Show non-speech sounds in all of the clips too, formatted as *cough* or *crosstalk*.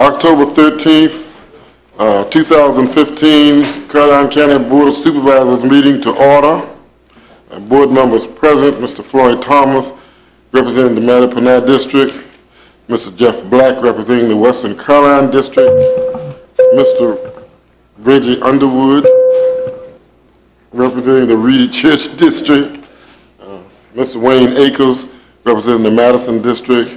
October 13th, uh, 2015, Caroline County Board of Supervisors meeting to order. Uh, Board members present, Mr. Floyd Thomas, representing the Mattaponi District, Mr. Jeff Black, representing the Western Caroline District, Mr. Reggie Underwood, representing the Reedy Church District, uh, Mr. Wayne Akers, representing the Madison District,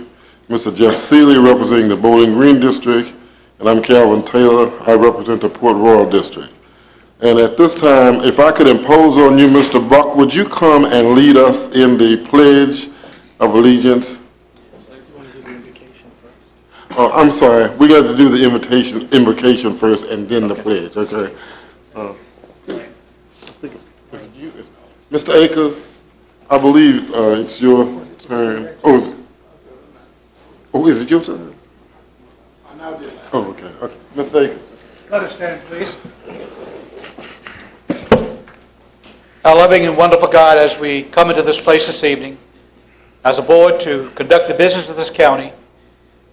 Mr. Jeff Seeley, representing the Bowling Green District, and I'm Calvin Taylor, I represent the Port Royal District. And at this time, if I could impose on you, Mr. Buck, would you come and lead us in the Pledge of Allegiance? Oh, I'm sorry, we got to do the invitation, invocation first and then the pledge, okay? Uh, Mr. Akers, I believe uh, it's your turn. Oh, is it- oh, is it your turn? Oh, okay, okay. Mr. Akers. Let us stand, please. Our loving and wonderful God, as we come into this place this evening, as a board to conduct the business of this county,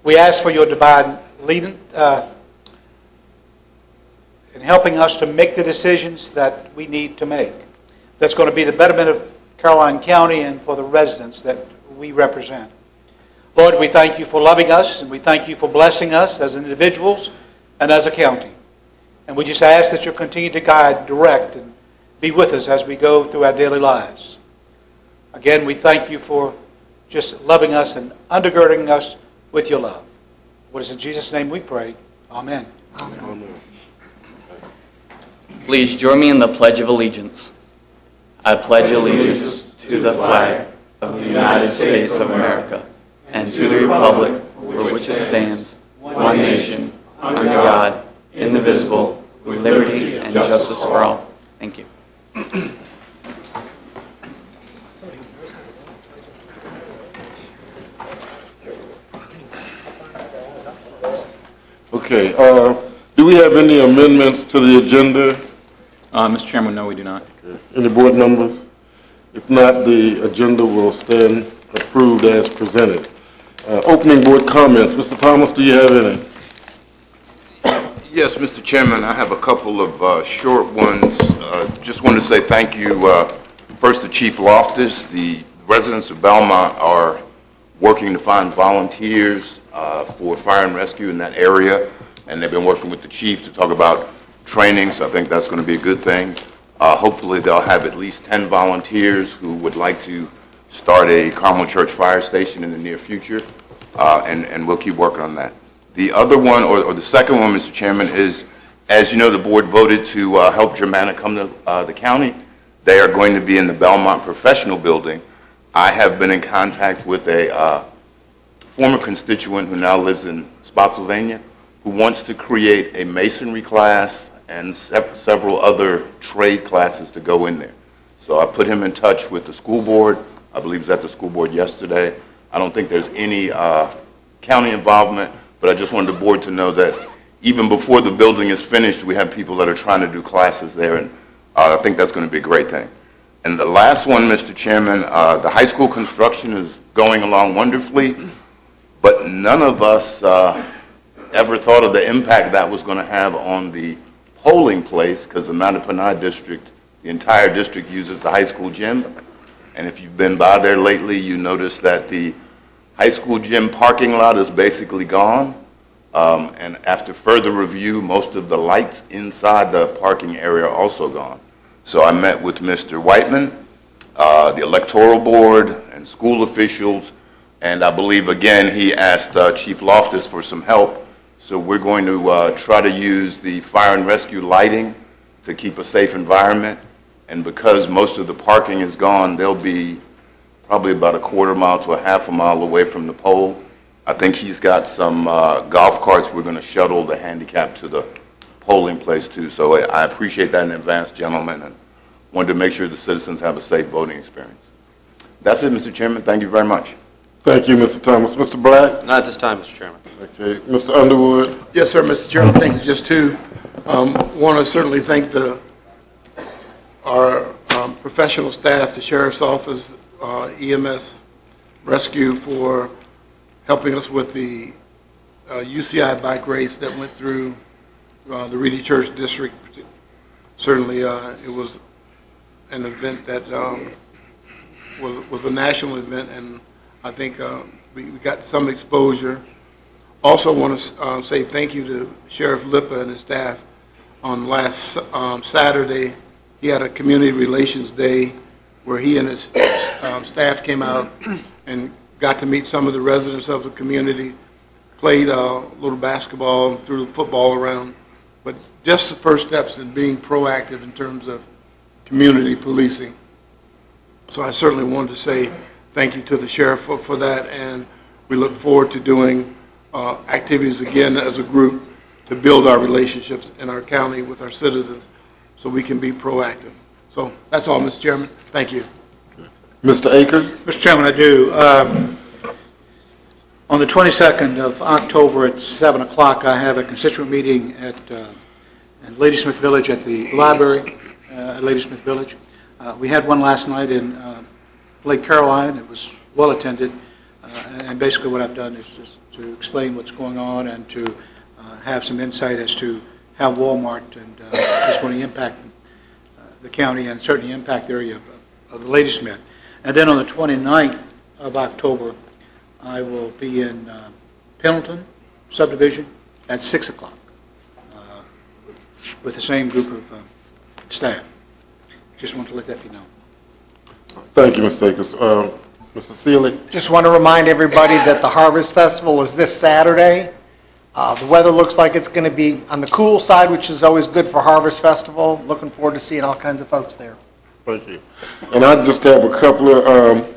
we ask for your divine leading uh, in helping us to make the decisions that we need to make. That's going to be the betterment of Caroline County and for the residents that we represent. Lord, we thank you for loving us, and we thank you for blessing us as individuals and as a county. And we just ask that you'll continue to guide, direct, and be with us as we go through our daily lives. Again, we thank you for just loving us and undergirding us with your love. What is in Jesus' name we pray. Amen. Please join me in the Pledge of Allegiance. I pledge allegiance to the flag of the United States of America and to the republic for which it stands, one nation, under God, indivisible, with liberty and justice for all. Thank you. Okay, uh, do we have any amendments to the agenda? Uh, Mr. Chairman, no, we do not. Any board members? If not, the agenda will stand approved as presented. Uh, Opening board comments. Mr. Thomas, do you have any? Yes, Mr. Chairman, I have a couple of uh, short ones. Uh, Just want to say thank you, uh, first to Chief Loftus. The residents of Belmont are working to find volunteers uh, for fire and rescue in that area, and they've been working with the chief to talk about training, so I think that's going to be a good thing. Uh, Hopefully, they'll have at least 10 volunteers who would like to start a Carmel Church fire station in the near future, uh, and and we'll keep working on that. The other one, or, or the second one, Mr. Chairman, is, as you know, the board voted to uh, help Germanna come to uh, the county. They are going to be in the Belmont Professional Building. I have been in contact with a uh, former constituent who now lives in Spotsylvania, who wants to create a masonry class and several other trade classes to go in there. So I put him in touch with the school board. I believe he was at the school board yesterday. I don't think there's any uh, county involvement, but I just wanted the board to know that even before the building is finished, we have people that are trying to do classes there, and uh, I think that's going to be a great thing. And the last one, Mr. Chairman, uh, the high school construction is going along wonderfully, but none of us uh, ever thought of the impact that was going to have on the polling place, because the Mattaponi district, the entire district uses the high school gym. And if you've been by there lately, you notice that the high school gym parking lot is basically gone. Um, And after further review, most of the lights inside the parking area are also gone. So I met with Mr. Whitman, uh, the electoral board, and school officials, and I believe, again, he asked uh, Chief Loftus for some help. So we're going to uh, try to use the fire and rescue lighting to keep a safe environment. And because most of the parking is gone, they'll be probably about a quarter mile to a half a mile away from the poll. I think he's got some uh, golf carts we're going to shuttle the handicap to the polling place too. So I I appreciate that in advance, gentlemen, and wanted to make sure the citizens have a safe voting experience. That's it, Mr. Chairman. Thank you very much. Thank you, Mr. Thomas. Mr. Black? Not at this time, Mr. Chairman. Okay, Mr. Underwood? Yes, sir, Mr. Chairman, thank you. Just two. Want to certainly thank the, our um, professional staff, the sheriff's office, uh, EMS Rescue for helping us with the uh, UCI bike race that went through uh, the Reedy Church District. Certainly, uh, it was an event that um, was was a national event, and I think uh, we we got some exposure. Also want to say thank you to Sheriff Lippa and his staff. On last um, Saturday, he had a community relations day where he and his um, staff came out and got to meet some of the residents of the community, played uh, a little basketball, threw football around. But just the first steps in being proactive in terms of community policing. So I certainly wanted to say thank you to the sheriff for, for that, and we look forward to doing uh, activities again as a group to build our relationships in our county with our citizens so we can be proactive. So that's all, Mr. Chairman. Thank you. Mr. Akers? Mr. Chairman, I do. Um, On the 22nd of October at 7 o'clock, I have a constituent meeting at uh, in Ladysmith Village at the library uh, at Ladysmith Village. Uh, We had one last night in uh, Lake Caroline. It was well-attended. Uh, And basically what I've done is just to explain what's going on and to uh, have some insight as to how Walmart and uh, is going to impact uh, the county and certainly impact the area of of Ladysmith. And then on the 29th of October, I will be in uh, Pendleton subdivision at 6 o'clock uh, with the same group of uh, staff. Just want to let that be known. Thank you, Mr. Akers. Uh, Mr. Seeley? Just want to remind everybody that the Harvest Festival is this Saturday. Uh, The weather looks like it's going to be on the cool side, which is always good for Harvest Festival. Looking forward to seeing all kinds of folks there. Thank you. And I just have a couple of, um,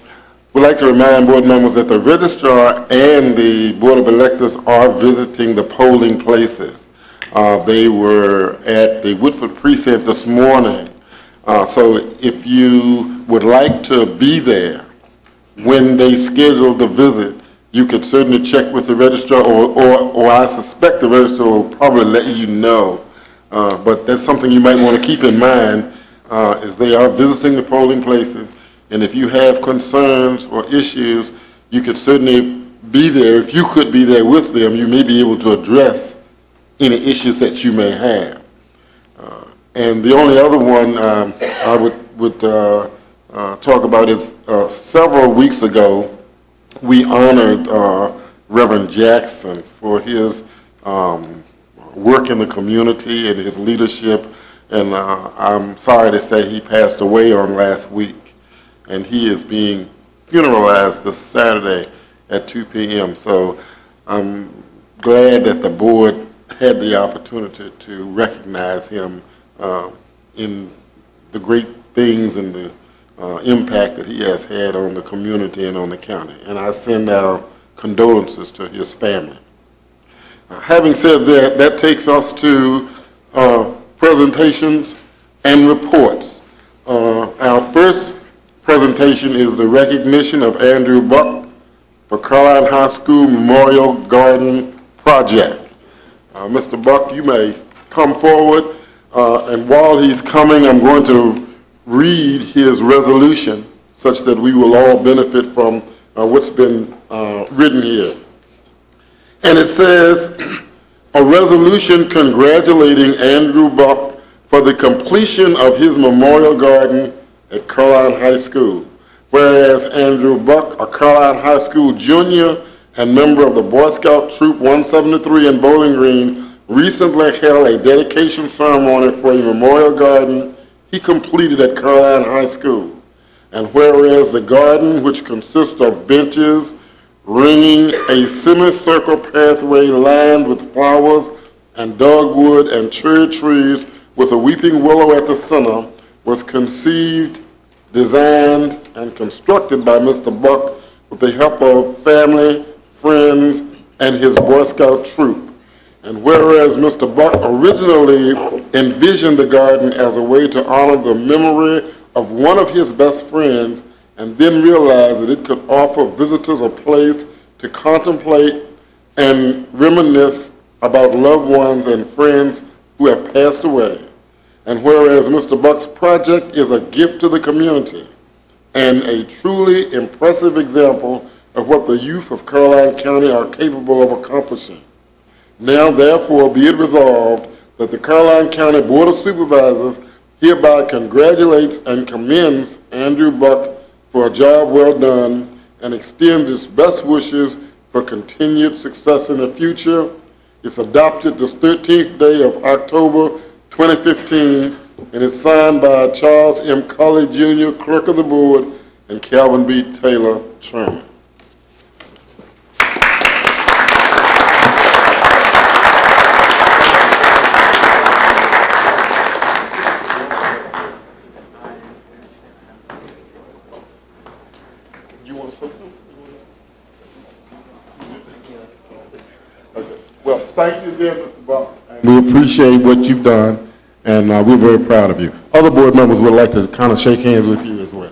would like to remind board members that the registrar and the board of electors are visiting the polling places. Uh, They were at the Woodford precinct this morning. Uh, So if you would like to be there when they schedule the visit, you could certainly check with the registrar, or, or, or I suspect the registrar will probably let you know. Uh, But that's something you might want to keep in mind, uh, is they are visiting the polling places, and if you have concerns or issues, you could certainly be there. If you could be there with them, you may be able to address any issues that you may have. Uh, And the only other one um, I would, would uh, uh, talk about is, uh, several weeks ago, we honored uh, Reverend Jackson for his um, work in the community and his leadership, and uh, I'm sorry to say he passed away on last week, and he is being funeralized this Saturday at 2 p.m. So I'm glad that the board had the opportunity to recognize him uh, in the great things and the uh, impact that he has had on the community and on the county. And I send our condolences to his family. Uh, Having said that, that takes us to uh, presentations and reports. Uh, Our first presentation is the recognition of Andrew Buck for Carlisle High School Memorial Garden Project. Uh, Mr. Buck, you may come forward, uh, and while he's coming, I'm going to read his resolution such that we will all benefit from uh, what's been uh, written here. And it says, "A resolution congratulating Andrew Buck for the completion of his memorial garden at Carlisle High School. Whereas Andrew Buck, a Carlisle High School junior and member of the Boy Scout Troop 173 in Bowling Green, recently held a dedication ceremony for a memorial garden he completed at Carlisle High School. And whereas the garden, which consists of benches, ringing a semicircle pathway lined with flowers and dogwood and cherry trees with a weeping willow at the center, was conceived, designed, and constructed by Mr. Buck with the help of family, friends, and his Boy Scout troop. And whereas Mr. Buck originally envisioned the garden as a way to honor the memory of one of his best friends, and then realized that it could offer visitors a place to contemplate and reminisce about loved ones and friends who have passed away. And whereas Mr. Buck's project is a gift to the community and a truly impressive example of what the youth of Caroline County are capable of accomplishing. Now therefore be it resolved that the Caroline County Board of Supervisors hereby congratulates and commends Andrew Buck for a job well done and extends its best wishes for continued success in the future. It's adopted this 13th day of October 2015 and is signed by Charles M. Colley Jr., Clerk of the Board, and Calvin B. Taylor, Chairman. You want to say something? Okay. Well, thank you again, Mr. Buck. We appreciate what you've done, and uh, we're very proud of you. Other board members would like to kind of shake hands with you as well.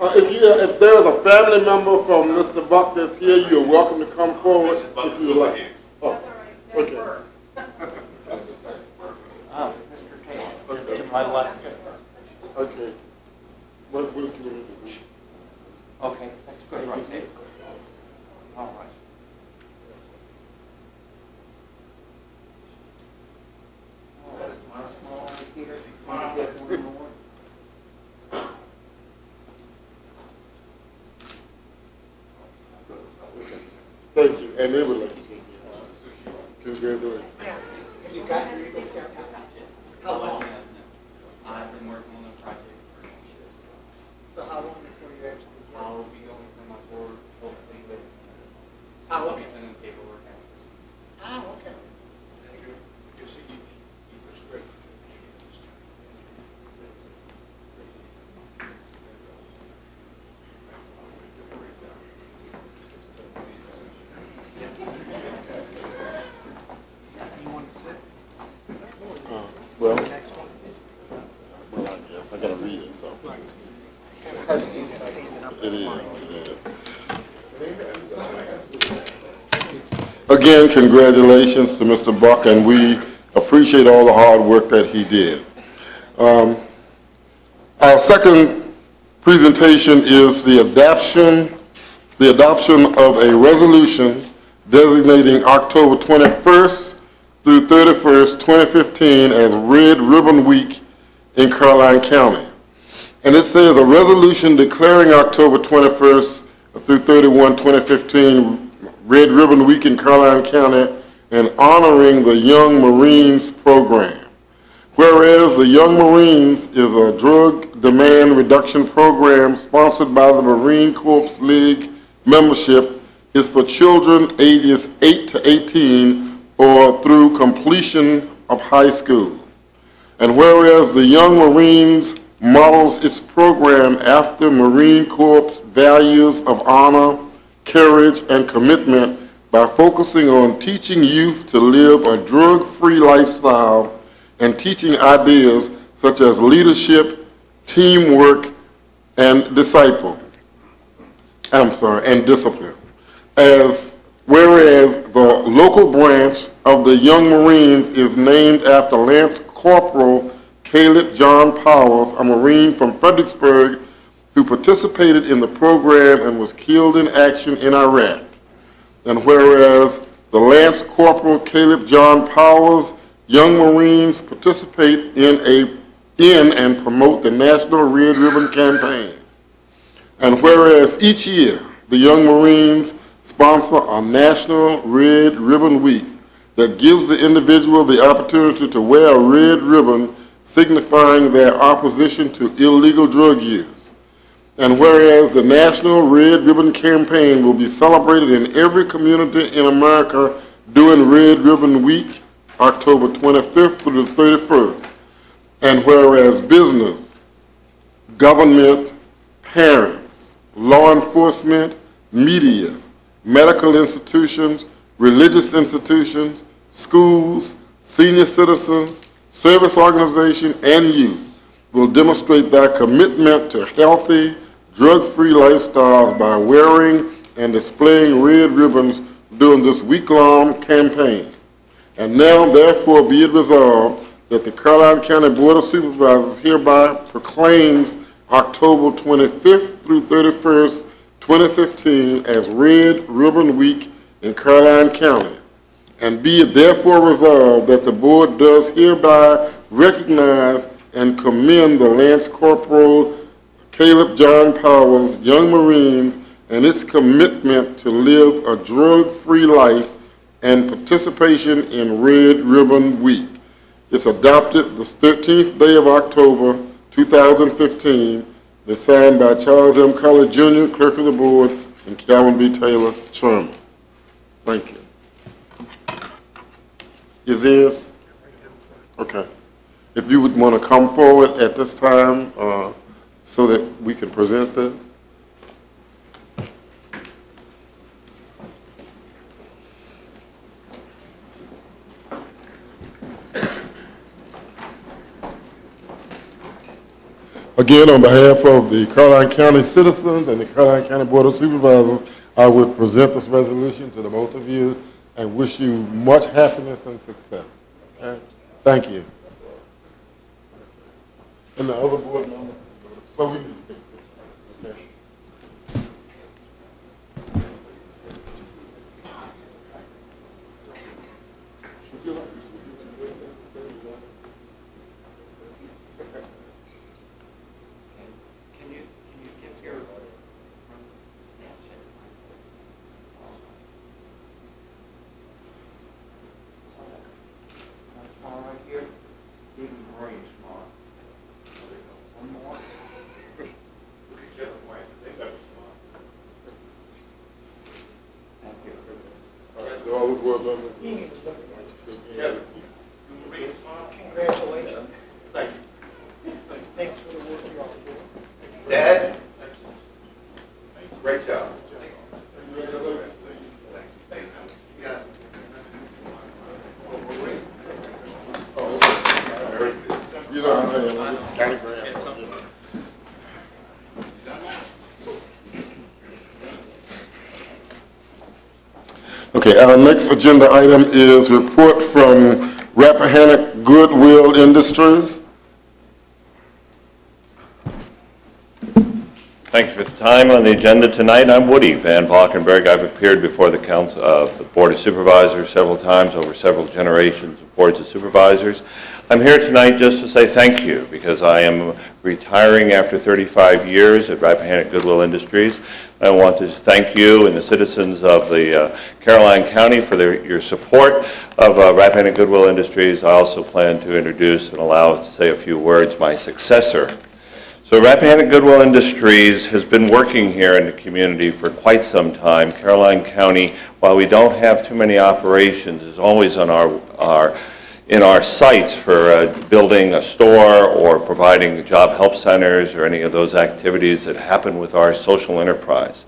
Uh, If you, if there's a family member from Mr. Buck that's here, you're welcome to come forward if you would like. Oh, okay. Ah, Mr. Taylor, to my left. Okay. What, what do you do? Okay, that's good, right there. All right. Thank you, and they would like to see you. Congratulations. I've been working on the project for years. So how long before you actually I'll be going for my board, hopefully, Oh, I'll be sending paperwork out. Ah, okay. You want to sit? Uh, Well, Next one? well, I guess, I gotta read it, so. It's kind of hard to do that standing up. It is, it is. Again, congratulations to Mr. Buck, and we appreciate all the hard work that he did. Um, Our second presentation is the adoption, the adoption of a resolution designating October 21st through 31st, 2015 as Red Ribbon Week in Caroline County. And it says a resolution declaring October 21st through 31, 2015 Red Ribbon Week in Caroline County and honoring the Young Marines program. Whereas the Young Marines is a drug demand reduction program sponsored by the Marine Corps League membership is for children ages 8 to 18 or through completion of high school. And whereas the Young Marines models its program after Marine Corps values of honor, courage, and commitment by focusing on teaching youth to live a drug-free lifestyle and teaching ideas such as leadership, teamwork, and disciple. I'm sorry, and discipline. As whereas the local branch of the Young Marines is named after Lance Corporal Caleb John Powers, a Marine from Fredericksburg who participated in the program and was killed in action in Iraq. And whereas the Lance Corporal Caleb John Powers Young Marines participate in a in and promote the National Red Ribbon Campaign. And whereas each year the Young Marines sponsor a National Red Ribbon Week that gives the individual the opportunity to wear a red ribbon signifying their opposition to illegal drug use. And whereas the National Red Ribbon Campaign will be celebrated in every community in America during Red Ribbon Week, October 25th through the 31st. And whereas business, government, parents, law enforcement, media, medical institutions, religious institutions, schools, senior citizens, service organizations, and youth will demonstrate their commitment to healthy, drug-free lifestyles by wearing and displaying red ribbons during this week-long campaign. And now therefore be it resolved that the Caroline County Board of Supervisors hereby proclaims October 25th through 31st, 2015 as Red Ribbon Week in Caroline County. And be it therefore resolved that the board does hereby recognize and commend the Lance Corporal Caleb John Powers, Young Marines, and its commitment to live a drug-free life and participation in Red Ribbon Week. It's adopted the 13th day of October, 2015. It's signed by Charles M. Colley Jr., Clerk of the Board, and Calvin B. Taylor, Chairman. Thank you. Is there, okay. If you would want to come forward at this time, uh, so that we can present this? Again, on behalf of the Caroline County citizens and the Caroline County Board of Supervisors, I would present this resolution to the both of you and wish you much happiness and success. Okay? Thank you. And the other board members, well, we need to take this. Okay. Can you, can you give your, Small right here, even green small. One more. Thank you. All right, do all the board members? Congratulations. Thanks for the work you all do. Dad? Great job. You know, I am, this is county grant. Okay, our next agenda item is report from Rappahannock Goodwill Industries. Thank you for the time on the agenda tonight. I'm Woody Van Valkenburg. I've appeared before the council, uh, the Board of Supervisors several times over several generations of boards of supervisors. I'm here tonight just to say thank you because I am retiring after 35 years at Rappahannock Goodwill Industries. I want to thank you and the citizens of the uh, Caroline County for their, your support of uh, Rappahannock Goodwill Industries. I also plan to introduce and allow us to say a few words my successor. So Rappahannock Goodwill Industries has been working here in the community for quite some time. Caroline County, while we don't have too many operations, is always on our, our, in our sights for uh, building a store or providing job help centers or any of those activities that happen with our social enterprise.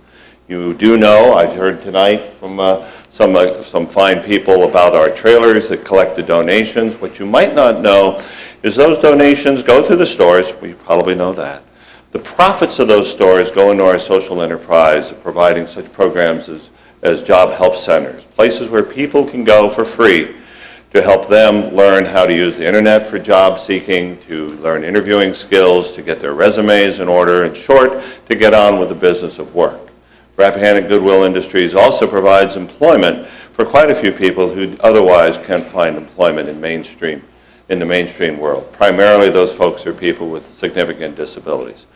You do know, I've heard tonight from uh, some, uh, some fine people about our trailers that collect the donations. What you might not know is those donations go through the stores, we probably know that. The profits of those stores go into our social enterprise, providing such programs as, as job help centers, places where people can go for free to help them learn how to use the internet for job seeking, to learn interviewing skills, to get their resumes in order, in short, to get on with the business of work. Rappahannock Goodwill Industries also provides employment for quite a few people who otherwise can't find employment in mainstream, in the mainstream world. Primarily, those folks are people with significant disabilities.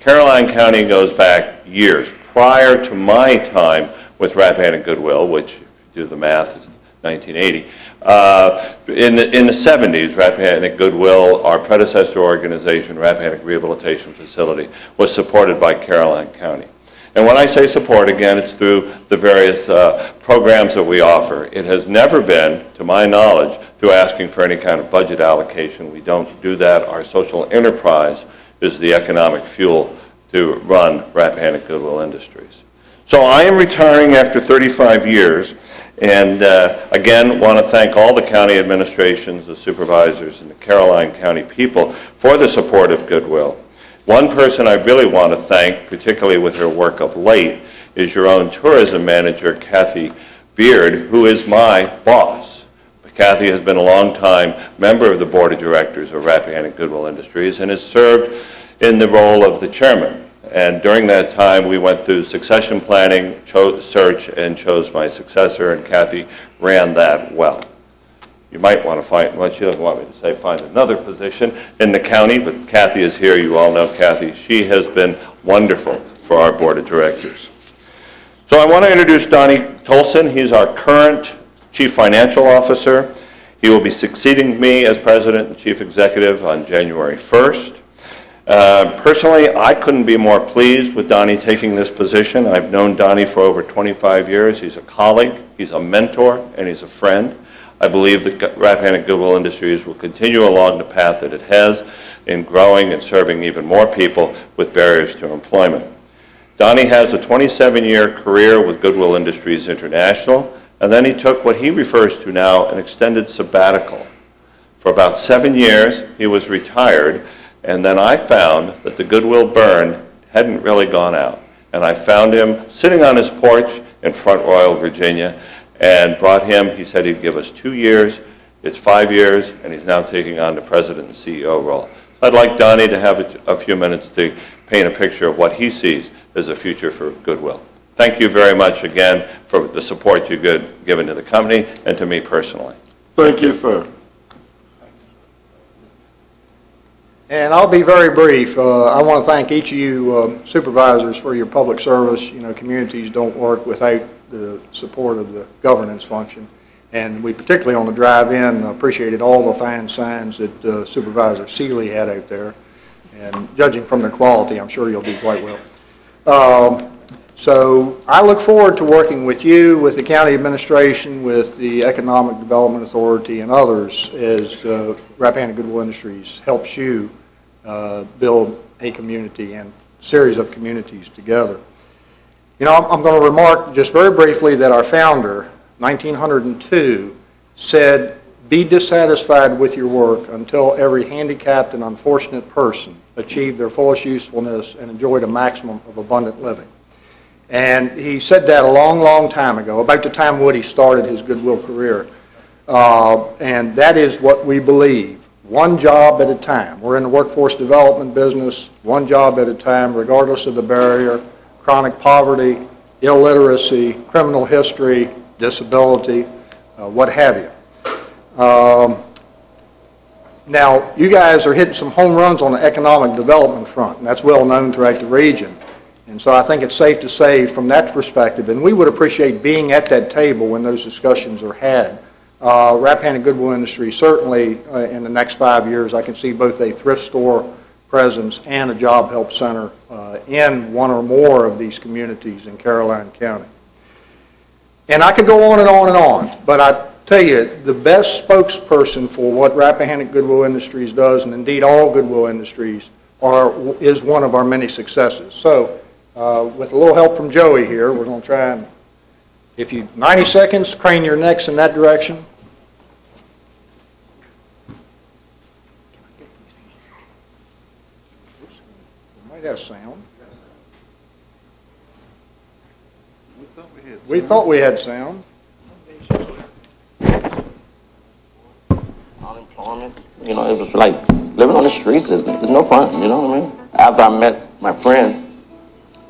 Caroline County goes back years. Prior to my time with Rappahannock Goodwill, which, if you do the math, is 1980, uh, in the, in the 70s, Rappahannock Goodwill, our predecessor organization, Rappahannock Rehabilitation Facility, was supported by Caroline County. And when I say support, again, it's through the various uh, programs that we offer. It has never been, to my knowledge, through asking for any kind of budget allocation. We don't do that. Our social enterprise is the economic fuel to run Rappahannock Goodwill Industries. So I am retiring after 35 years, and uh, again, want to thank all the county administrations, the supervisors, and the Caroline County people for the support of Goodwill. One person I really want to thank, particularly with her work of late, is your own tourism manager, Kathy Beard, who is my boss. Kathy has been a longtime member of the Board of Directors of Rappahannock Goodwill Industries and has served in the role of the chairman. And during that time, we went through succession planning, search, and chose my successor, and Kathy ran that well. You might want to find, well, she doesn't want me to say find another position in the county, but Kathy is here. You all know Kathy. She has been wonderful for our Board of Directors. So I want to introduce Donnie Tolson. He's our current Chief Financial Officer. He will be succeeding me as President and Chief Executive on January 1st. Uh, Personally, I couldn't be more pleased with Donnie taking this position. I've known Donnie for over 25 years. He's a colleague, he's a mentor, and he's a friend. I believe that Rappahannock Goodwill Industries will continue along the path that it has in growing and serving even more people with barriers to employment. Donnie has a 27-year career with Goodwill Industries International, and then he took what he refers to now an extended sabbatical. For about seven years, he was retired, and then I found that the Goodwill burn hadn't really gone out. And I found him sitting on his porch in Front Royal, Virginia, and brought him, he said he'd give us two years, it's five years, and he's now taking on the president and CEO role. I'd like Donnie to have a, a few minutes to paint a picture of what he sees as a future for Goodwill. Thank you very much again for the support you've given to the company and to me personally. Thank you, sir. And I'll be very brief. Uh, I want to thank each of you uh, supervisors for your public service. You know, communities don't work without the support of the governance function. And we particularly on the drive-in appreciated all the fine signs that uh, Supervisor Seeley had out there. And judging from their quality, I'm sure you'll do quite well. Um, So I look forward to working with you, with the county administration, with the Economic Development Authority and others as uh, Rappahannock Goodwill Industries helps you uh, build a community and series of communities together. You know, I'm- going to remark just very briefly that our founder, 1902, said, "Be dissatisfied with your work until every handicapped and unfortunate person achieved their fullest usefulness and enjoyed a maximum of abundant living." And he said that a long, long time ago, about the time Woody started his Goodwill career. Uh, And that is what we believe, one job at a time. We're in the workforce development business, one job at a time, regardless of the barrier, chronic poverty, illiteracy, criminal history, disability, uh, what have you. Um, Now, you guys are hitting some home runs on the economic development front, and that's well known throughout the region. And so I think it's safe to say from that perspective, and we would appreciate being at that table when those discussions are had. Uh, Rappahannock Goodwill Industries, certainly uh, in the next five years, I can see both a thrift store presence and a job help center uh, in one or more of these communities in Caroline County. And I could go on and on and on, but I tell you, the best spokesperson for what Rappahannock Goodwill Industries does, and indeed all Goodwill Industries, are, is one of our many successes. So, uh, with a little help from Joey here, we're going to try and, if you, 90 seconds, crane your necks in that direction. We Might have sound. We thought we had sound. unemployment. You know, it was like living on the streets is no fun. You know what I mean? After I met my friend,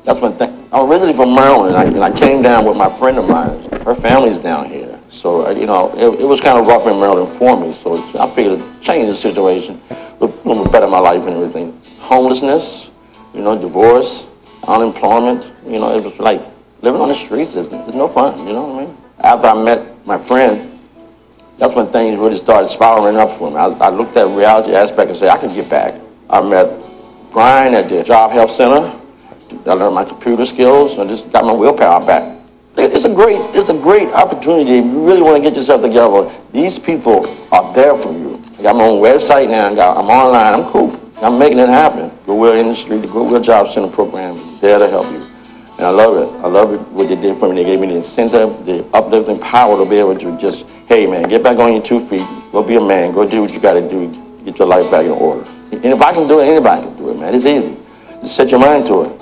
that's one thing. I'm originally from Maryland, and I, and I came down with my friend of mine. Her family's down here, so uh, you know, it, it was kind of rough in Maryland for me. So I figured change the situation, would, would better my life and everything. Homelessness, you know, divorce, unemployment. You know, it was like living on the streets is, no fun. You know what I mean? After I met my friend, that's when things really started spiraling up for me. I, I looked at reality aspect and said, I can get back. I met Brian at the Job Help Center. I learned my computer skills and just got my willpower back. It's a great, it's a great opportunity. If you really want to get yourself together, these people are there for you. I got my own website now. I I'm online. I'm cool. I'm making it happen. Goodwill Industry, the Goodwill Job Center program is there to help you. And I love it. I love it what they did for me. They gave me the incentive, the uplifting power to be able to just, hey man, get back on your two feet, go be a man, go do what you got to do, get your life back in order. And if I can do it, anybody can do it, man. It's easy. Just set your mind to it.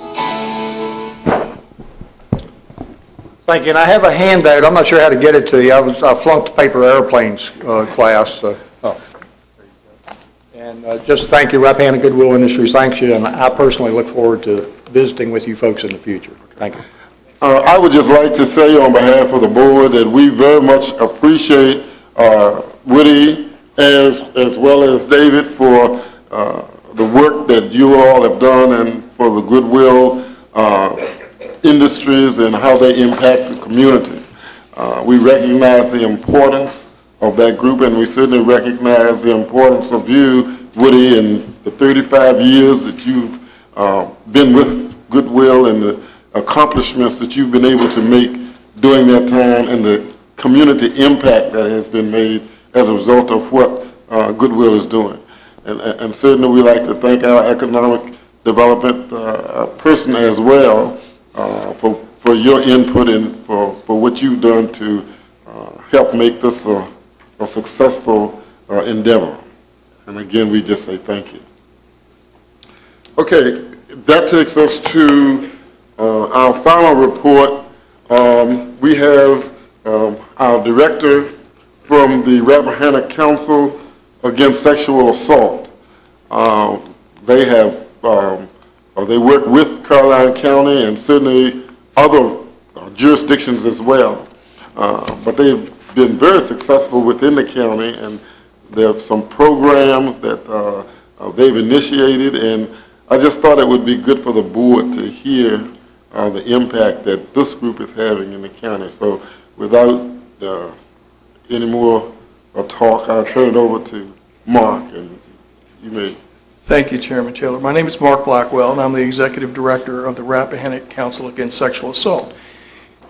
Thank you, and I have a handout, I'm not sure how to get it to you, I was, I flunked paper airplanes uh, class, so, oh. And uh, just thank you, Rappahannock Goodwill Industries, thanks you, and I personally look forward to visiting with you folks in the future. Thank you. Uh, I would just like to say on behalf of the board that we very much appreciate uh, Woody as, as well as David for uh, the work that you all have done and for the Goodwill uh, Industries and how they impact the community. Uh, We recognize the importance of that group, and we certainly recognize the importance of you, Woody, in the 35 years that you've uh, been with Goodwill and the accomplishments that you've been able to make during that time and the community impact that has been made as a result of what uh, Goodwill is doing. And- And certainly, we like to thank our economic development uh, person as well uh, for for your input and for for what you've done to uh, help make this a a successful uh, endeavor. And again, we just say thank you. Okay, that takes us to uh, our final report. Um, We have um, our director from the Rappahannock Council Against Sexual Assault. Uh, They have, um, uh, they work with Caroline County and certainly other uh, jurisdictions as well. Uh, But they've been very successful within the county, and there are some programs that uh, uh, they've initiated, and I just thought it would be good for the board to hear uh, the impact that this group is having in the county. So without any more uh, talk, I'll turn it over to Mark, and you may Thank you, Chairman Taylor. My name is Mark Blackwell, and I'm the Executive Director of the Rappahannock Council Against Sexual Assault.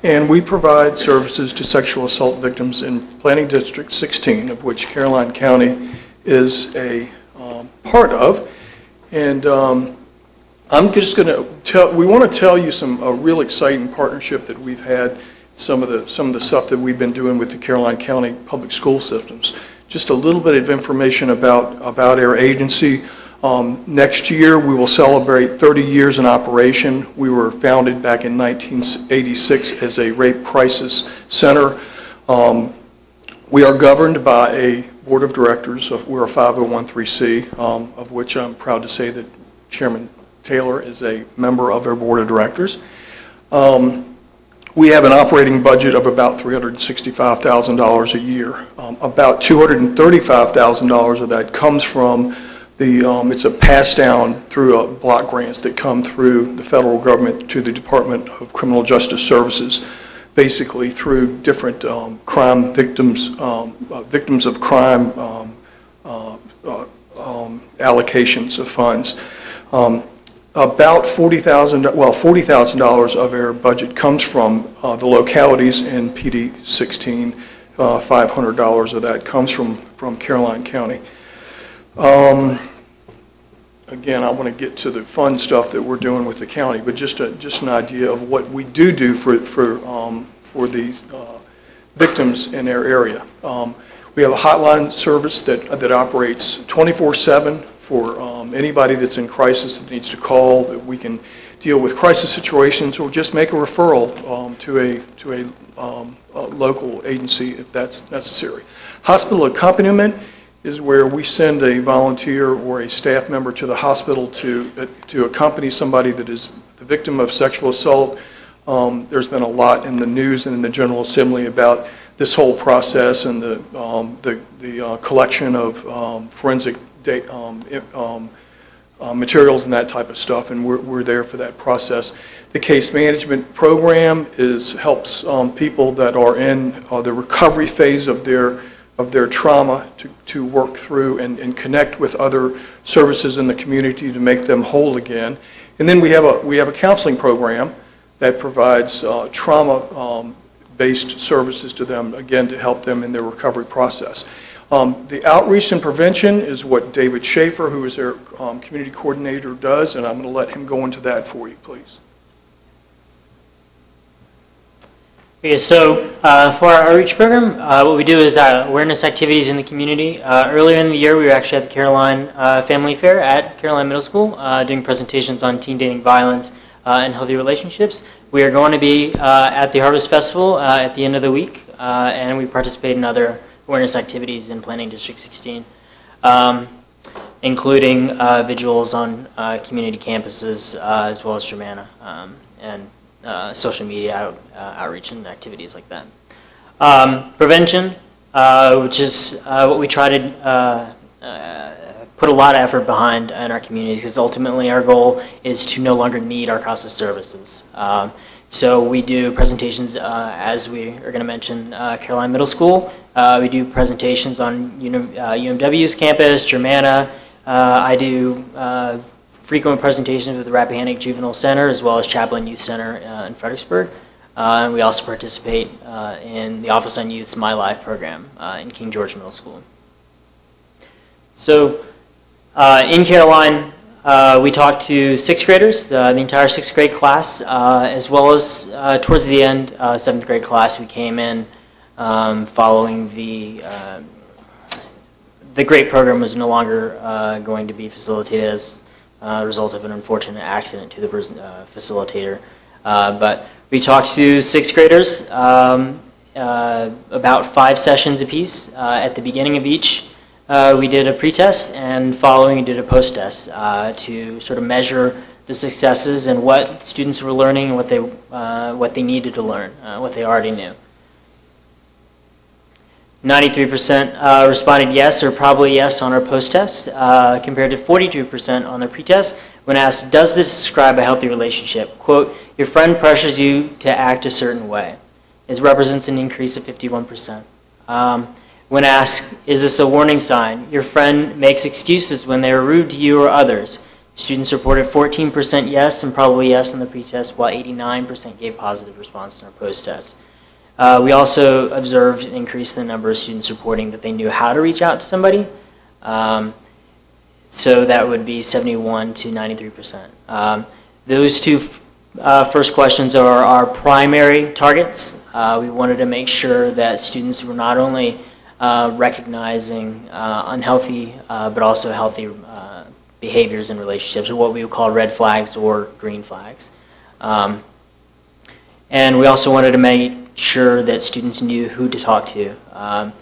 And we provide services to sexual assault victims in Planning District 16, of which Caroline County is a um, part of. And um, I'm just going to tell, we want to tell you some, a real exciting partnership that we've had, some of the, some of the stuff that we've been doing with the Caroline County Public School Systems. Just a little bit of information about, about our agency. Um, Next year, we will celebrate 30 years in operation. We were founded back in 1986 as a rape crisis center. Um, We are governed by a board of directors, of- we're a 501c, um, of which I'm proud to say that Chairman Taylor is a member of our board of directors. Um, We have an operating budget of about $365,000 a year. Um, About $235,000 of that comes from the, um, it's a pass-down through uh, block grants that come through the federal government to the Department of Criminal Justice Services, basically through different um, crime victims, um, uh, victims of crime um, uh, uh, um, allocations of funds. About 40,000, well, $40,000 of our budget comes from uh, the localities in PD 16. Uh, $500 of that comes from, from Caroline County. Um, Again, I want to get to the fun stuff that we're doing with the county, but just a, just an idea of what we do do for, for, um, for the uh, victims in their area. Um, We have a hotline service that, that operates 24/7 for um, anybody that's in crisis that needs to call, that we can deal with crisis situations or just make a referral um, to a, to a um, a local agency if that's necessary. Hospital accompaniment is where we send a volunteer or a staff member to the hospital to, uh, to accompany somebody that is the victim of sexual assault. Um, There's been a lot in the news and in the General Assembly about this whole process and the, um, the, the uh, collection of um, forensic um, um, uh, materials and that type of stuff, and we're, we're there for that process. The case management program is, helps um, people that are in uh, the recovery phase of their, of their trauma to, to work through and, and connect with other services in the community to make them whole again. And then we have a, we have a counseling program that provides uh, trauma-based services to them, again, to help them in their recovery process. Um, The outreach and prevention is what David Schaefer, who is their um, community coordinator, does, and I'm going to let him go into that for you, please. Okay, so uh, for our outreach program, uh, what we do is uh, awareness activities in the community. Uh, Earlier in the year, we were actually at the Caroline uh, Family Fair at Caroline Middle School, uh, doing presentations on teen dating violence, and healthy relationships. We are going to be at the Harvest Festival at the end of the week, and we participate in other awareness activities in Planning District 16, um, including uh, vigils on uh, community campuses uh, as well as Germanna um, and uh, social media out, uh, outreach and activities like that. Um, prevention, which is what we try to put a lot of effort behind in our communities, because ultimately our goal is to no longer need our cost of services. Um, so we do presentations, uh, as we are going to mention, uh, Caroline Middle School. Uh, we do presentations on uni- uh, UMW's campus, Germanna. Uh, I do uh, frequent presentations with the Rappahannock Juvenile Center as well as Chaplin Youth Center in Fredericksburg. And we also participate in the Office on Youth's My Life program in King George Middle School. So in Caroline, uh, we talked to sixth graders, uh, the entire sixth grade class, uh, as well as uh, towards the end, uh, seventh grade class. We came in um, following the uh, the great program was no longer going to be facilitated as a result of an unfortunate accident to the facilitator. But we talked to sixth graders um, about five sessions apiece. At the beginning of each, uh, we did a pretest, and following, we did a post-test uh, to sort of measure the successes and what students were learning and what they, uh, what they needed to learn, uh, what they already knew. 93% uh, responded yes or probably yes on our post-test, uh, compared to 42% on their pretest. When asked, does this describe a healthy relationship? Quote, your friend pressures you to act a certain way. It represents an increase of 51%. Um, when asked, is this a warning sign? Your friend makes excuses when they are rude to you or others. Students reported 14% yes and probably yes on the pretest, while 89% gave positive response in our post-test. Uh, we also observed an increase in the number of students reporting that they knew how to reach out to somebody. Um, so that would be 71 to 93 percent. Um, those two uh, first questions are our primary targets. Uh, we wanted to make sure that students were not only uh, recognizing uh, unhealthy uh, but also healthy uh, behaviors in relationships, or what we would call red flags or green flags. Um, and we also wanted to make sure that students knew who to talk to. Um,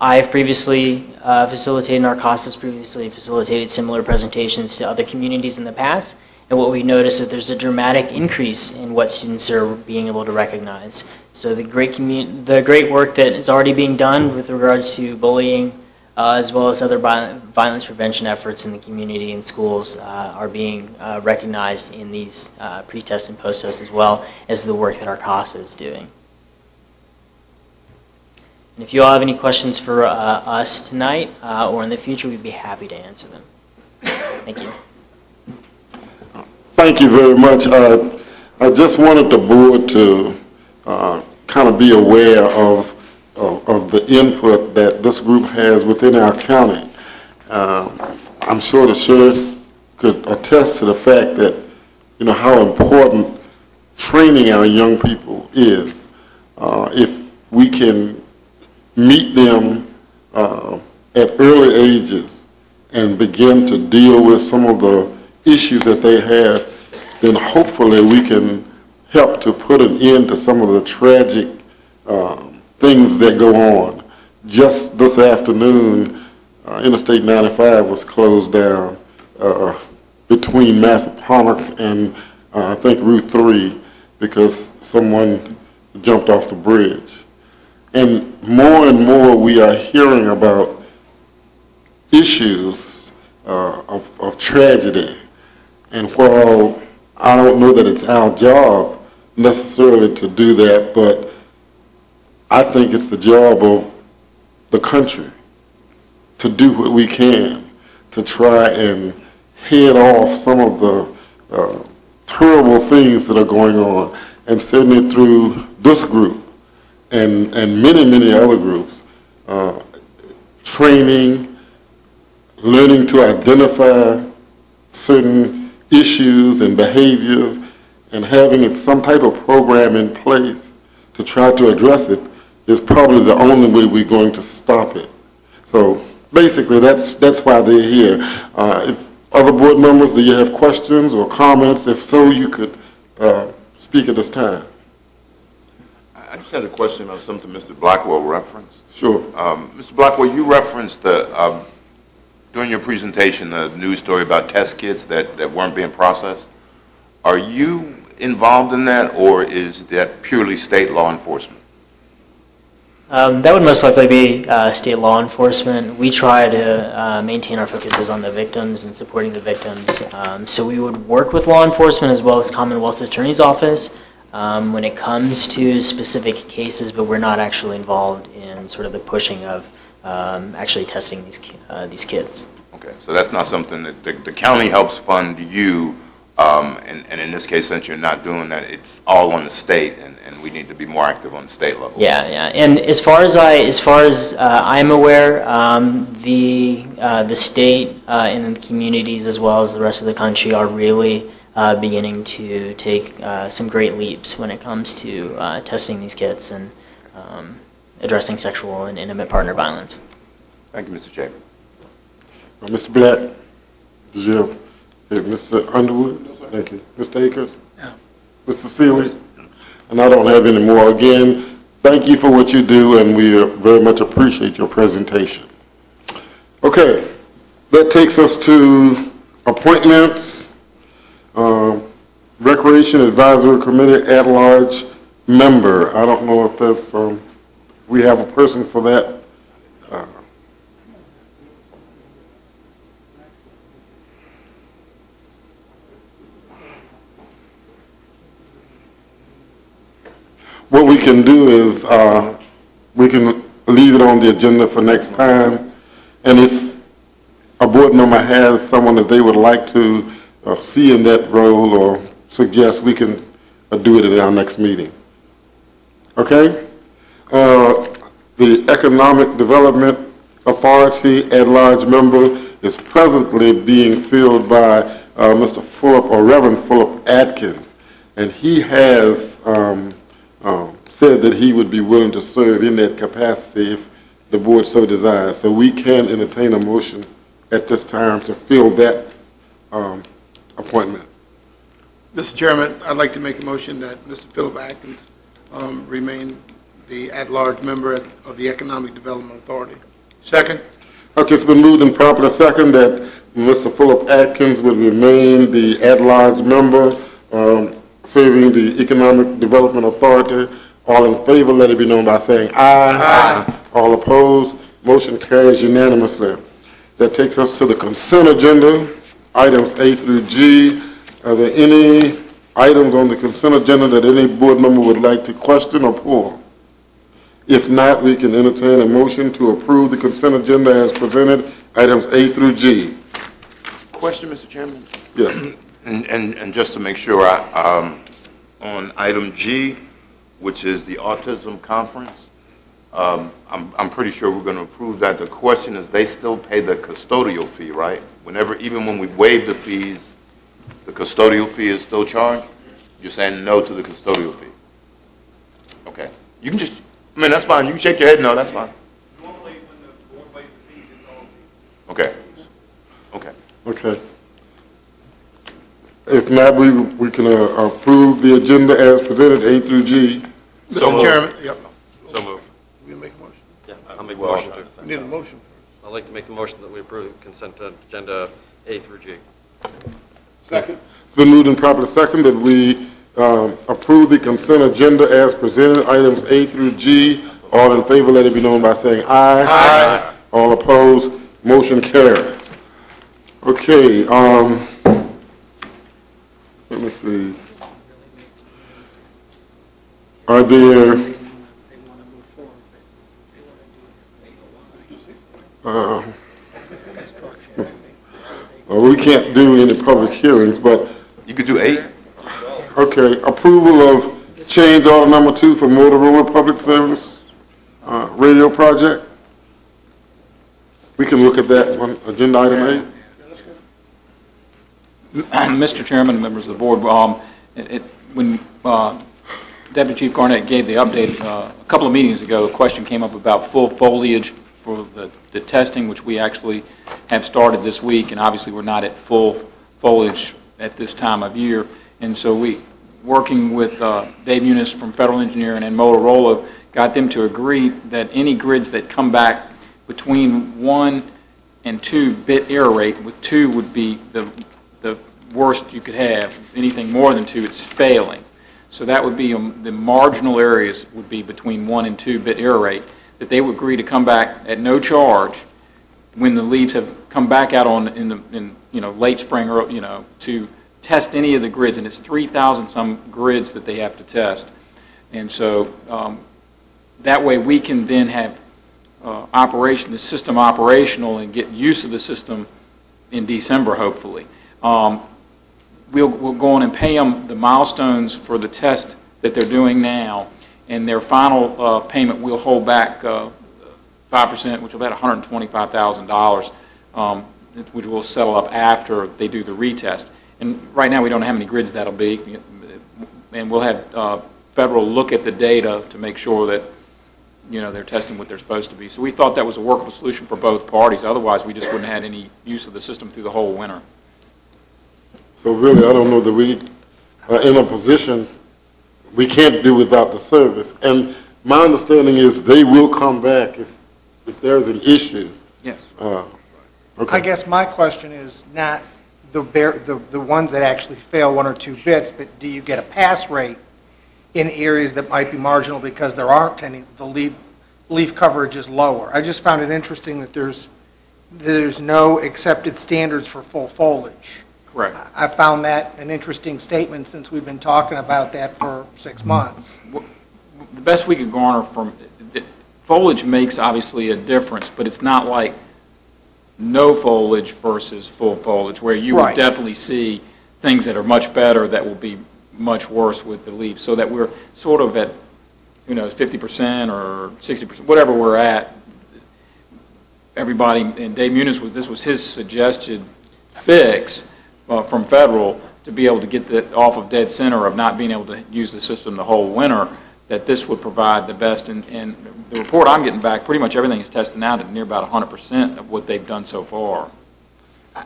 I've previously uh, facilitated, and has previously facilitated similar presentations to other communities in the past. And what we notice is that there's a dramatic increase in what students are being able to recognize. So the great the great work that is already being done with regards to bullying, uh, as well as other violence prevention efforts in the community and schools, uh, are being uh, recognized in these uh, pre-test and post-test, as well as the work that our COS is doing. And if you all have any questions for uh, us tonight uh, or in the future, we'd be happy to answer them. Thank you. Thank you very much. Uh, I just wanted the board to uh, kind of be aware of, of of the input that this group has within our county. Uh, I'm sure the sheriff could attest to the fact that, you know, how important training our young people is. Uh, If we can meet them uh, at early ages and begin to deal with some of the issues that they have, then hopefully we can help to put an end to some of the tragic um, things that go on. Just this afternoon, uh, Interstate 95 was closed down uh, between Massaponax and uh, I think Route 3 because someone jumped off the bridge. And more and more, we are hearing about issues uh, of, of tragedy. And while I don't know that it's our job necessarily to do that, but I think it's the job of the country to do what we can to try and head off some of the uh, terrible things that are going on. And certainly through this group, and, and many, many other groups, uh, training, learning to identify certain issues and behaviors, and having some type of program in place to try to address it is probably the only way we're going to stop it. So basically, that's, that's why they're here. Uh, if other board members, do you have questions or comments? If so, you could uh, speak at this time. I I just had a question about something Mr. Blackwell referenced. Sure. Um, Mr. Blackwell, you referenced the, um, during your presentation, the news story about test kits that, that weren't being processed. Are you involved in that, or is that purely state law enforcement? Um, That would most likely be uh, state law enforcement. We try to uh, maintain our focuses on the victims and supporting the victims. Um, So we would work with law enforcement as well as Commonwealth's Attorney's Office um, when it comes to specific cases, but we're not actually involved in sort of the pushing of um, actually testing these uh, these kids. Okay, so that's not something that, the, the county helps fund you, um, and, and in this case, since you're not doing that, it's all on the state, and, and we need to be more active on the state level. Yeah, yeah. And as far as I, as far as uh, I'm aware, um, the uh, the state uh, and the communities as well as the rest of the country are really uh, beginning to take uh, some great leaps when it comes to uh, testing these kits and um, addressing sexual and intimate partner violence. Thank you, Mr. Chapin. Uh, Mr. Black, did you have, hey, Mr. Underwood? Thank you. Mr. Akers? No. Mr. Seeley? And I don't have any more. Again, thank you for what you do, and we uh, very much appreciate your presentation. Okay, that takes us to appointments. Um, Recreation Advisory Committee at-large member. I don't know if that's, um, we have a person for that. Uh, What we can do is, uh, we can leave it on the agenda for next time. And if a board member has someone that they would like to uh, see in that role or suggest, we can uh, do it at our next meeting. Okay? Uh, The Economic Development Authority at-large member is presently being filled by uh, Mr. Philip, or Reverend Philip Atkins. And he has um, um, said that he would be willing to serve in that capacity if the board so desires. So we can entertain a motion at this time to fill that um, appointment. Mr. Chairman, I'd like to make a motion that Mr. Philip Atkins um, remain the at-large member of the Economic Development Authority. Second? Okay, it's been moved and properly second that Mr. Philip Atkins would remain the at-large member um, serving the Economic Development Authority. All in favor, let it be known by saying aye. Aye. All opposed, motion carries unanimously. That takes us to the consent agenda, items A through G. Are there any items on the consent agenda that any board member would like to question or pull? If not, we can entertain a motion to approve the consent agenda as presented, items A through G. Question, Mr. Chairman? Yes. And, and, and just to make sure, I, um, on item G, which is the autism conference, um, I'm, I'm pretty sure we're gonna approve that. The question is, they still pay the custodial fee, right? Whenever, even when we waive the fees, the custodial fee is still charged? You're saying no to the custodial fee? Okay. You can just, I mean, that's fine. You can shake your head no, that's fine. Okay. Okay. Okay. If not, we, we can uh, approve the agenda as presented, A through G. Mr. Chairman, yep. So moved. You make a motion. Yeah, I'll make a motion to, We need a motion. I'd like to make a motion that we approve consent agenda A through G. Second. It's been moved and properly second that we um, approve the consent agenda as presented, items A through G. All in favor, let it be known by saying aye. Aye. All opposed, motion carries. Okay, um, let me see. Are there, uh, well, we can't do any public hearings, but You could do eight? Okay, approval of change order number two for Motorola Public Service uh, radio project. We can look at that one, agenda item eight. *clears throat* Mr. Chairman, members of the board, um, it- it- when uh, Deputy Chief Garnett gave the update uh, a couple of meetings ago, a question came up about full foliage for the the testing, which we actually have started this week, and obviously, we're not at full foliage at this time of year. And so we, working with uh, Dave Munis from Federal Engineering and Motorola, got them to agree that any grids that come back between one and two bit error rate, with two would be the, the worst you could have. Anything more than two, it's failing. So that would be, um, the marginal areas would be between one and two bit error rate, that they would agree to come back at no charge when the leaves have come back out on, in the, in, you know, late spring or, you know, to test any of the grids, and it's 3,000 some grids that they have to test. And so, um, that way we can then have uh, operation, the system operational and get use of the system in December, hopefully. Um, We'll, we'll go on and pay them the milestones for the test that they're doing now, and their final uh, payment, we'll hold back uh, 5%, which will be about $125,000, um, which will settle up after they do the retest. And right now, we don't know how many grids that'll be, and we'll have uh, federal look at the data to make sure that, you know, they're testing what they're supposed to be. So we thought that was a workable solution for both parties. Otherwise, we just wouldn't have had any use of the system through the whole winter. So really, I don't know that we are in a position, we can't do without the service. And my understanding is they will come back if, if there's an issue. Yes. Uh, I guess my question is not the, bare- the, the ones that actually fail one or two bits, but do you get a pass rate in areas that might be marginal because there aren't any, the leaf, leaf coverage is lower? I just found it interesting that there's, there's no accepted standards for full foliage. Correct. I found that an interesting statement since we've been talking about that for six months. the best we could garner from, foliage makes obviously a difference, but it's not like no foliage versus full foliage, where you would definitely see things that are much better that will be much worse with the leaves, so that we're sort of at, who knows, 50% or 60%, whatever we're at. Everybody, and Dave Muniz, was, this was his suggested fix uh, from federal to be able to get that off of dead center of not being able to use the system the whole winter, that this would provide the best. And, and the report I'm getting back, pretty much everything is testing out at near about 100% of what they've done so far.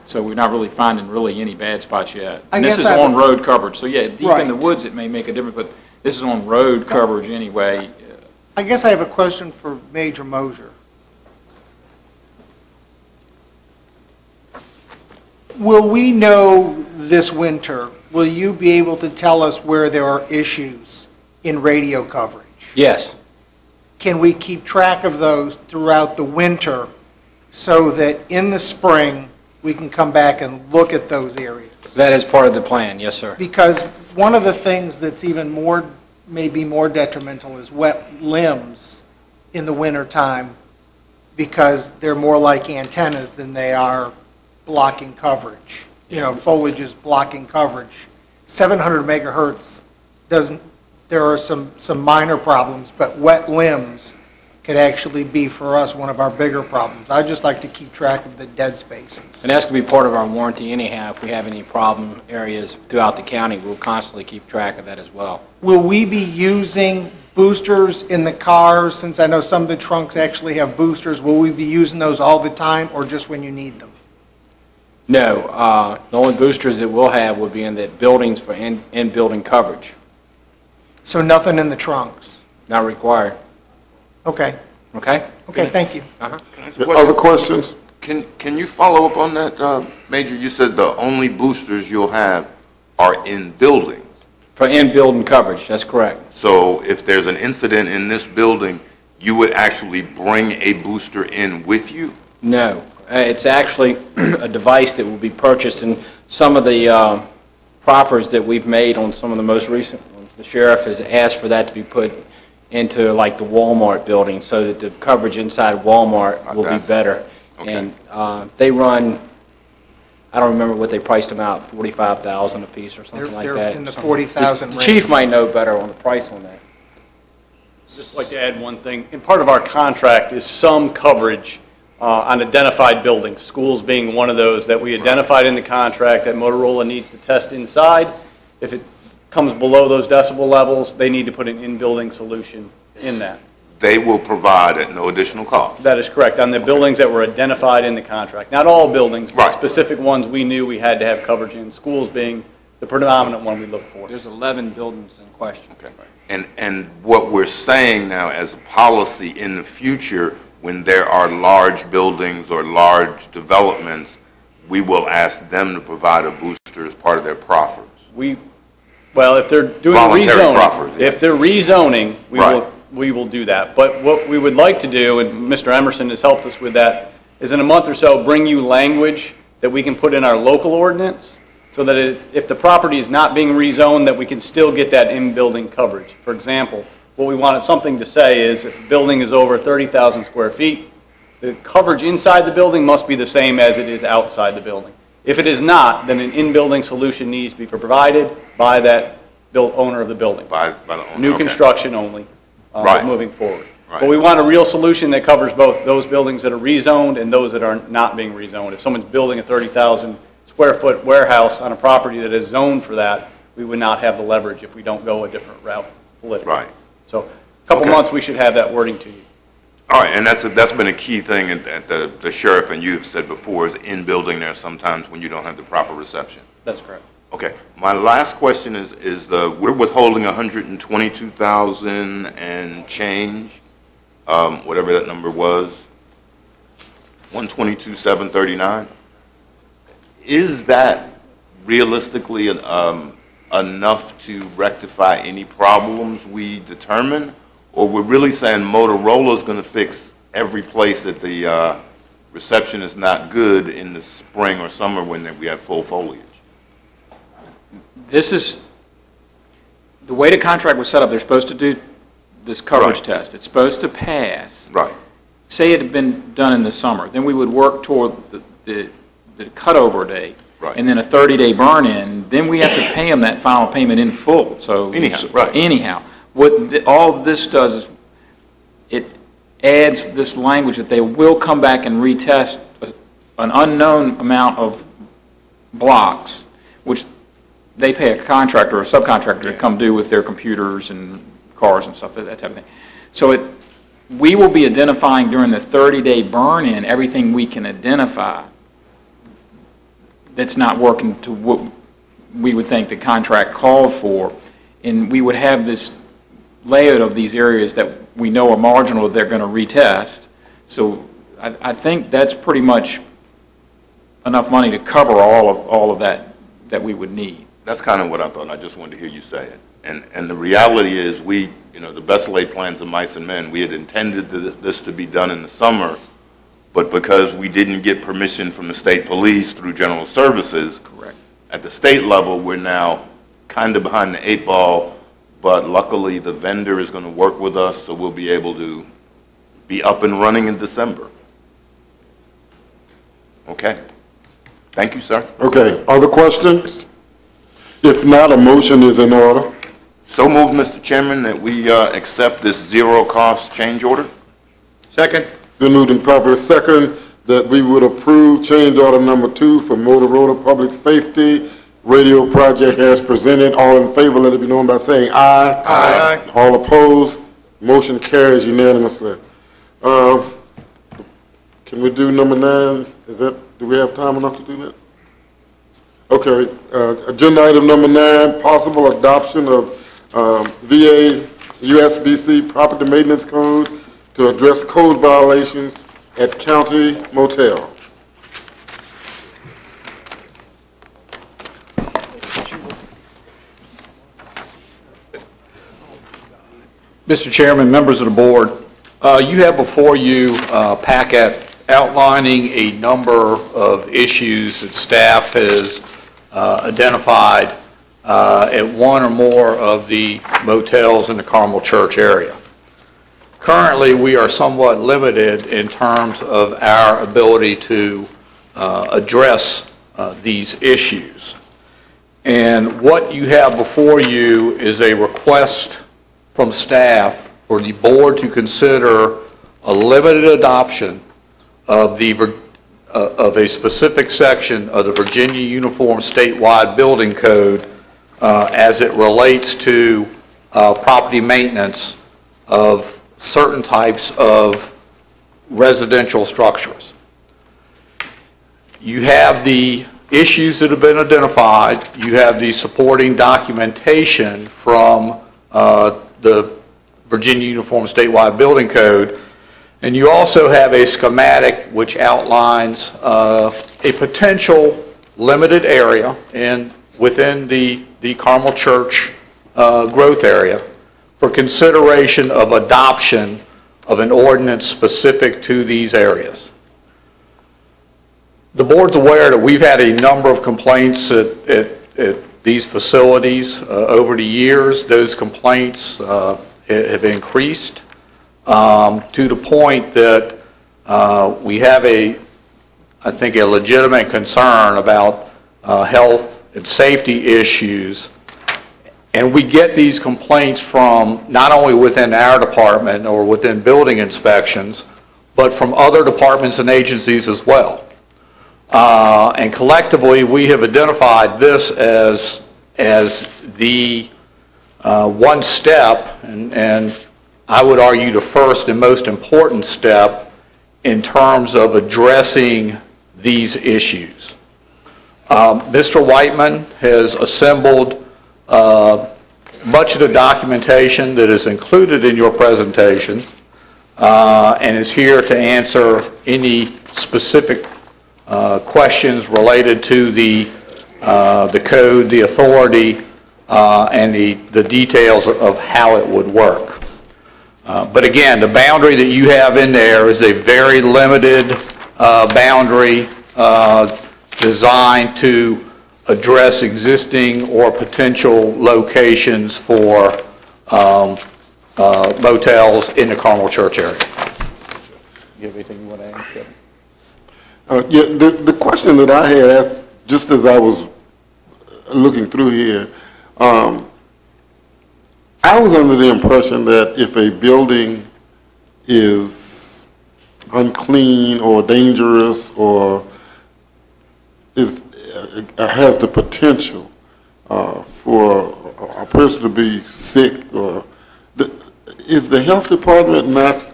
So we're not really finding really any bad spots yet. And this is I on-road coverage, so yeah, deep in the woods, it may make a difference, but this is on road coverage anyway. I guess I have a question for Major Mosier. Will we know this winter, will you be able to tell us where there are issues in radio coverage? Yes. Can we keep track of those throughout the winter so that in the spring, we can come back and look at those areas? That is part of the plan, yes, sir. Because one of the things that's even more, maybe more detrimental is wet limbs in the wintertime because they're more like antennas than they are blocking coverage. You know, foliage is blocking coverage. 700 megahertz doesn't, there are some, some minor problems, but wet limbs could actually be for us one of our bigger problems. I'd just like to keep track of the dead spaces. And that's going to be part of our warranty anyhow. If we have any problem areas throughout the county, we'll constantly keep track of that as well. Will we be using boosters in the cars, since I know some of the trunks actually have boosters? Will we be using those all the time, or just when you need them? No, uh, the only boosters that we'll have will be in the buildings for in- in-building coverage, So nothing in the trunks? not required. Okay, Okay? okay, thank you. Other questions? Can, can you follow up on that, uh, Major? You said the only boosters you'll have are in buildings. For in-building coverage, that's correct. So if there's an incident in this building, you would actually bring a booster in with you? No, Uh, it's actually *clears throat* a device that will be purchased, and some of the uh, proffers that we've made on some of the most recent ones, the sheriff has asked for that to be put into like the Walmart building, so that the coverage inside Walmart will be That's- better. okay. And uh, they run, I don't remember what they priced them out, 45,000 apiece or They're something like they're that. in the 40,000 The range. chief might know better on the price on that. Just like to add one thing. And part of our contract is some coverage uh, on identified buildings, schools being one of those that we identified in the contract that Motorola needs to test inside. If it comes below those decibel levels, they need to put an in-building solution in that. They will provide at no additional cost. That is correct, on the buildings that were identified in the contract. Not all buildings, but Right. specific ones we knew we had to have coverage in, schools being the predominant one we look for. There's 11 buildings in question. Okay. And, and what we're saying now as a policy in the future, when there are large buildings or large developments, we will ask them to provide a booster as part of their proffers. We, well, if they're doing Voluntary rezoning, yeah. if they're rezoning, we Right. will, we will do that. But what we would like to do, and Mr. Emerson has helped us with that, is in a month or so, bring you language that we can put in our local ordinance, so that it- if the property is not being rezoned, that we can still get that in-building coverage. For example, what we wanted something to say is, if the building is over 30,000 square feet, the coverage inside the building must be the same as it is outside the building. If it is not, then an in-building solution needs to be provided by that built owner of the building. By, by the owner, New okay. construction only, uh, Right. moving forward. Right. But we want a real solution that covers both those buildings that are rezoned and those that are not being rezoned. If someone's building a 30,000 square foot warehouse on a property that is zoned for that, we would not have the leverage if we don't go a different route politically. Right. So, a couple Okay. months, we should have that wording to you. All right, and that's, that's been a key thing that that the the sheriff and you have said before, is in building there sometimes when you don't have the proper reception. That's correct. Okay, my last question is, is the, we're withholding 122,000 and change, um, whatever that number was, 122,739. Is that realistically um, enough to rectify any problems we determine? Or we're really saying Motorola's going to fix every place that the uh, reception is not good in the spring or summer when we have full foliage? This is, the way the contract was set up, they're supposed to do this coverage Right. test. It's supposed to pass. Right. Say it had been done in the summer, then we would work toward the, the the cutover date. Right. And then a 30-day burn-in, then we have to pay them that final payment in full, so. Anyhow, right. Anyhow. What the- all this does is, it adds this language that they will come back and retest a- an unknown amount of blocks, which they pay a contractor or a subcontractor to come do with their computers and cars and stuff, that that type of thing. So it, we will be identifying during the 30-day burn-in, everything we can identify that's not working to what we would think the contract called for. And we would have this layout of these areas that we know are marginal, they're going to retest. So I, I think that's pretty much enough money to cover all of, all of that, that we would need. That's kind of what I thought, I just wanted to hear you say it. And, and the reality is, we, you know, the best laid plans of mice and men, we had intended this to be done in the summer, but because we didn't get permission from the state police through general services. Correct. At the state level, we're now kind of behind the eight ball, but luckily, the vendor is going to work with us, so we'll be able to be up and running in December. Okay? Thank you, sir. Okay, other questions? If not, a motion is in order. So moved, Mr. Chairman, that we uh, accept this zero-cost change order. Second. Been moved and properly second that we would approve change order number two for Motorola Public Safety Radio Project as presented. All in favor, let it be known by saying aye. Aye. All opposed, motion carries unanimously. Uh, Can we do number nine? Is that, do we have time enough to do that? Okay, uh, agenda item number nine, possible adoption of um, VA USBC Property Maintenance Code to address code violations at county motels. Mr. Chairman, members of the board, uh, you have before you a packet outlining a number of issues that staff has uh, identified uh, at one or more of the motels in the Carmel Church area. Currently, we are somewhat limited in terms of our ability to uh, address uh, these issues. And what you have before you is a request from staff for the board to consider a limited adoption of the, uh, of a specific section of the Virginia Uniform Statewide Building Code uh, as it relates to uh, property maintenance of certain types of residential structures. You have the issues that have been identified. You have the supporting documentation from uh, the Virginia Uniform Statewide Building Code. And you also have a schematic which outlines uh, a potential limited area in, within the, the Carmel Church uh, growth area for consideration of adoption of an ordinance specific to these areas. The board's aware that we've had a number of complaints at, at, at these facilities uh, over the years. Those complaints uh, have increased um, to the point that uh, we have a, I think, a legitimate concern about health and safety issues. And we get these complaints from not only within our department or within building inspections, but from other departments and agencies as well. Uh, And collectively, we have identified this as, as the uh, one step, and, and I would argue the first and most important step in terms of addressing these issues. Um, Mr. Whitman has assembled uh, much of the documentation that is included in your presentation uh, and is here to answer any specific questions related to the, uh, the code, the authority, uh, and the, the details of how it would work. Uh, But again, the boundary that you have in there is a very limited uh, boundary uh, designed to address existing or potential locations for um, uh, motels in the Carmel Church area. You have anything you want to add, Kevin? Uh, Yeah, the, the question that I had, asked, just as I was looking through here, um, I was under the impression that if a building is unclean or dangerous or is, uh, has the potential uh, for a person to be sick or, the- is the health department not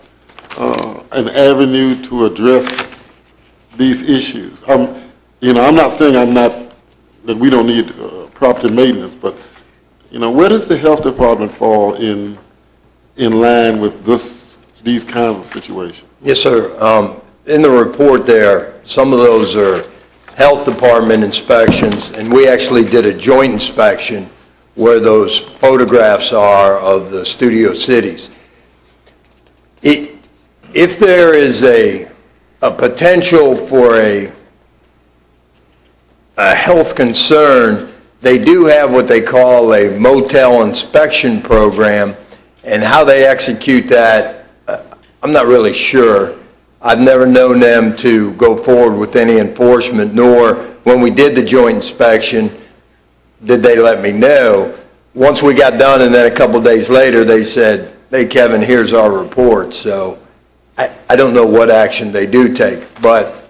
uh, an avenue to address these issues. You know, I'm not saying I'm not, that we don't need uh, property maintenance, but, you know, where does the health department fall in, in line with this, these kinds of situations? Yes, sir. Um, In the report there, some of those are health department inspections, and we actually did a joint inspection where those photographs are of the studio cities. It- If there is a, a potential for a, a health concern, they do have what they call a motel inspection program, and how they execute that, uh, I'm not really sure. I've never known them to go forward with any enforcement, nor when we did the joint inspection, did they let me know. Once we got done, and then a couple days later, they said, hey, Kevin, here's our report. So I, I don't know what action they do take, but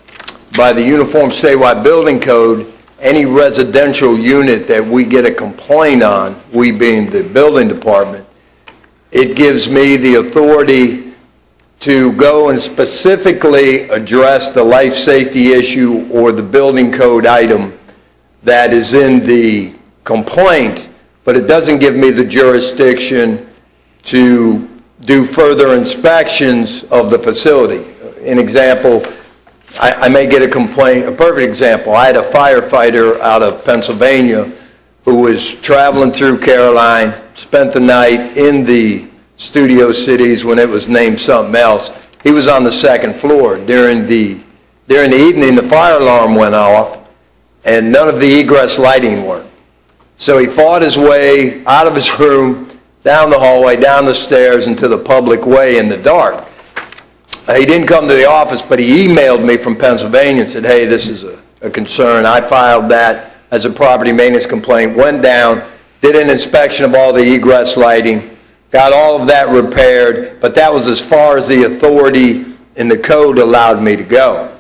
by the Uniform Statewide Building Code, any residential unit that we get a complaint on, we being the building department, it gives me the authority to go and specifically address the life safety issue or the building code item that is in the complaint, but it doesn't give me the jurisdiction to do further inspections of the facility. An example, I, I may get a complaint, a perfect example, I had a firefighter out of Pennsylvania who was traveling through Caroline, spent the night in the studio cities when it was named something else. He was on the second floor. During the, during the evening, the fire alarm went off, and none of the egress lighting worked. So he fought his way out of his *laughs* room, down the hallway, down the stairs, into the public way in the dark. He didn't come to the office, but he emailed me from Pennsylvania and said, hey, this is a, a concern. I filed that as a property maintenance complaint, went down, did an inspection of all the egress lighting, got all of that repaired, but that was as far as the authority in the code allowed me to go.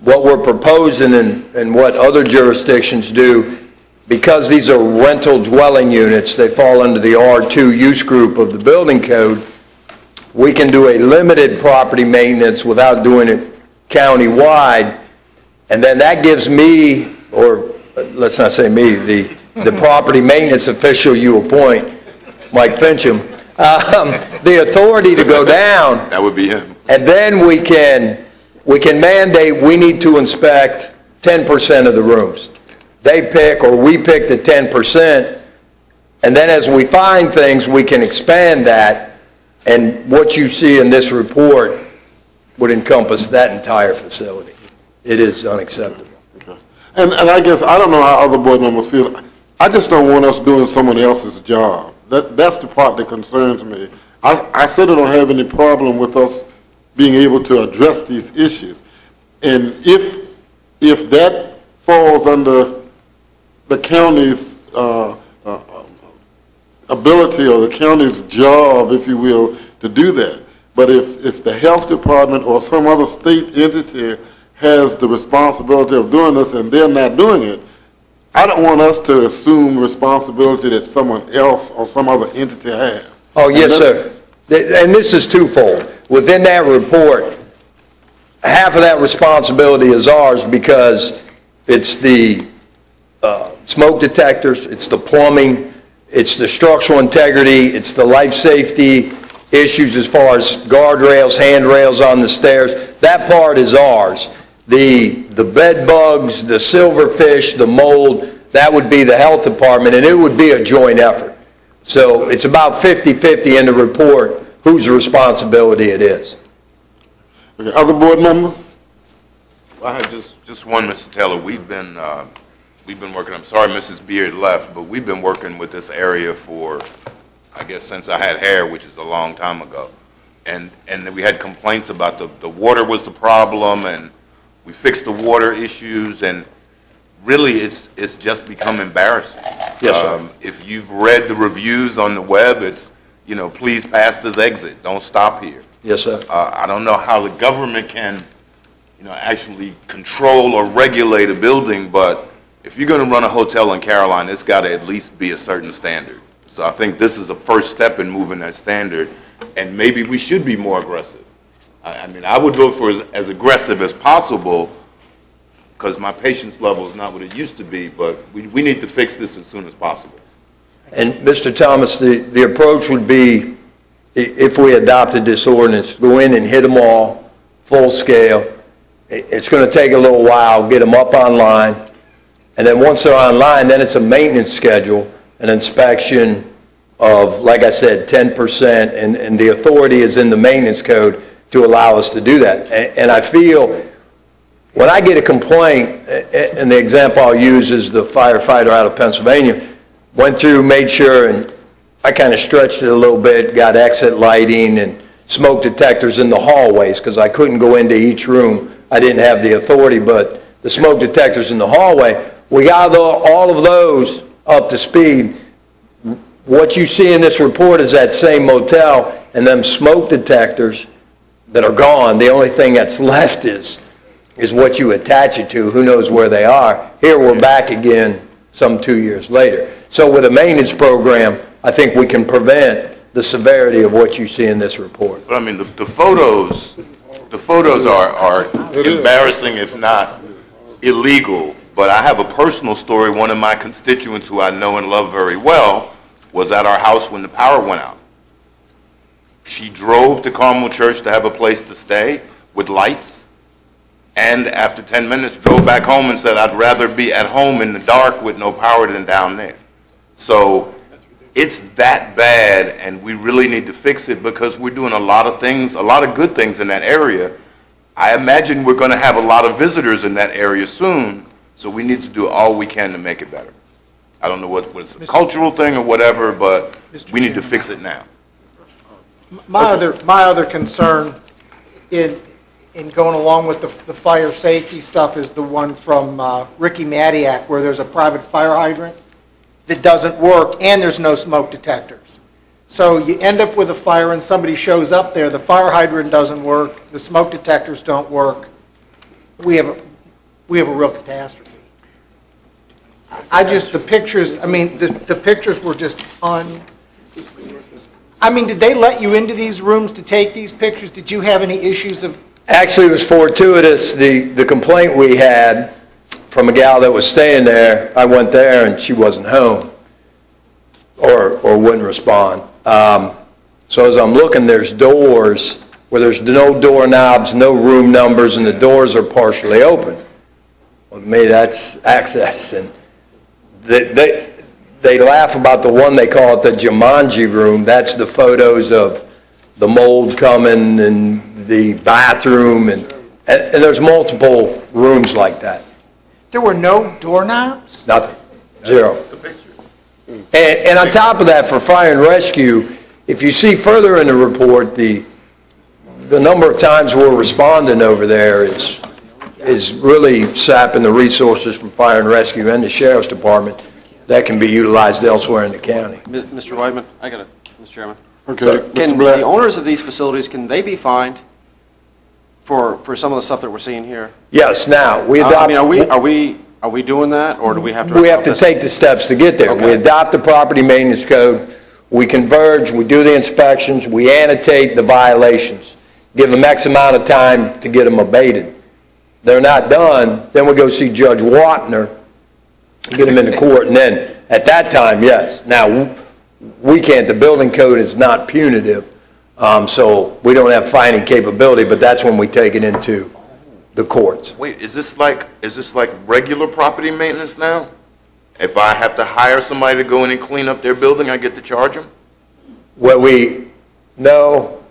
What we're proposing and, and what other jurisdictions do, because these are rental dwelling units, they fall under the R2 use group of the building code, we can do a limited property maintenance without doing it county-wide, and then that gives me, or let's not say me, the, the *laughs* property maintenance official you appoint, Mike Fincham, um, the authority to go down, *laughs* That would be him. and then we can, we can mandate, we need to inspect 10% of the rooms. They pick, or we pick the 10%, and then as we find things, we can expand that, and what you see in this report would encompass that entire facility. It is unacceptable. Okay. And, and I guess, I don't know how other board members feel. I just don't want us doing someone else's job. That, that's the part that concerns me. I, I certainly don't have any problem with us being able to address these issues. And if, if that falls under the county's, uh, uh, ability or the county's job, if you will, to do that. But if, if the health department or some other state entity has the responsibility of doing this and they're not doing it, I don't want us to assume responsibility that someone else or some other entity has. Oh, yes, sir. And this is twofold. Within that report, half of that responsibility is ours because it's the uh, smoke detectors, it's the plumbing, it's the structural integrity, it's the life safety issues as far as guardrails, handrails on the stairs. That part is ours. The, the bed bugs, the silverfish, the mold, that would be the health department, and it would be a joint effort. So it's about 50/50 in the report whose responsibility it is. Okay, Other board members? I had just, just one, Mr. Taylor. We've been, uh, we've been working, I'm sorry Mrs. Beard left, but we've been working with this area for, I guess, since I had hair, which is a long time ago. And, and we had complaints about the, the water was the problem, and we fixed the water issues, and really, it's, it's just become embarrassing. Yes, sir. Um, If you've read the reviews on the web, it's, you know, please pass this exit, don't stop here. Yes, sir. Uh, I don't know how the government can, you know, actually control or regulate a building, but if you're going to run a hotel in Caroline, it's got to at least be a certain standard. So I think this is a first step in moving that standard, and maybe we should be more aggressive. I, I mean, I would vote for as, as aggressive as possible, because my patience level is not what it used to be, but we, we need to fix this as soon as possible. And Mr. Thomas, the, the approach would be, if we adopted this ordinance, go in and hit them all, full scale. It's going to take a little while, get them up online, and then once they're online, then it's a maintenance schedule, an inspection of, like I said, 10%, and, and the authority is in the maintenance code to allow us to do that. A- And I feel, when I get a complaint, and the example I'll use is the firefighter out of Pennsylvania, went through, made sure, and I kind of stretched it a little bit, got exit lighting and smoke detectors in the hallways, because I couldn't go into each room. I didn't have the authority, but the smoke detectors in the hallway, we got all of those up to speed. What you see in this report is that same motel, and them smoke detectors that are gone, the only thing that's *laughs* left is, is what you attach it to, who knows where they are. Here, we're back again some two years later. So with a maintenance program, I think we can prevent the severity of what you see in this report. But I mean, the, the photos, the photos are, are embarrassing, if not illegal. But I have a personal story. One of my constituents who I know and love very well was at our house when the power went out. She drove to Carmel Church to have a place to stay with lights. And after 10 minutes, drove back home and said, I'd rather be at home in the dark with no power than down there. So it's that bad, and we really need to fix it because we're doing a lot of things, a lot of good things in that area. I imagine we're going to have a lot of visitors in that area soon, so we need to do all we can to make it better. I don't know what, what's a cultural thing or whatever, but we need to fix it now. My other, my other concern in, in going along with the, the fire safety stuff is the one from uh, Ricky Madiak, where there's a private fire hydrant that doesn't work, and there's no smoke detectors. So you end up with a fire and somebody shows up there, the fire hydrant doesn't work, the smoke detectors don't work. We have, a we have a real catastrophe. I just, the pictures, I mean, the, the pictures were just un, I mean, did they let you into these rooms to take these pictures? Did you have any issues of, Actually, it was fortuitous. The, the complaint we had from a gal that was staying there. I went there and she wasn't home or, or wouldn't respond. Um, So as I'm looking, there's doors where there's no doorknobs, no room numbers, and the doors are partially open. Well, to me, that's access, and they, they, they laugh about the one, they call it the Jumanji room. That's the photos of the mold coming and the bathroom, and, and and there's multiple rooms like that. There were no doorknobs? Nothing, zero. The And, and on top of that, for fire and rescue, if you see further in the report, the, the number of times we're responding over there is, is really sapping the resources from fire and rescue and the sheriff's department that can be utilized elsewhere in the county. Mr. Weidman, I got it, Mr. Chairman. Okay, So Mr. Can the owners of these facilities, can they be fined for, for some of the stuff that we're seeing here? Yes, now, we Uh, I mean, are we, are we, are we doing that, or do we have to? We have to this? take the steps to get there. We adopt the property maintenance code, we converge, we do the inspections, we annotate the violations, give them X amount of time to get them abated. They're not done, then we go see Judge Watner, get them into court, and then, at that time, yes. Now, we can't, the building code is not punitive, um, so we don't have fining capability, but that's when we take it into the courts. Wait, is this like, is this like regular property maintenance now? If I have to hire somebody to go in and clean up their building, I get to charge them? What we, no,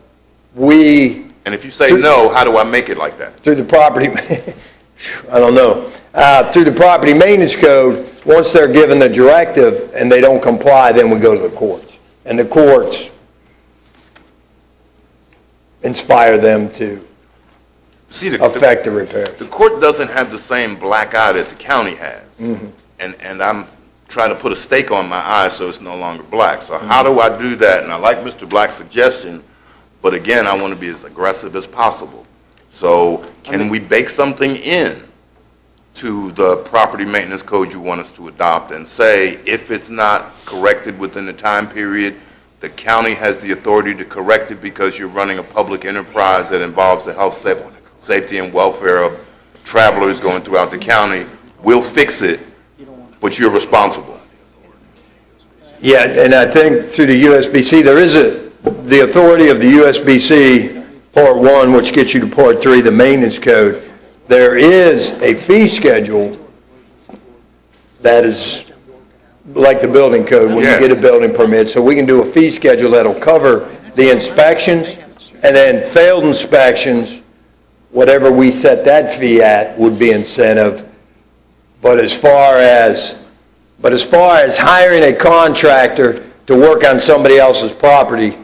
we And if you say no, how do I make it like that? through the property, *laughs* I don't know, uh, through the property maintenance code, once they're given the directive and they don't comply, then we go to the courts. And the courts inspire them to See, the, affect the repair. the court doesn't have the same black eye that the county has. And, and I'm trying to put a stake on my eye so it's no longer black. So how do I do that? And I like Mr. Black's suggestion, but again, I want to be as aggressive as possible. So can we bake something in to the property maintenance code you want us to adopt and say, if it's not corrected within the time period, the county has the authority to correct it because you're running a public enterprise that involves the health, saf- safety, and welfare of travelers going throughout the county. We'll fix it, but you're responsible. Yeah, and I think through the USBC, there is a, the authority of the USBC, Part 1, which gets you to Part 3, the maintenance code, there is a fee schedule that is like the building code, when you Yeah. get a building permit, so we can do a fee schedule that'll cover the inspections, and then failed inspections, whatever we set that fee at would be incentive. But as far as, but as far as hiring a contractor to work on somebody else's property,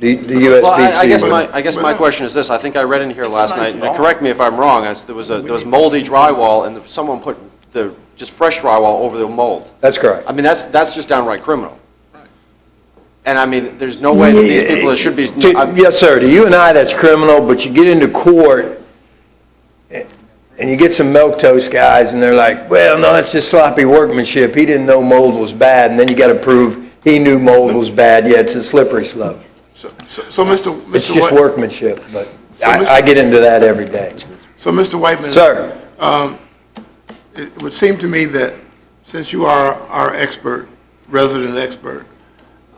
the the USBC. Well, I I guess my, I guess my question is this, I think I read in here last night, and correct me if I'm wrong, as there was a, there was moldy drywall, and someone put the, just fresh drywall over the mold. That's correct. I mean, that's, that's just downright criminal. And I mean, there's no way that these people that should be, To- I'm- Yes, sir, to you and I, that's criminal, but you get into court, and you get some milquetoast guys, and they're like, well, no, that's just sloppy workmanship, he didn't know mold was bad, and then you gotta prove he knew mold was bad, yeah, it's a slippery slope. So, so so, Mr. Mr. It's just White- workmanship, but So, Mr. I I get into that every day. So, Mr. Whiteman. Sir. um, It would seem to me that since you are our expert, resident expert,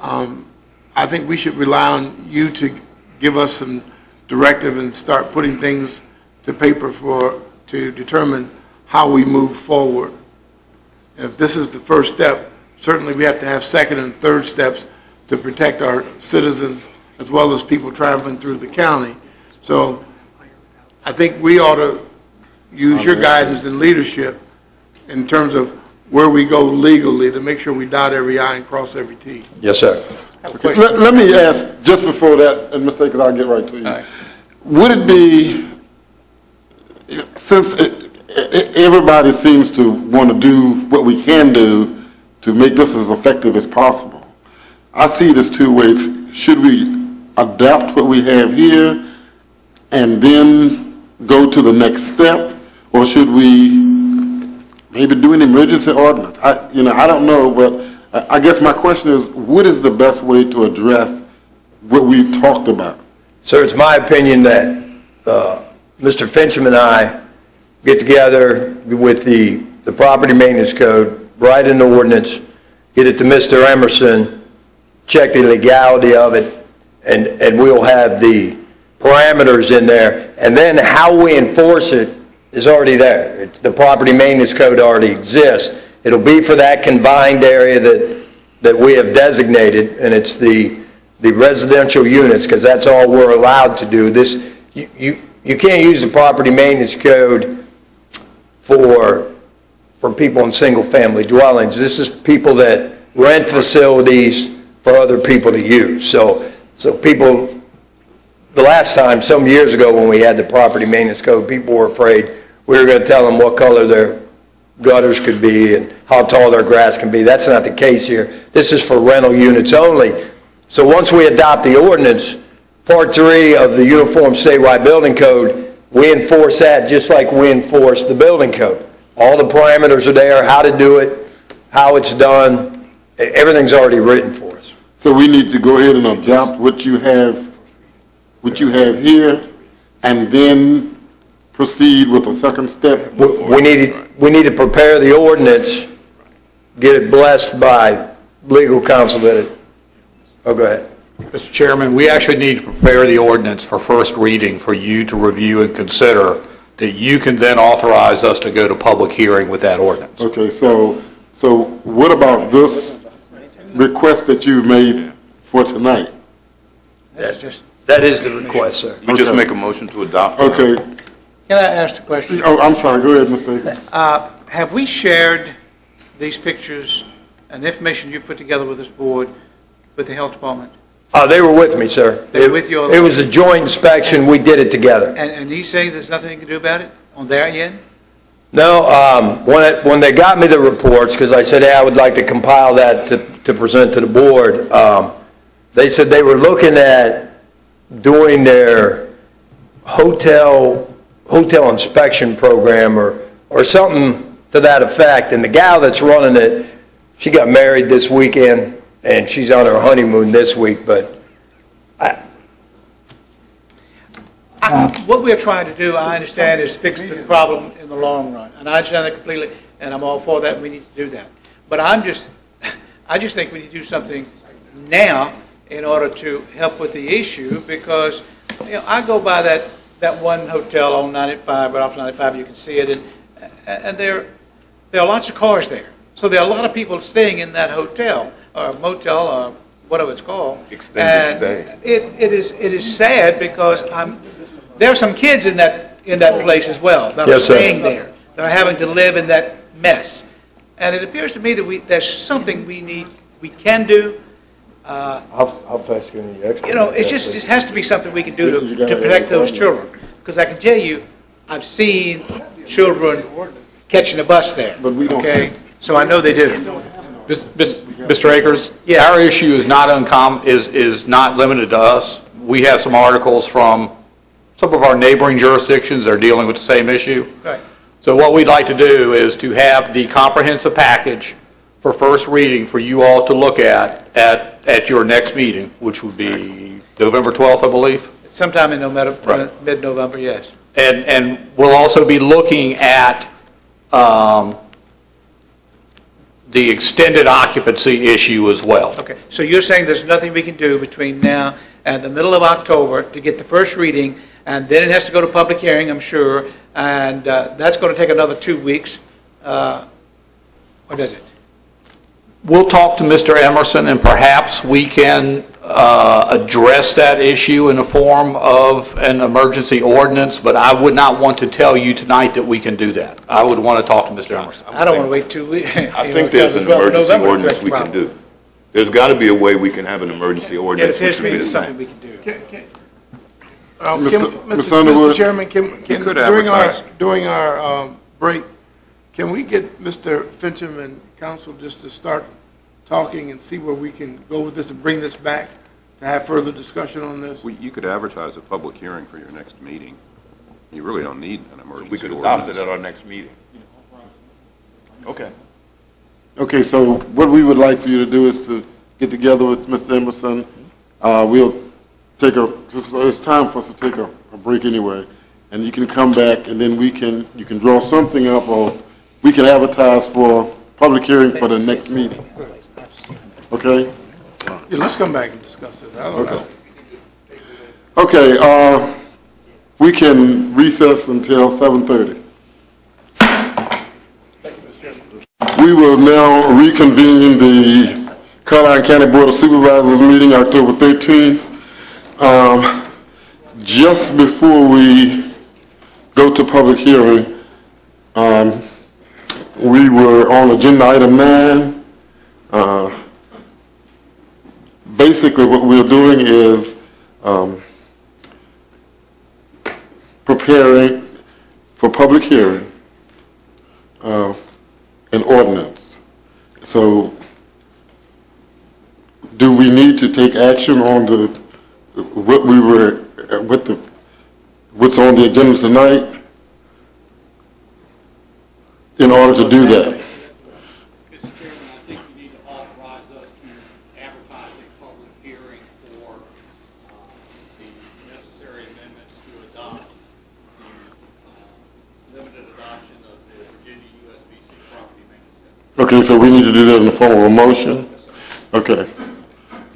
um, I think we should rely on you to give us some directive and start putting things to paper for, to determine how we move forward. If this is the first step, certainly we have to have second and third steps to protect our citizens as well as people traveling through the county. So I think we ought to use your guidance and leadership in terms of where we go legally to make sure we dot every i and cross every t. Yes, sir. Okay, Let, let me ask, just before that, and Mr. Akers, I'll get right to you. Would it be, since it- e- everybody seems to want to do what we can do to make this as effective as possible, I see this two ways. Should we adapt what we have here and then go to the next step? Or should we maybe do an emergency ordinance? I, you know, I don't know, but I guess my question is, what is the best way to address what we've talked about? Sir, it's my opinion that uh, Mr. Fincham and I get together with the the property maintenance code, write an ordinance, get it to Mr. Emerson, check the legality of it, and, and we'll have the parameters in there. And then how we enforce it is already there. The property maintenance code already exists. It'll be for that combined area that, that we have designated, and it's the, the residential units, because that's all we're allowed to do. This, you, you, you can't use the property maintenance code for, for people in single-family dwellings. This is people that rent facilities for other people to use. So, so people, the last time, some years ago, when we had the property maintenance code, people were afraid we were going to tell them what color their gutters could be and how tall their grass can be. That's not the case here. This is for rental units only. So once we adopt the ordinance, Part 3 of the Uniform Statewide Building Code, we enforce that just like we enforce the building code. All the parameters are there, how to do it, how it's done, everything's already written for. So we need to go ahead and adopt what you have, what you have here, and then proceed with a second step? We we need, we need to prepare the ordinance, get it blessed by legal counsel that it, oh, go ahead. Mr. Chairman, we actually need to prepare the ordinance for first reading for you to review and consider, that you can then authorize us to go to public hearing with that ordinance. Okay, so, so what about this request that you made for tonight? That's just, That is the request, sir. You just make a motion to adopt. Okay, can I ask a question? oh, I'm sorry, go ahead, Mr. Akins. Uh, Have we shared these pictures and the information you put together with this board with the health department? Uh, they were with me, sir. They were with you all the It was a joint inspection, we did it together. And, and he's saying there's nothing you can do about it on their end? No, um, when, it- when they got me the reports, because I said, hey, I would like to compile that to, to present to the board, um, they said they were looking at doing their hotel, hotel inspection program or, or something to that effect. And the gal that's running it, she got married this weekend, and she's on her honeymoon this week, but I- What we're trying to do, I understand, is fix the problem in the long run. And I understand that completely, and I'm all for that, we need to do that. But I'm just, I just think we need to do something now in order to help with the issue, because, you know, I go by that, that one hotel on 95, right off 95, you can see it, and, and there, there are lots of cars there. So there are a lot of people staying in that hotel, or motel, or whatever it's called. Extended And It, it is, it is sad because I'm, there are some kids in that, in that place as well that are Yes, sir. staying there, that are having to live in that mess. And it appears to me that we, there's something we need, we can do. Uh, How, how fast can you expedite You know, it's that, just, please? it has to be something we can do You to, gotta to protect have those problem. children. Because I can tell you, I've seen children catching a bus there. But we don't- Okay, so I know they do. Mis- mis- Mr. Akers? Yeah. Our issue is not uncommon, is, is not limited to us. We have some articles from some of our neighboring jurisdictions that are dealing with the same issue. Right. So what we'd like to do is to have the comprehensive package for first reading for you all to look at, at, at your next meeting, which would be November 12th, I believe. Sometime in November, Right. mid-November, yes. And, and we'll also be looking at um, the extended occupancy issue as well. Okay, so you're saying there's nothing we can do between now and the middle of October to get the first reading, and then it has to go to public hearing, I'm sure, and uh, that's going to take another two weeks, uh, or does it? We'll talk to Mr. Emerson, and perhaps we can uh, address that issue in the form of an emergency ordinance, but I would not want to tell you tonight that we can do that. I would want to talk to Mr. Emerson. I don't want to wait two weeks. I think *laughs* there's an emergency ordinance we can do. There's got to be a way we can have an emergency It ordinance appears which to would be the something same. we can do. Can- can- um, Mr. can- Mr. Mr. Underwood? Mr. Chairman, can, can, could during our, advertise. during our um, break, can we get Mr. Fincham and council just to start talking and see where we can go with this and bring this back to have further discussion on this? Well, You could advertise a public hearing for your next meeting. You really don't need an emergency We could adopt it at our next meeting. Okay. Okay, so what we would like for you to do is to get together with Mr. Emerson. Uh, we'll take a, it's it's time for us to take a, a break anyway. And you can come back and then we can, you can draw something up or we can advertise for public hearing for the next meeting. Okay? Yeah, let's come back and discuss this. Don't know. Okay, uh, we can recess until 7:30. We will now reconvene the Caroline County Board of Supervisors meeting October 13th. Um, Just before we go to public hearing, um, we were on agenda item nine. Uh, Basically, what we're doing is um, preparing for public hearing uh, an ordinance. So do we need to take action on the, what we were, what the, what's on the agenda tonight in order to do that? Mr. Chairman, I think you need to authorize us to advertise a public hearing for uh, the necessary amendments to adopt the uh, limited adoption of the Virginia USBC property maintenance code. Okay, so we need to do that in the form of a motion? Okay.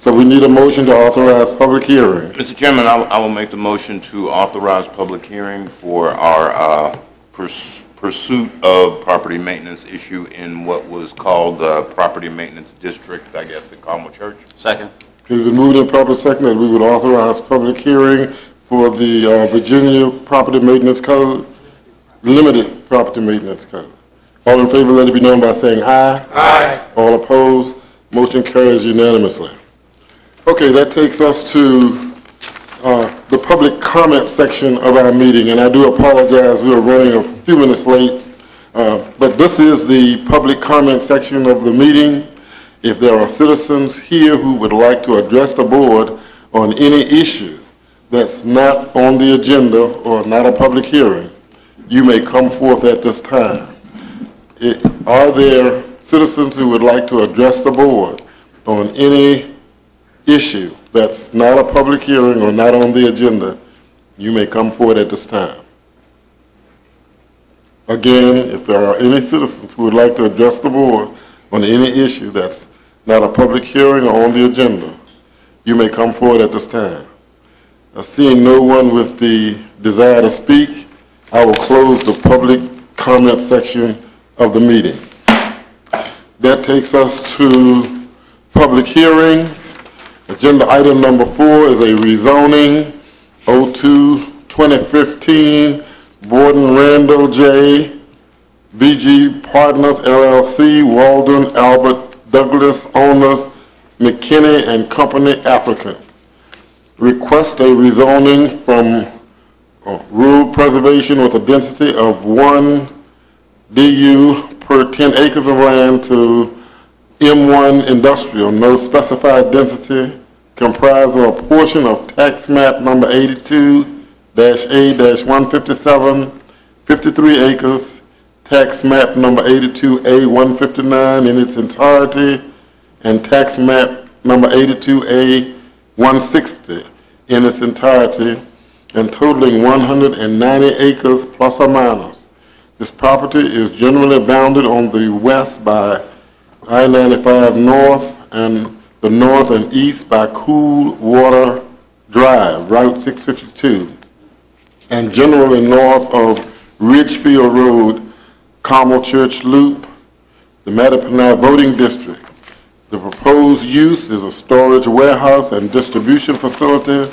So we need a motion to authorize public hearing. Mr. Chairman, I will- I will make the motion to authorize public hearing for our uh, purs- pursuit of property maintenance issue in what was called the Property Maintenance District, I guess, at Carmel Church. Second. It's been moved and properly second that we would authorize public hearing for the uh, Virginia Property Maintenance Code, limited property maintenance code. All in favor, let it be known by saying aye. Aye. All opposed, motion carries unanimously. Okay, that takes us to uh, the public comment section of our meeting, and I do apologize, we are running a few minutes late, Uh, but this is the public comment section of the meeting. If there are citizens here who would like to address the board on any issue that's not on the agenda or not a public hearing, you may come forth at this time. Are there citizens who would like to address the board on any issue that's not a public hearing or not on the agenda? You may come forward at this time. Again, if there are any citizens who would like to address the board on any issue that's not a public hearing or on the agenda, you may come forward at this time. Uh, Seeing no one with the desire to speak, I will close the public comment section of the meeting. That takes us to public hearings. Agenda item number four is a rezoning 02-2015 Borden Randall J. BG Partners LLC, Walden Albert Douglas owners, McKinney and Company applicant. Request a rezoning from uh, rural preservation with a density of one DU per 10 acres of land to M1 industrial, no specified density, comprised of a portion of tax map number 82-A-157, 53 acres, tax map number 82A-159 in its entirety, and tax map number 82A-160 in its entirety, and totaling 190 acres plus or minus. This property is generally bounded on the west by I-95 North and the north and east by Cool Water Drive, Route 652, and generally north of Ridgefield Road, Carmel Church Loop, the Mattaponi Voting District. The proposed use is a storage warehouse and distribution facility.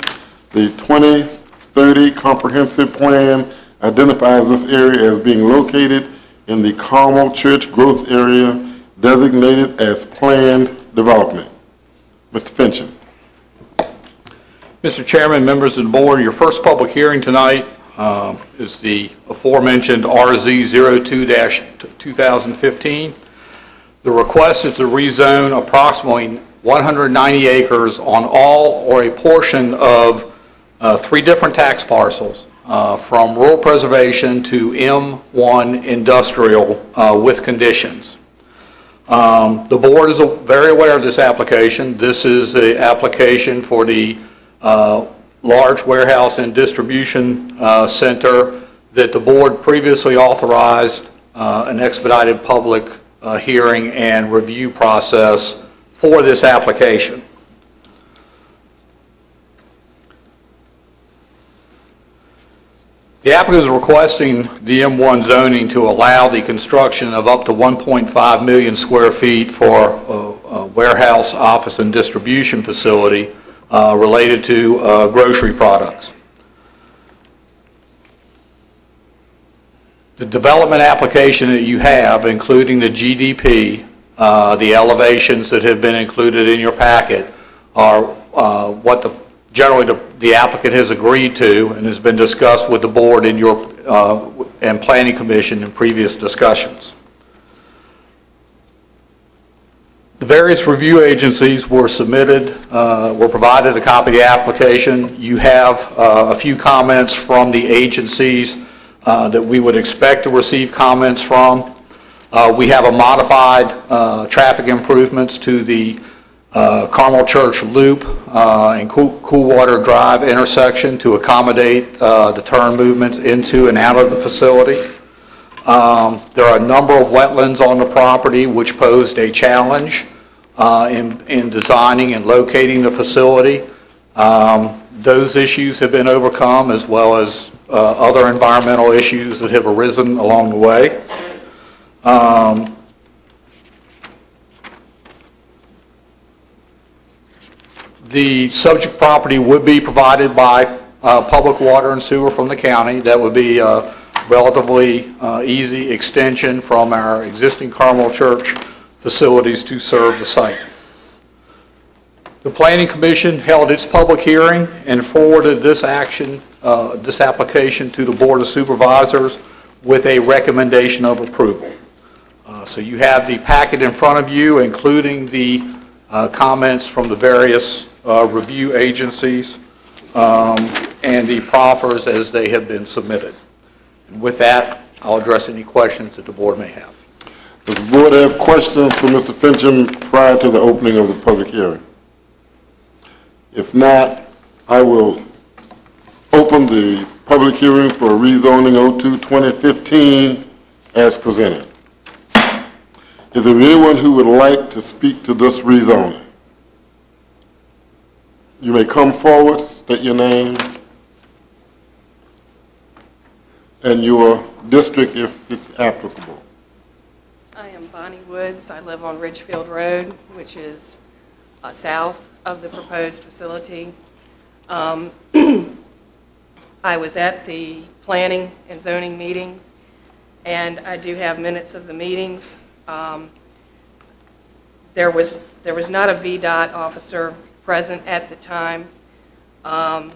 The 2030 comprehensive plan identifies this area as being located in the Carmel Church growth area designated as planned development. Mr. Fincham. Mr. Chairman, members of the board, your first public hearing tonight uh, is the aforementioned RZ 02-2015. The request is to rezone approximately 190 acres on all or a portion of uh, three different tax parcels uh, from rural preservation to M1 industrial uh, with conditions. Um, The board is very aware of this application. This is the application for the uh, large warehouse and distribution uh, center that the board previously authorized uh, an expedited public uh, hearing and review process for this application. The applicant is requesting the M1 zoning to allow the construction of up to 1.5 million square feet for a a warehouse, office, and distribution facility uh, related to uh, grocery products. The development application that you have, including the GDP, uh, the elevations that have been included in your packet, are uh, what the, generally the- the applicant has agreed to and has been discussed with the board in your, uh, and planning commission in previous discussions. The various review agencies were submitted, uh, were provided a copy of the application. You have uh, a few comments from the agencies uh, that we would expect to receive comments from. Uh, We have a modified uh, traffic improvements to the uh, Carmel Church Loop uh, and Cool Coolwater Drive intersection to accommodate uh, the turn movements into and out of the facility. Um, There are a number of wetlands on the property which posed a challenge uh, in in designing and locating the facility. Um, Those issues have been overcome, as well as uh, other environmental issues that have arisen along the way. Um, The subject property would be provided by uh, public water and sewer from the county. That would be a relatively uh, easy extension from our existing Carmel Church facilities to serve the site. The Planning Commission held its public hearing and forwarded this action, uh, this application to the Board of Supervisors with a recommendation of approval. Uh, So you have the packet in front of you, including the uh, comments from the various uh, review agencies um, and the proffers as they have been submitted. And with that, I'll address any questions that the board may have. Does the board have questions for Mr. Fincham prior to the opening of the public hearing? If not, I will open the public hearing for rezoning 02-2015 as presented. Is there anyone who would like to speak to this rezoning? You may come forward, state your name and your district if it's applicable. I am Bonnie Woods. I live on Ridgefield Road, which is uh, south of the proposed facility. Um, *clears throat* I was at the planning and zoning meeting, and I do have minutes of the meetings. Um, There was, there was not a VDOT officer present at the time. Um,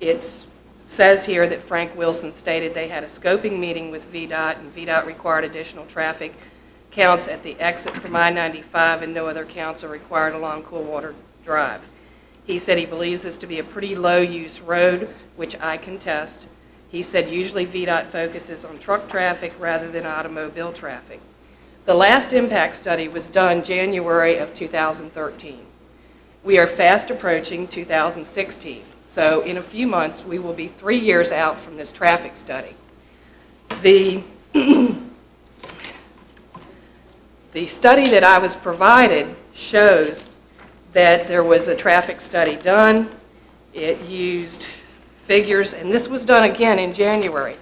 It says here that Frank Wilson stated they had a scoping meeting with VDOT, and VDOT required additional traffic counts at the exit from I-95, and no other counts are required along Coolwater Drive. He said he believes this to be a pretty low-use road, which I contest. He said usually VDOT focuses on truck traffic rather than automobile traffic. The last impact study was done January of 2013. We are fast approaching 2016, so in a few months, we will be three years out from this traffic study. The, *clears throat* the study that I was provided shows that there was a traffic study done. It used figures, and this was done again in January.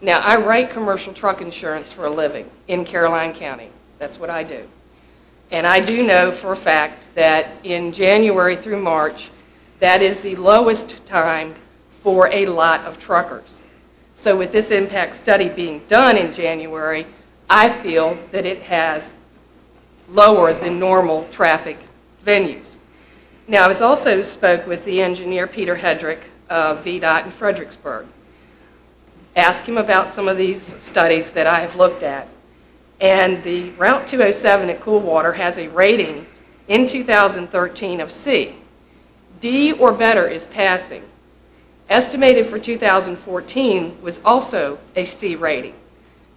Now, I write commercial truck insurance for a living in Caroline County. That's what I do. And I do know for a fact that in January through March, that is the lowest time for a lot of truckers. So with this impact study being done in January, I feel that it has lower than normal traffic venues. Now, I also spoke with the engineer, Peter Hedrick, of VDOT in Fredericksburg. Asked him about some of these studies that I have looked at. And the Route 207 at Coolwater has a rating in 2013 of C. D or better is passing. Estimated for 2014 was also a C rating.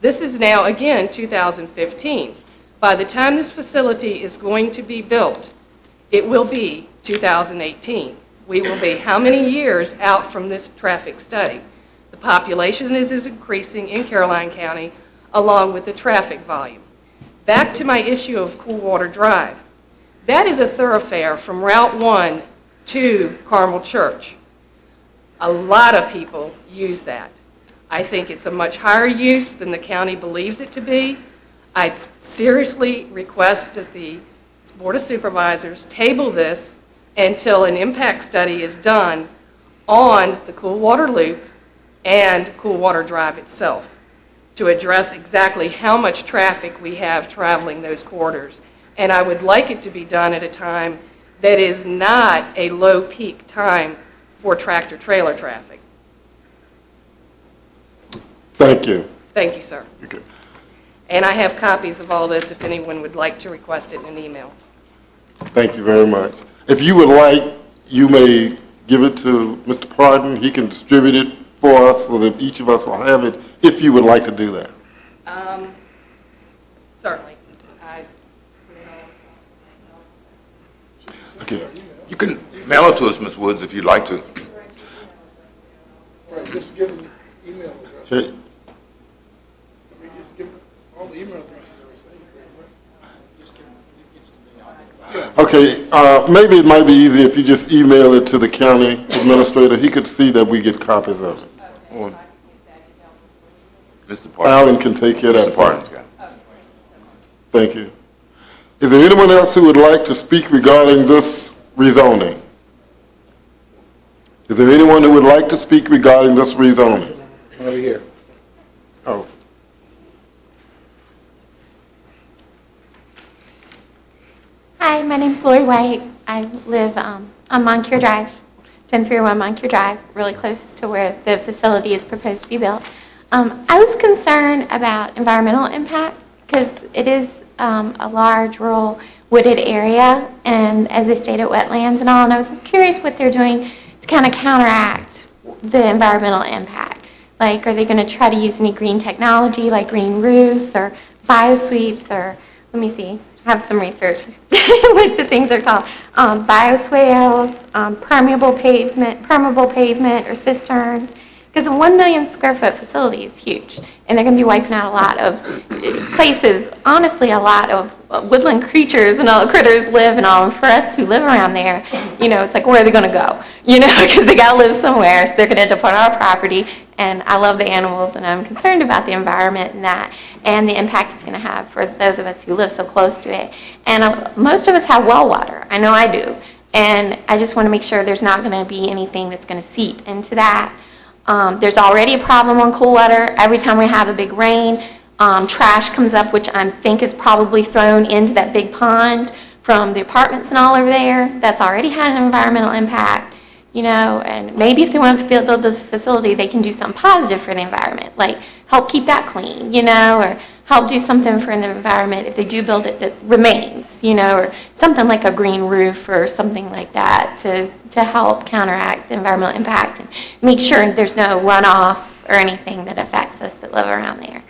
This is now, again, 2015. By the time this facility is going to be built, it will be 2018. We will be how many years out from this traffic study? The population is is increasing in Caroline County. Along with the traffic volume. Back to my issue of Coolwater Drive. That is a thoroughfare from Route 1 to Carmel Church. A lot of people use that. I think it's a much higher use than the county believes it to be. I seriously request that the Board of Supervisors table this until an impact study is done on the Cool Water Loop and Cool Water Drive itself to address exactly how much traffic we have traveling those corridors. And I would like it to be done at a time that is not a low peak time for tractor trailer traffic. Thank you. Thank you, sir. Okay. And I have copies of all this if anyone would like to request it in an email. Thank you very much. If you would like, you may give it to Mr. Parton. He can distribute it for us so that each of us will have it, if you would like to do that. Um, Certainly. I- Okay. You can mail it to us, Ms. Woods, if you'd like to. Right, just give them the email address. Okay. I mean, just give them all the email addresses that were saved, pretty much. Okay, uh, maybe it might be easy if you just email it to the county administrator. He could see that we get copies of it. Or Mr. Parton. Alan can take care of that. Mr. Parton's got it. Thank you. Is there anyone else who would like to speak regarding this rezoning? Is there anyone who would like to speak regarding this rezoning? Over here. Oh, Hi, my name's Lori White. I live um, on Moncure Drive, 10301 Moncure Drive, really close to where the facility is proposed to be built. Um, I was concerned about environmental impact because it is um, a large rural wooded area and as they stated wetlands and all and I was curious what they're doing to kind of counteract the environmental impact. Like are they going to try to use any green technology like green roofs or biosweeps or let me see, have some research *laughs* what the things are called. Um, bioswales, um, permeable pavement, permeable pavement or cisterns. Because a 1 million square foot facility is huge, and they're going to be wiping out a lot of places. Honestly, a lot of woodland creatures and all the critters live and all. And for us who live around there, you know, it's like, where are they going to go? *laughs* You know, because they got to live somewhere, so they're going to end up on our property. And I love the animals, and I'm concerned about the environment and that, and the impact it's going to have for those of us who live so close to it. And uh, most of us have well water. I know I do. And I just want to make sure there's not going to be anything that's going to seep into that. Um, there's already a problem on cool water. Every time we have a big rain, um, trash comes up, which I think is probably thrown into that big pond from the apartments and all over there. That's already had an environmental impact, you know, and maybe if they want to build the facility, they can do something positive for the environment, like help keep that clean, you know, or help do something for the environment if they do build it that remains, you know, or something like a green roof or something like that to, to help counteract environmental impact and make sure there's no runoff or anything that affects us that live around there.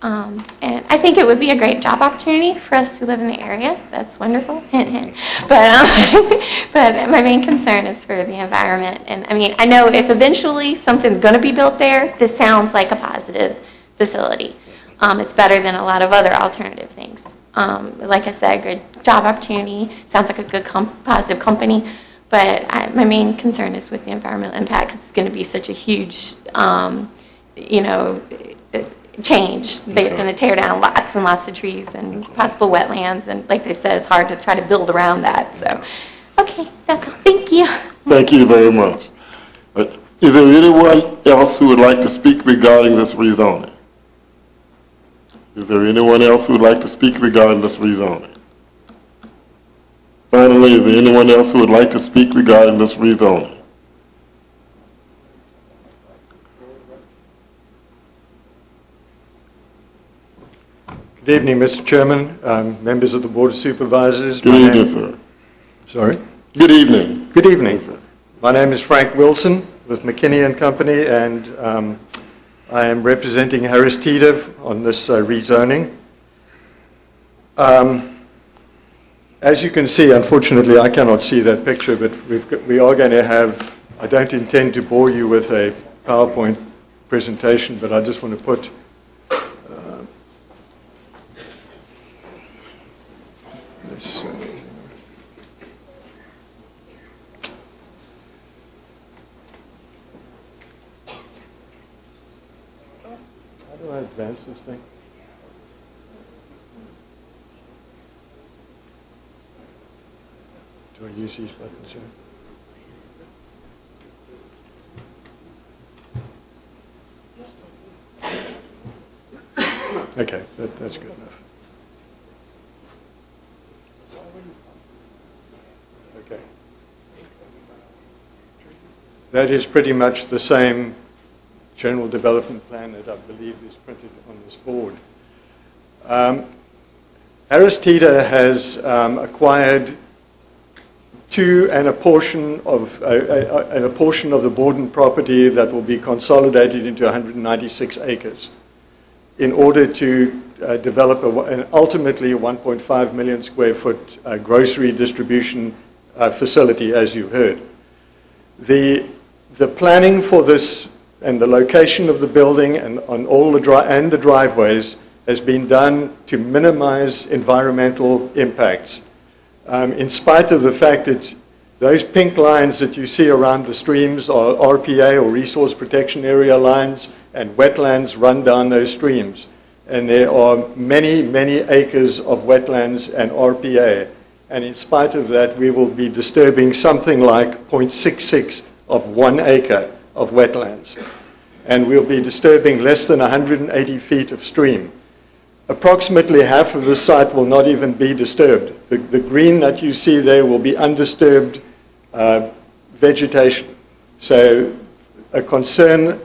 Um, and I think it would be a great job opportunity for us who live in the area. That's wonderful. Hint, *laughs* hint. But, um, *laughs* but my main concern is for the environment. And I mean, I know if eventually something's going to be built there, this sounds like a positive facility. Um, it's better than a lot of other alternative things. Um, like I said, good job opportunity. Sounds like a good, com- positive company. But I, my main concern is with the environmental impact. 'cause it's going to be such a huge, um, you know, change. They're going to tear down lots and lots of trees and possible wetlands. And like they said, it's hard to try to build around that. So, okay, that's all. Thank you. thank you very much. Uh, Is there anyone else who would like to speak regarding this rezoning? Is there anyone else who would like to speak regarding this rezoning? Finally, is there anyone else who would like to speak regarding this rezoning? Good evening, Mr. Chairman, um, members of the Board of Supervisors. Good My evening, sir. Sorry? Good evening. Good evening. My name is Frank Wilson with McKinney and Company, and um, I am representing Harris Teeter on this uh, rezoning. Um, as you can see, unfortunately, I cannot see that picture, but got, we are going to have, I don't intend to bore you with a PowerPoint presentation, but I just want to put uh, this. Uh, advance this thing? Do I use these buttons here? Okay, that, that's good enough. Okay. That is pretty much the same general development plan that I believe is printed on this board. Um, Harris Teeter has um, acquired two and a portion of uh, uh, and a portion of the Borden property that will be consolidated into 196 acres in order to uh, develop a, an ultimately a 1.5 million square foot uh, grocery distribution uh, facility, as you heard. The, the planning for this and the location of the building and on all the dri- and the driveways has been done to minimize environmental impacts. Um, in spite of the fact that those pink lines that you see around the streams are RPA or resource protection area lines and wetlands run down those streams. And there are many, many acres of wetlands and RPA. And in spite of that, we will be disturbing something like 0.66 of one acre of wetlands. And we'll be disturbing less than 180 feet of stream. Approximately half of the site will not even be disturbed. The, the green that you see there will be undisturbed uh, vegetation. So a concern,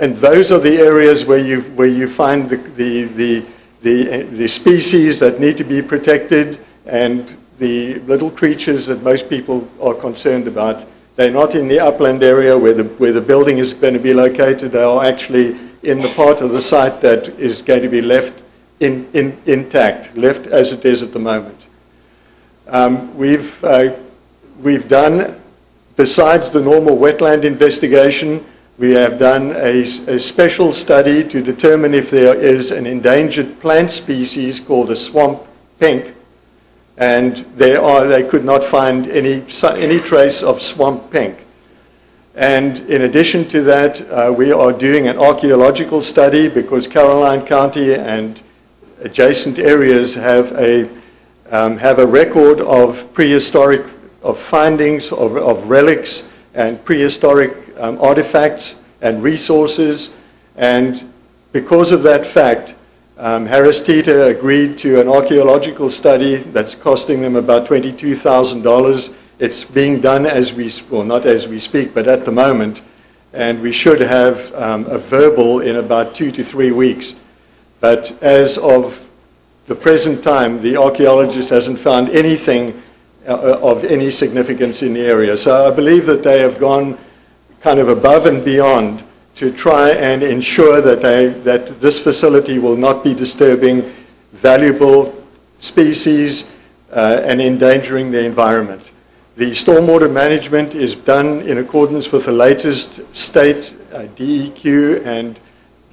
and those are the areas where you, where you find the, the, the, the, the species that need to be protected and the little creatures that most people are concerned about. They're not in the upland area where the, where the building is going to be located. They are actually in the part of the site that is going to be left in, in, intact, left as it is at the moment. Um, we've, uh, we've done, besides the normal wetland investigation, we have done a, a, special study to determine if there is an endangered plant species called a swamp pink, and they, are, they could not find any, any trace of swamp pink. And in addition to that, uh, we are doing an archaeological study because Caroline County and adjacent areas have a, um, have a record of prehistoric, of findings of, of relics and prehistoric um, artifacts and resources. And because of that fact, um, Harris Teeter agreed to an archaeological study that's costing them about $22,000. It's being done as we, well, not as we speak, but at the moment. And we should have um, a verbal in about two to three weeks. But as of the present time, the archaeologist hasn't found anything uh, of any significance in the area. So I believe that they have gone kind of above and beyond to try and ensure that, they, that this facility will not be disturbing valuable species uh, and endangering the environment. The stormwater management is done in accordance with the latest state uh, DEQ and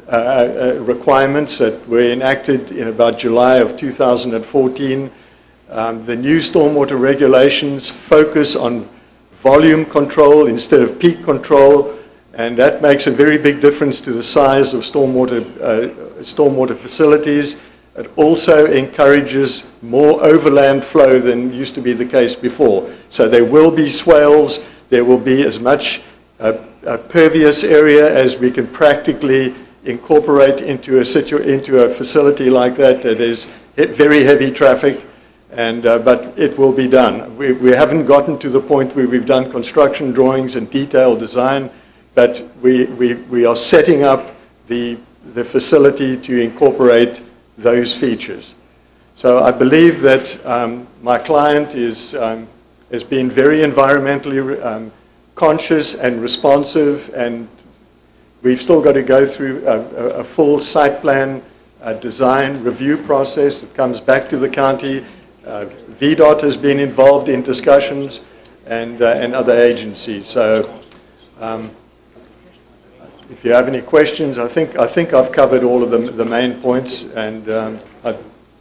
uh, uh, requirements that were enacted in about July of 2014. Um, the new stormwater regulations focus on volume control instead of peak control, and that makes a very big difference to the size of stormwater, uh, stormwater facilities. It also encourages more overland flow than used to be the case before. So there will be swales, there will be as much uh, pervious area as we can practically incorporate into a, situ- into a facility like that that is very heavy traffic, and, uh, but it will be done. We, we haven't gotten to the point where we've done construction drawings and detailed design, but we, we, we are setting up the, the facility to incorporate those features. So I believe that um, my client is, um, has been very environmentally um, conscious and responsive and We've still got to go through a, a, a full site plan uh, design review process that comes back to the county. Uh, VDOT has been involved in discussions and, uh, and other agencies. So um, if you have any questions, I think, I think I've covered all of the, the main points and um, I'd,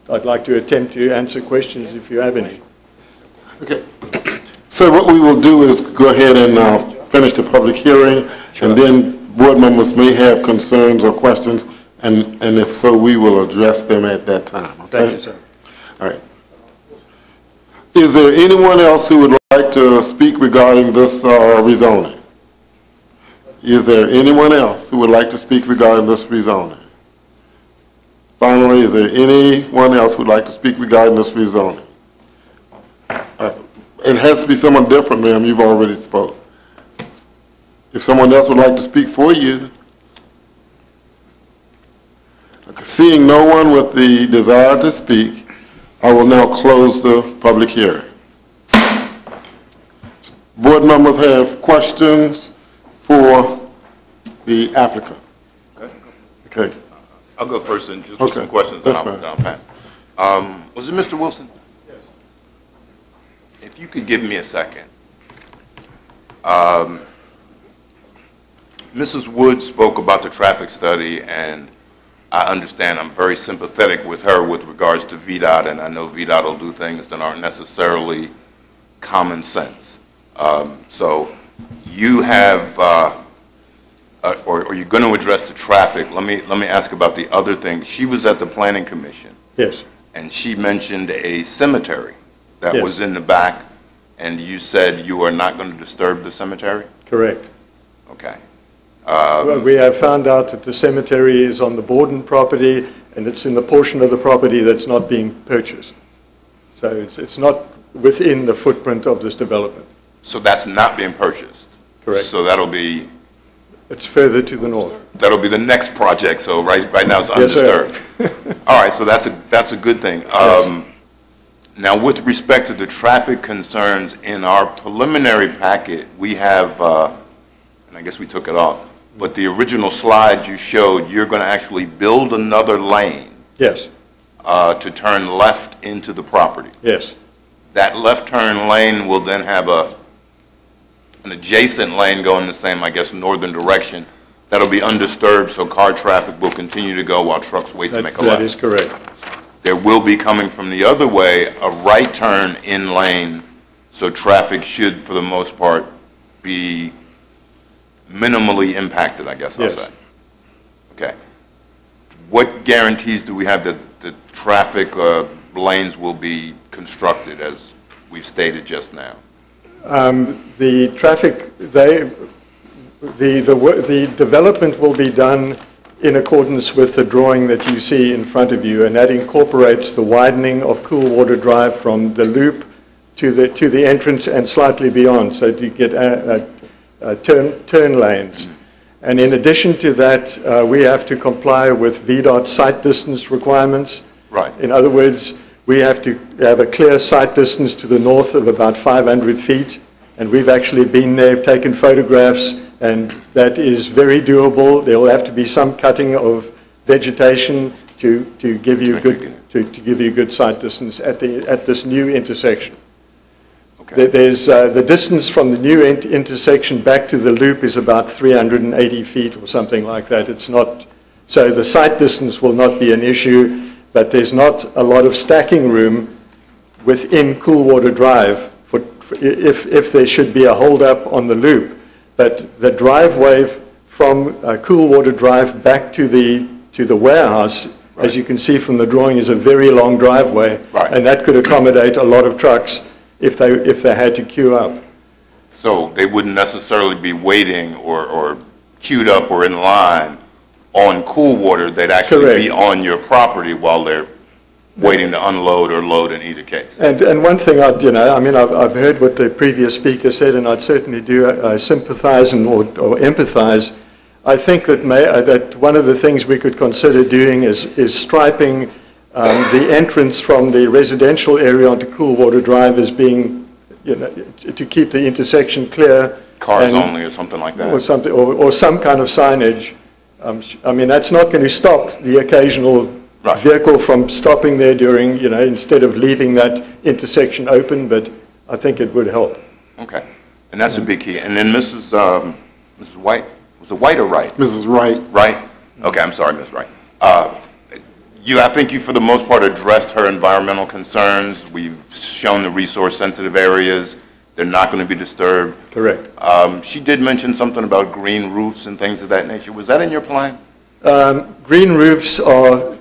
I'd like to attempt to answer questions if you have any. Okay. So what we will do is go ahead and uh, finish the public hearing, and then board members may have concerns or questions And, and if so, we will address them at that time, okay? Thank you, sir. All right. Is there anyone else who would like to speak regarding this uh, rezoning? Is there anyone else who would like to speak regarding this rezoning? Finally, is there anyone else who would like to speak regarding this rezoning? Uh, It has to be someone different, ma'am, you've already spoke. If someone else would like to speak for you, Okay, seeing no one with the desire to speak, I will now close the public hearing. Board members have questions for the applicant? Okay. I'll go first and just with Okay, some questions, then that's I'll, fine. I'll pass. Um, was it Mr. Wilson? Yes. If you could give me a second. Um, Mrs. Wood spoke about the traffic study, and I understand, I'm very sympathetic with her with regards to VDOT, and I know VDOT will do things that aren't necessarily common sense. Um, So you have, uh, uh, or or you're going to address the traffic. Let me, let me ask about the other thing. She was at the Planning Commission, Yes, and she mentioned a cemetery that Yes. was in the back, and you said you are not going to disturb the cemetery? correct. Okay. Well, We have found out that the cemetery is on the Borden property, and it's in the portion of the property that's not being purchased. So it's, it's not within the footprint of this development. So that's not being purchased? Correct. So that'll be, It's further to the north. that'll be the next project, so right, right now it's Yes, sir. undisturbed? *laughs* All right, so that's a, that's a good thing. Um, Now, with respect to the traffic concerns, in our preliminary packet, we have, uh, and I guess we took it off, but the original slide you showed, you're going to actually build another lane Yes, uh, to turn left into the property. yes, That left turn lane will then have a, an adjacent lane going the same, I guess, northern direction. That'll be undisturbed, so car traffic will continue to go while trucks wait to make a left. That is correct. There will be coming from the other way, a right turn in lane, so traffic should, for the most part, be minimally impacted, I guess I'll Yes. say. Okay. What guarantees do we have that the traffic uh, lanes will be constructed, as we've stated just now? Um, The traffic, they, the, the the development will be done in accordance with the drawing that you see in front of you, and that incorporates the widening of Coolwater Drive from the loop to the, to the entrance and slightly beyond, so to get uh, uh, uh, turn, turn lanes. And in addition to that, uh, we have to comply with VDOT site distance requirements. Right. In other words, we have to have a clear sight distance to the north of about 500 feet, and we've actually been there, taken photographs, and that is very doable. There will have to be some cutting of vegetation to, to give you good, to, to give you good sight distance at the, at this new intersection. There- There's, uh, the distance from the new in- intersection back to the loop is about 380 feet or something like that. It's not, so the sight distance will not be an issue, but there's not a lot of stacking room within Coolwater Drive for, if, if there should be a holdup on the loop. But the driveway from uh, Coolwater Drive back to the, to the warehouse, as you can see from the drawing, is a very long driveway. And that could accommodate a lot of trucks if they, if they had to queue up. So they wouldn't necessarily be waiting or, or queued up or in line on cool water, they'd actually be on your property while they're waiting to unload or load in either case. And, and one thing I'd, you know, I mean, I've, I've heard what the previous speaker said, and I'd certainly do uh, sympathize and, or, or empathize. I think that may, uh, that one of the things we could consider doing is, is striping um, the entrance from the residential area onto Coolwater Drive as being, you know, to keep the intersection clear. Cars and- only or something like that. Or something, or, or some kind of signage. Um, sh- I mean, that's not going to stop the occasional vehicle from stopping there during, you know, instead of leaving that intersection open, but I think it would help. Okay, and that's a big key. And then Mrs., um, Mrs. White, was it White or Wright? Mrs. Wright. Wright? Okay, I'm sorry, Ms. Wright. Uh, You, I think you, for the most part, addressed her environmental concerns. We've shown the resource-sensitive areas. They're not going to be disturbed. Correct. Um, She did mention something about green roofs and things of that nature. Was that in your plan? Um, Green roofs are,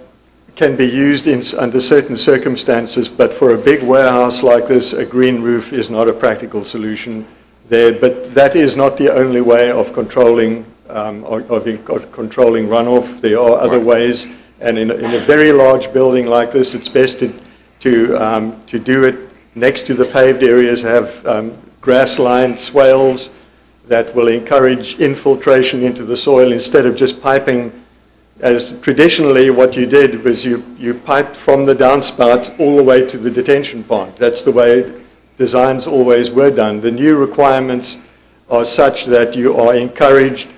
can be used in, under certain circumstances, but for a big warehouse like this, a green roof is not a practical solution there. But that is not the only way of controlling, um, of, of controlling runoff. There are other ways, and in, a- in a very large building like this, it's best to, to, um, to do it next to the paved areas, have um, grass-lined swales that will encourage infiltration into the soil instead of just piping as traditionally what you did was you, you piped from the downspout all the way to the detention pond. That's the way designs always were done. The new requirements are such that you are encouraged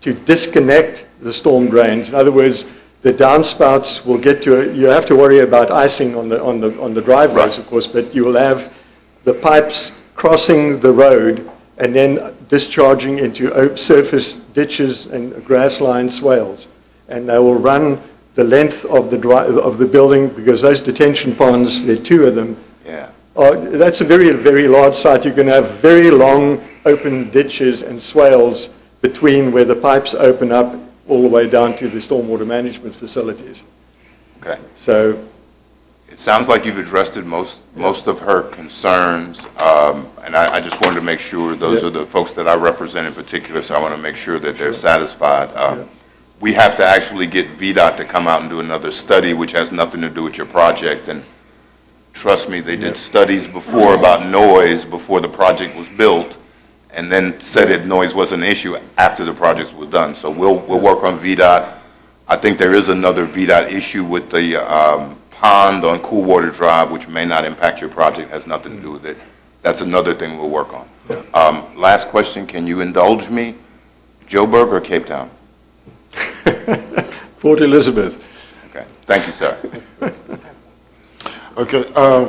to disconnect the storm drains. In other words, the downspouts will get to, you have to worry about icing on the, on the, on the driveways, of course, but you will have the pipes crossing the road and then discharging into op- surface ditches and grass-lined swales. And they will run the length of the, dri- of the building, because those detention ponds, there are two of them, Yeah. are- that's a very, very large site. You're going to have very long open ditches and swales between where the pipes open up all the way down to the stormwater management facilities. Okay. So It sounds like you've addressed it, most, most of her concerns, um, and I, I just wanted to make sure, those Yeah. are the folks that I represent in particular, so I want to make sure that they're satisfied. Um, We have to actually get VDOT to come out and do another study, which has nothing to do with your project, and trust me, they did studies before about noise before the project was built, and then said that noise was an issue after the project was done. So we'll, we'll work on VDOT. I think there is another VDOT issue with the um, pond on Cool Water Drive, which may not impact your project, has nothing to do with it. That's another thing we'll work on. Um, Last question, can you indulge me? Joburg or Cape Town? *laughs* Port Elizabeth. Okay, thank you, sir. *laughs* Okay, uh,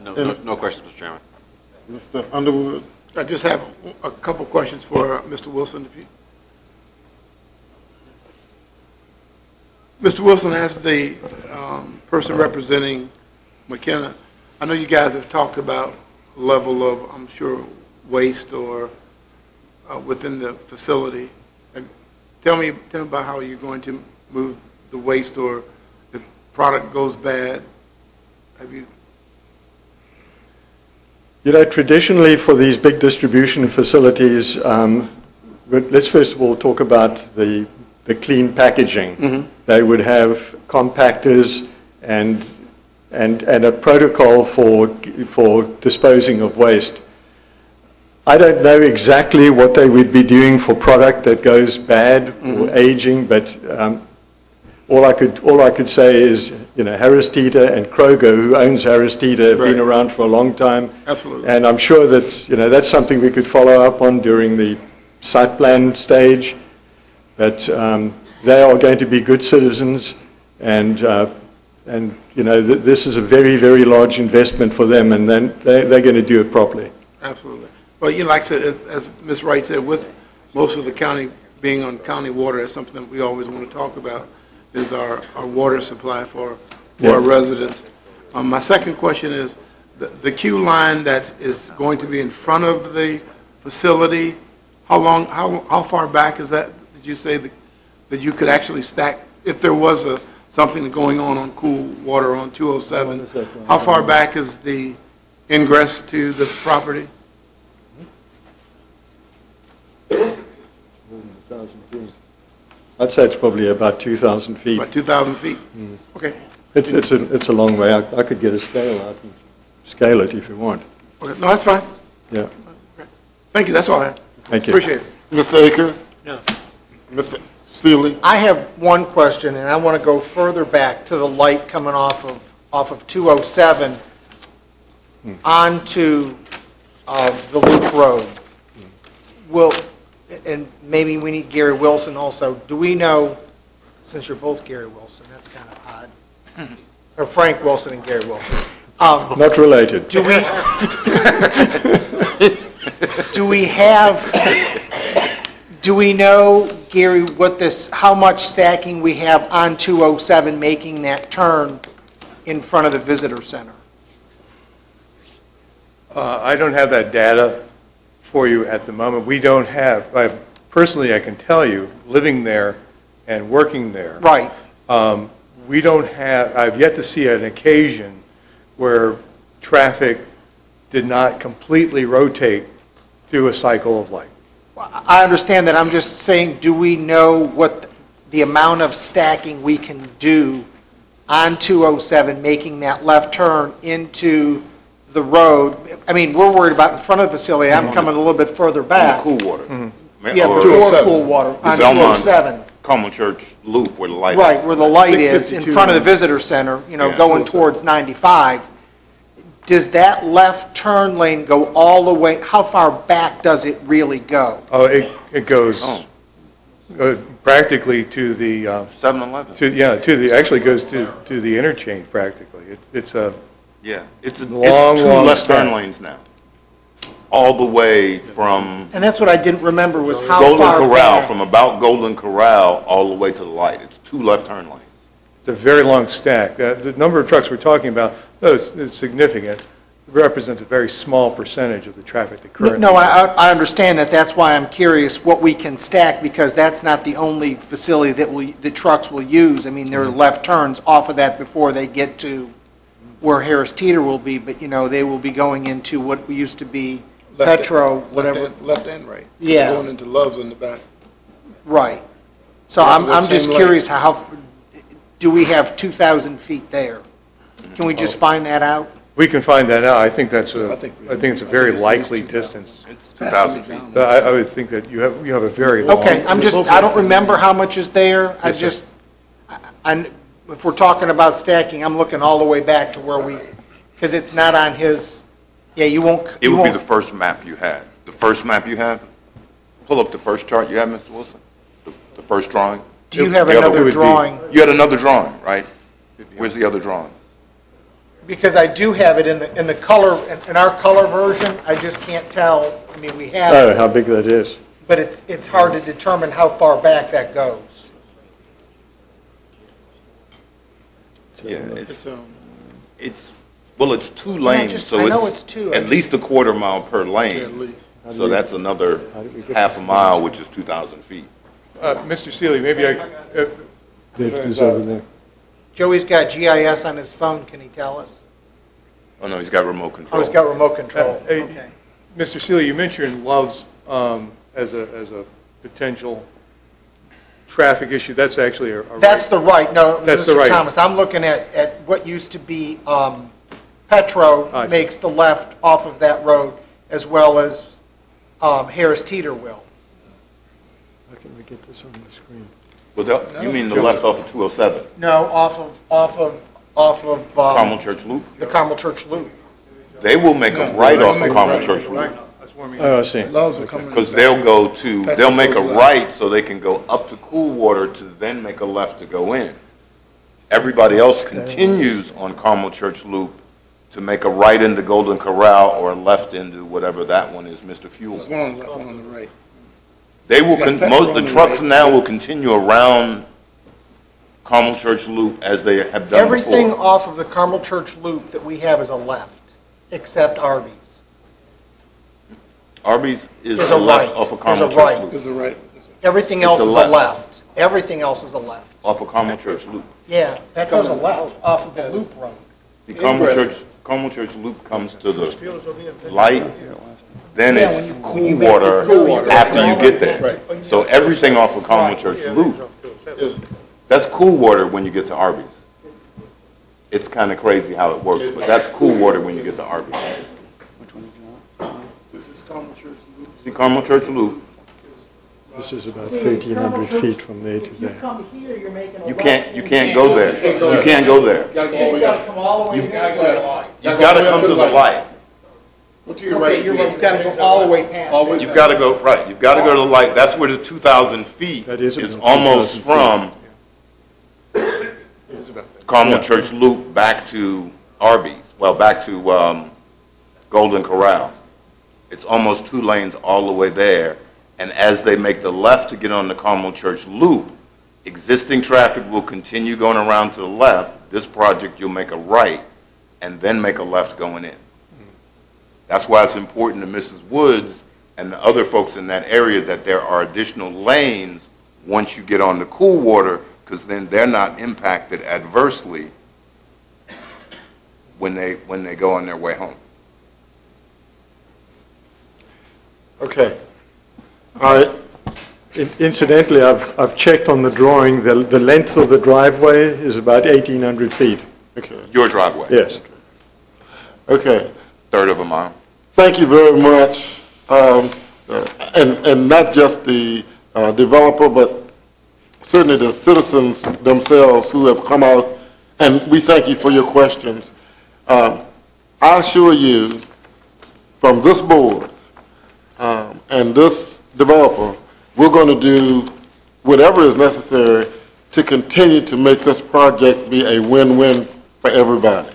No, no, no questions, Mr. Chairman. Mr. Underwood? I just have a couple questions for uh, Mr. Wilson, if you... Mr. Wilson, as the um, person representing McKenna, I know you guys have talked about level of, I'm sure, waste or uh, within the facility. Uh, Tell me, tell me about how you're going to move the waste or if product goes bad. Have you, You know, traditionally for these big distribution facilities, um, let's first of all talk about the, the clean packaging. Mhm. They would have compactors and, and, and a protocol for, for disposing of waste. I don't know exactly what they would be doing for product that goes bad or aging, but um, all I could, all I could say is, you know, Harris Teeter and Kroger, who owns Harris Teeter, have been around for a long time. Absolutely. And I'm sure that, you know, that's something we could follow up on during the site plan stage. But um, they are going to be good citizens, and, uh, and, you know, th- this is a very, very large investment for them, and then they- they're going to do it properly. Absolutely. Well, you know, like I said, as Ms. Wright said, with most of the county being on county water, that's something that we always want to talk about, is our, our water supply for, for our residents. Um, my second question is, the, the queue line that is going to be in front of the facility, how long, how, how far back is that, did you say that, that you could actually stack, if there was a, something going on on cool water on 207? How far back is the ingress to the property? I'd say it's probably about 2,000 feet. About 2,000 feet? Mm. Okay. It's, it's a, it's a long way. I, I could get a scale out and scale it if you want. Okay, no, that's fine. Yeah. Okay. Thank you, that's all I have. Thank you. Appreciate it. Mr. Akers? Yes. Mr. Seeley? I have one question, and I want to go further back to the light coming off of, off of 207 onto uh, the Loop Road. Will, and maybe we need Gary Wilson also, do we know, since you're both Gary Wilson, that's kind of odd, or Frank Wilson and Gary Wilson. um, Not related. Do we, do we have, do we know, Gary, what this, how much stacking we have on 207 making that turn in front of the visitor center? Uh, I don't have that data for you at the moment. We don't have, I- personally, I can tell you, living there and working there. Right. Um, We don't have, I've yet to see an occasion where traffic did not completely rotate through a cycle of light. I understand that, I'm just saying, do we know what the amount of stacking we can do on 207, making that left turn into the road? I mean, we're worried about in front of the facility, I'm mm-hmm. coming a little bit further back. On the cool water. Mm-hmm. Yeah, Or- before oh cool water, on It's Elmont 207. Common Church Loop where the light is. Right, where the light is, in 652. front of the visitor center, you know, Yeah. going oh towards 95. Does that left turn lane go all the way, how far back does it really go? Oh, it, it goes uh, practically to the. Uh, 7-Eleven. To, yeah, to the, actually goes to, to the interchange practically. It's- It's a. Yeah, it's, a- Long, it's two long left turn stack. lanes now. All the way from And that's what I didn't remember, was how Golden far Corral, back. from about Golden Corral all the way to the light. It's two left turn lanes. It's a very long stack. Uh, The number of trucks we're talking about, though it's it's significant, represents a very small percentage of the traffic that currently. No, I, I I understand that, that's why I'm curious what we can stack, because that's not the only facility that we, the trucks will use. I mean, there are left turns off of that before they get to where Harris Teeter will be, but, you know, they will be going into what used to be Left- Petro, left whatever. and- Left and right. Yeah. Going into Love's in the back. Right. So Yeah, I'm, the I'm same just lane. curious how, how- do we have 2,000 feet there? Can we just oh. find that out? We can find that out. I think that's a, I I think think we- it's a I very think it's likely 2,000. distance. It's 2,000 feet. But I, I would think that you have, you have a very long. Okay, I'm just, I don't remember how much is there. I Yes, sir. just, I, if we're talking about stacking, I'm looking all the way back to where we, because it's not on his, yeah, you won't. It you would be won't- the first map you had. The first map you have, pull up the first chart you have, Mr. Wilson, the the first drawing. Do you have The other another would be- drawing? You had another drawing, right? Where's the other drawing? Because I do have it in the, in the color, in- in our color version, I just can't tell, I mean, we have Oh, it, how big that is. but it's, it's hard to determine how far back that goes. Yeah, it's, It's, um, it's, well, it's two I lanes, just- so I know it's it's two, I at just- least a quarter mile per yeah, at lane. least. So that's another how did we get half a mile, which is 2,000 feet. Uh, Mr. Seeley, maybe I, uh, It is over there. Joey's got GIS on his phone, can he tell us? Oh, no, he's got remote control. Oh, control. he's got remote control, Hey, okay. Mr. Seeley, you mentioned Love's um, as a, as a potential traffic issue. That's actually a. a- That's the right, no, That's the Mr. right. Thomas, I'm looking at, at what used to be, um, Petro I see. makes the left off of that road, as well as, um, Harris Teeter will. How can we get this on the screen? Well, that- you mean the left off of 207, No, off of, off of, off of, Carmel um, Church Loop? the Carmel Church Loop. They will make a right off of Carmel Church Loop. Oh, I see. Love's are coming. Because they'll go to, Petrol they'll make a goes left. right so they can go up to cool water to then make a left to go in. Everybody else continues on Carmel Church Loop to make a right into Golden Corral or a left into whatever that one is, Mr. Fuel. There's one on the left, one on the right. They will, Yeah, con- petrol most, the the trucks right. now will continue around Carmel Church Loop as they have done Everything before. off of the Carmel Church Loop that we have is a left, except Arby's. Arby's is Is a a left right. off of Is Carmel a Church right. Loop. Is the right. Everything else a is a left. left. Everything else is a left. Off of Carmel Church Loop. Yeah, that goes a left off of the loop road. The Carmel Ingress. Church, Carmel Church Loop comes to the light, then Yeah, it's you- cool when you make water cool water. after you get there. Right. Oh, so everything off of Carmel Church Loop, Is, that's cool water when you get to Arby's. It's kind of crazy how it works, but that's cool water when you get to Arby's. this is Carmel Church Loop. See Carmel Church Loop, This is about 1,300 feet from there to there. come here, you're making a you can't, you can't go there. You can't go there. You Gotta go all the way up. come all the way You- this way. You've got to come to the light. Go to your Okay, right. you're, you've got to go all the way past All the way it. You've got to go, right, you've got to go to the light. That's where the 2,000 feet That is is about almost 2,000 feet. *coughs* from It's about that. Carmel Church Loop back to Arby's, well, back to um, Golden Corral. It's almost two lanes all the way there, and as they make the left to get on the Carmel Church Loop, existing traffic will continue going around to the left. This project, you'll make a right, and then make a left going in. That's why it's important to Mrs. Woods and the other folks in that area that there are additional lanes once you get on the cool water, because then they're not impacted adversely when they, when they go on their way home. Okay. Right. In- Incidentally, I've, I've checked on the drawing, the, the length of the driveway is about 1,800 feet. Okay. Your driveway? Yes. Okay. Third of a mile? Thank you very much. Um, uh, And, and not just the uh, developer, but certainly the citizens themselves who have come out, and we thank you for your questions. Um, I assure you, from this board um, and this developer, we're going to do whatever is necessary to continue to make this project be a win-win for everybody.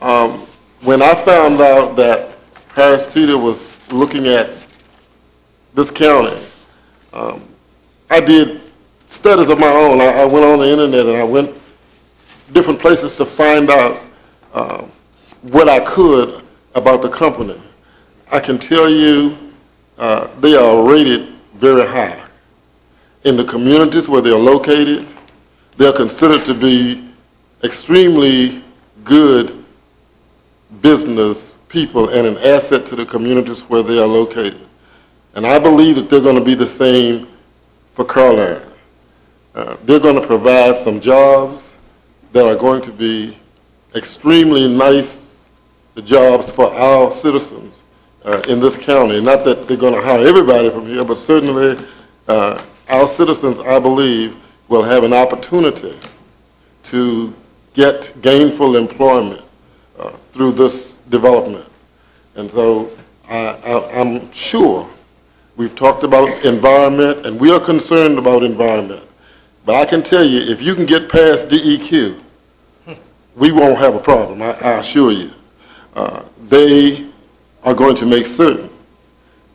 Um, When I found out that Harris Teeter was looking at this county, um, I did studies of my own. I, I went on the internet and I went different places to find out uh, what I could about the company. I can tell you uh, they are rated very high. In the communities where they are located, they are considered to be extremely good business people and an asset to the communities where they are located. And I believe that they're going to be the same for Caroline. Uh, They're going to provide some jobs that are going to be extremely nice jobs for our citizens uh, in this county. Not that they're going to hire everybody from here, but certainly uh, our citizens, I believe, will have an opportunity to get gainful employment uh, through this development. And so I, I'm sure we've talked about environment, and we are concerned about environment. But I can tell you, if you can get past DEQ, we won't have a problem, I, I assure you. Uh, they are going to make certain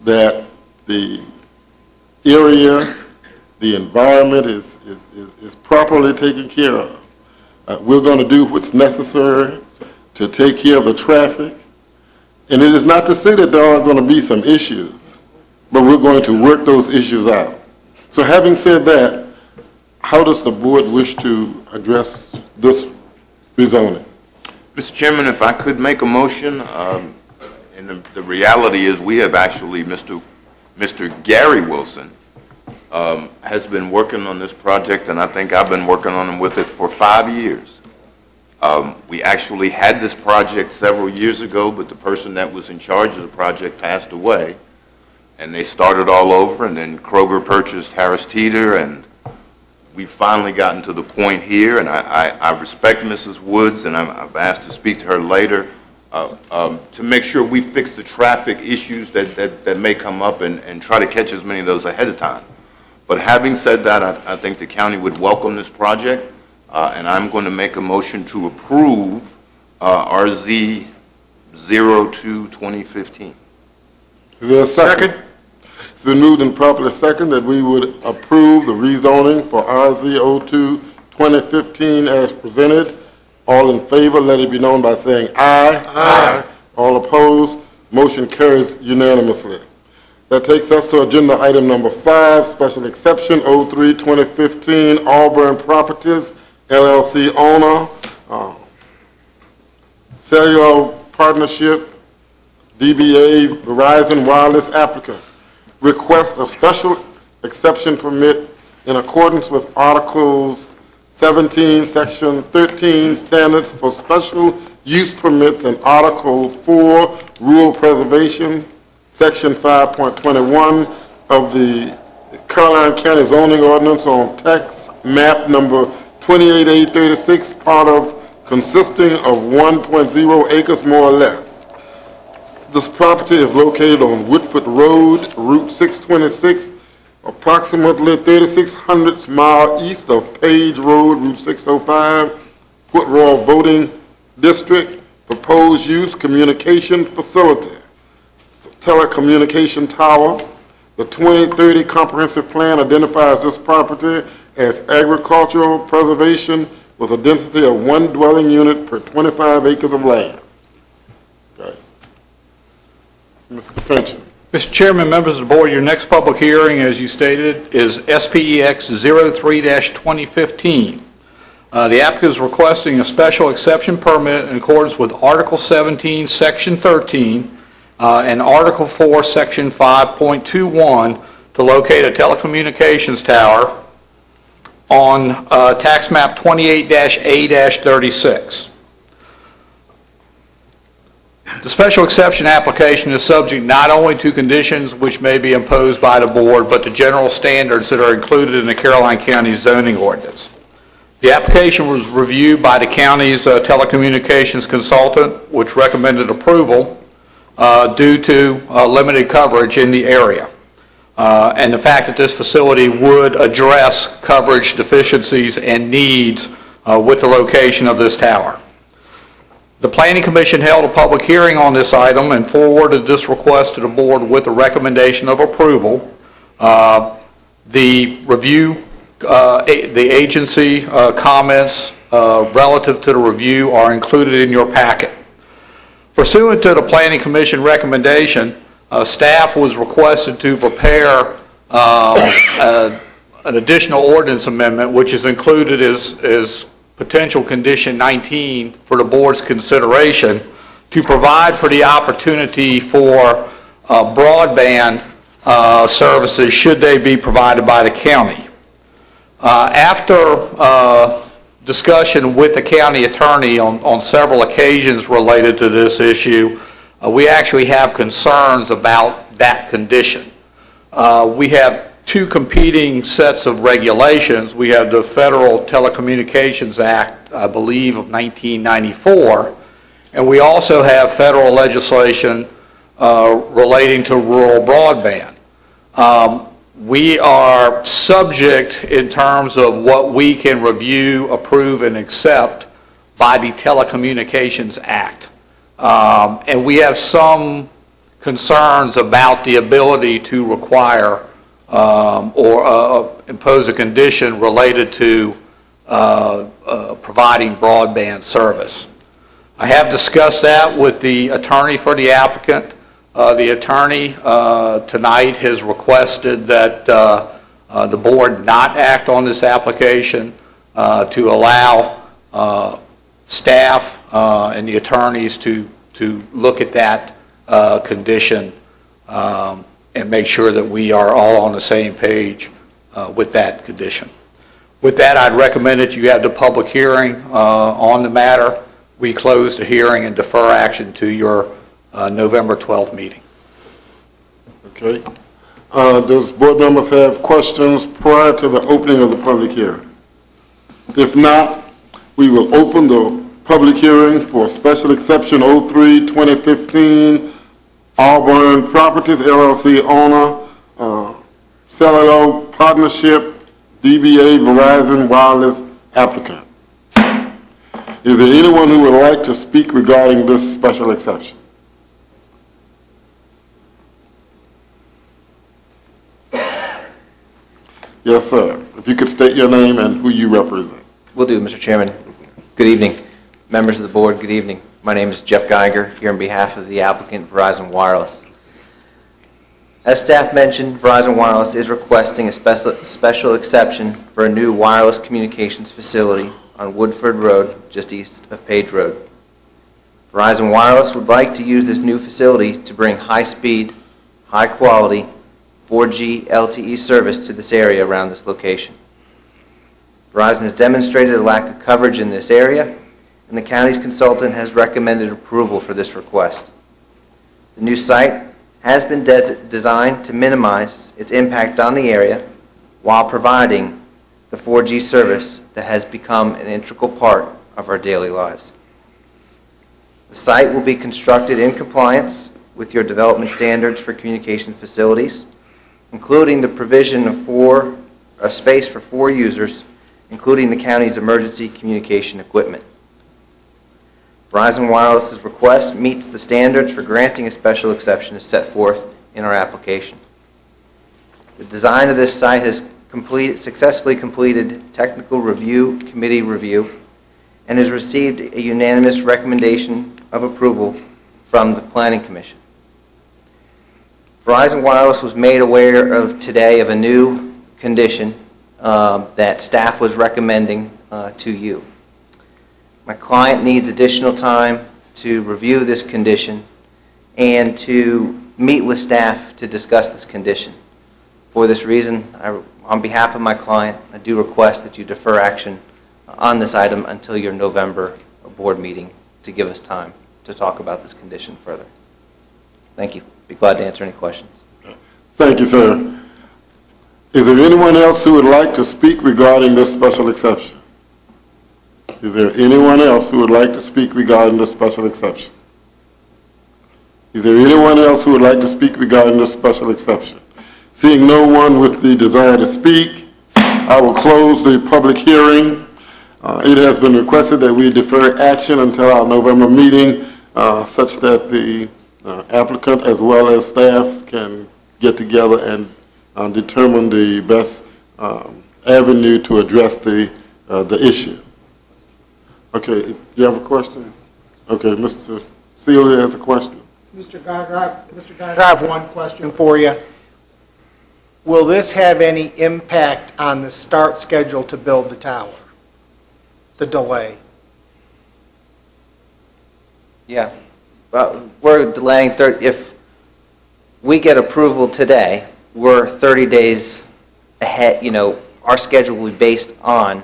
that the area, the environment is, is, is, is properly taken care of. Uh, we're going to do what's necessary to take care of the traffic. And it is not to say that there aren't going to be some issues, but we're going to work those issues out. So having said that, how does the board wish to address this rezoning? Mr. Chairman, if I could make a motion, um, and the the reality is, we have actually, Mr. Mr. Gary Wilson um, has been working on this project, and I think I've been working on him with it for five years. Um, We actually had this project several years ago, but the person that was in charge of the project passed away, and they started all over, and then Kroger purchased Harris Teeter, and we've finally gotten to the point here, and I, I, I respect Mrs. Woods, and I'm, I've asked to speak to her later, uh, um, to make sure we fix the traffic issues that, that, that may come up and, and try to catch as many of those ahead of time. But having said that, I, I think the county would welcome this project, uh, and I'm going to make a motion to approve, uh, RZ 02-2015. Is there a second? It's been moved and properly second that we would approve the rezoning for RZ 02 2015 as presented. All in favor, let it be known by saying aye. Aye. All opposed, motion carries unanimously. That takes us to agenda item number five, special exception 03 2015 Auburn Properties LLC owner, uh, cellular partnership, DBA Verizon Wireless applicant. Request a special exception permit in accordance with Articles 17, Section 13, standards for special use permits, and Article 4, rural preservation, Section 5.21 of the Caroline County zoning ordinance on tax map number 28836, part of consisting of 1.0 acres more or less. This property is located on Woodford Road, Route 626, approximately 3600 mile east of Page Road, Route 605, Port Royal Voting District, proposed use communication facility, telecommunication tower. The 2030 comprehensive plan identifies this property as agricultural preservation with a density of one dwelling unit per 25 acres of land. Okay. Mr. Finch. Mr. Chairman, members of the board, your next public hearing, as you stated, is SPEX 03-2015. Uh, The applicant is requesting a special exception permit in accordance with Article 17, Section 13, uh, and Article 4, Section 5.21 to locate a telecommunications tower on uh, tax map 28-A-36. The special exception application is subject not only to conditions which may be imposed by the board, but to general standards that are included in the Caroline County zoning ordinance. The application was reviewed by the county's uh, telecommunications consultant, which recommended approval uh, due to uh, limited coverage in the area, Uh, and the fact that this facility would address coverage deficiencies and needs uh, with the location of this tower. The Planning Commission held a public hearing on this item and forwarded this request to the board with a recommendation of approval. Uh, The review, uh, a- the agency uh, comments uh, relative to the review are included in your packet. Pursuant to the Planning Commission recommendation, uh, staff was requested to prepare um, a- an additional ordinance amendment, which is included as, as potential condition 19 for the board's consideration, to provide for the opportunity for uh, broadband uh, services, should they be provided by the county. Uh, After uh, discussion with the county attorney on, on several occasions related to this issue, uh, we actually have concerns about that condition. Uh, We have two competing sets of regulations. We have the Federal Telecommunications Act, I believe, of 1994, and we also have federal legislation uh, relating to rural broadband. Um, We are subject in terms of what we can review, approve, and accept by the Telecommunications Act. Um, And we have some concerns about the ability to require um, or uh, impose a condition related to uh, uh, providing broadband service. I have discussed that with the attorney for the applicant. Uh, The attorney uh, tonight has requested that uh, uh, the board not act on this application uh, to allow uh, staff uh, and the attorneys to, to look at that uh, condition um, and make sure that we are all on the same page uh, with that condition. With that, I'd recommend that you have the public hearing uh, on the matter. We close the hearing and defer action to your uh, November 12th meeting. Okay. Uh, Does board members have questions prior to the opening of the public hearing? If not, we will open the public hearing for special exception 03-2015 Auburn Properties LLC owner, uh, cellular partnership, DBA Verizon Wireless applicant. Is there anyone who would like to speak regarding this special exception? Yes, sir. If you could state your name and who you represent. Will do, Mr. Chairman. Good evening. Members of the board, good evening. My name is Jeff Geiger, here on behalf of the applicant Verizon Wireless. As staff mentioned, Verizon Wireless is requesting a special special exception for a new wireless communications facility on Woodford Road, just east of Page Road. Verizon Wireless would like to use this new facility to bring high-speed, high-quality 4G LTE service to this area around this location. Verizon has demonstrated a lack of coverage in this area, and the county's consultant has recommended approval for this request. The new site has been des- designed to minimize its impact on the area while providing the 4G service that has become an integral part of our daily lives. The site will be constructed in compliance with your development standards for communication facilities, including the provision of four, a space for four users, including the county's emergency communication equipment. Verizon Wireless's request meets the standards for granting a special exception as set forth in our application. The design of this site has successfully completed technical review committee review and has received a unanimous recommendation of approval from the Planning Commission. Verizon Wireless was made aware of today of a new condition um, that staff was recommending uh, to you. My client needs additional time to review this condition and to meet with staff to discuss this condition. For this reason, I- on behalf of my client, I do request that you defer action on this item until your November board meeting to give us time to talk about this condition further. Thank you. Be glad to answer any questions. Thank you, sir. Is there anyone else who would like to speak regarding this special exception? Is there anyone else who would like to speak regarding this special exception? Is there anyone else who would like to speak regarding this special exception? Seeing no one with the desire to speak, I will close the public hearing. Uh, It has been requested that we defer action until our November meeting uh, such that the uh, applicant as well as staff can get together and uh, determine the best um, avenue to address the, uh, the issue. Okay, do you have a question? Okay, Mr. Seeley has a question. Mr. Geiger, I- Mr. Geiger, I have one question for you. Will this have any impact on the start schedule to build the tower? The delay? Yeah, but we're delaying 30, if we get approval today, we're 30 days ahead, you know, our schedule will be based on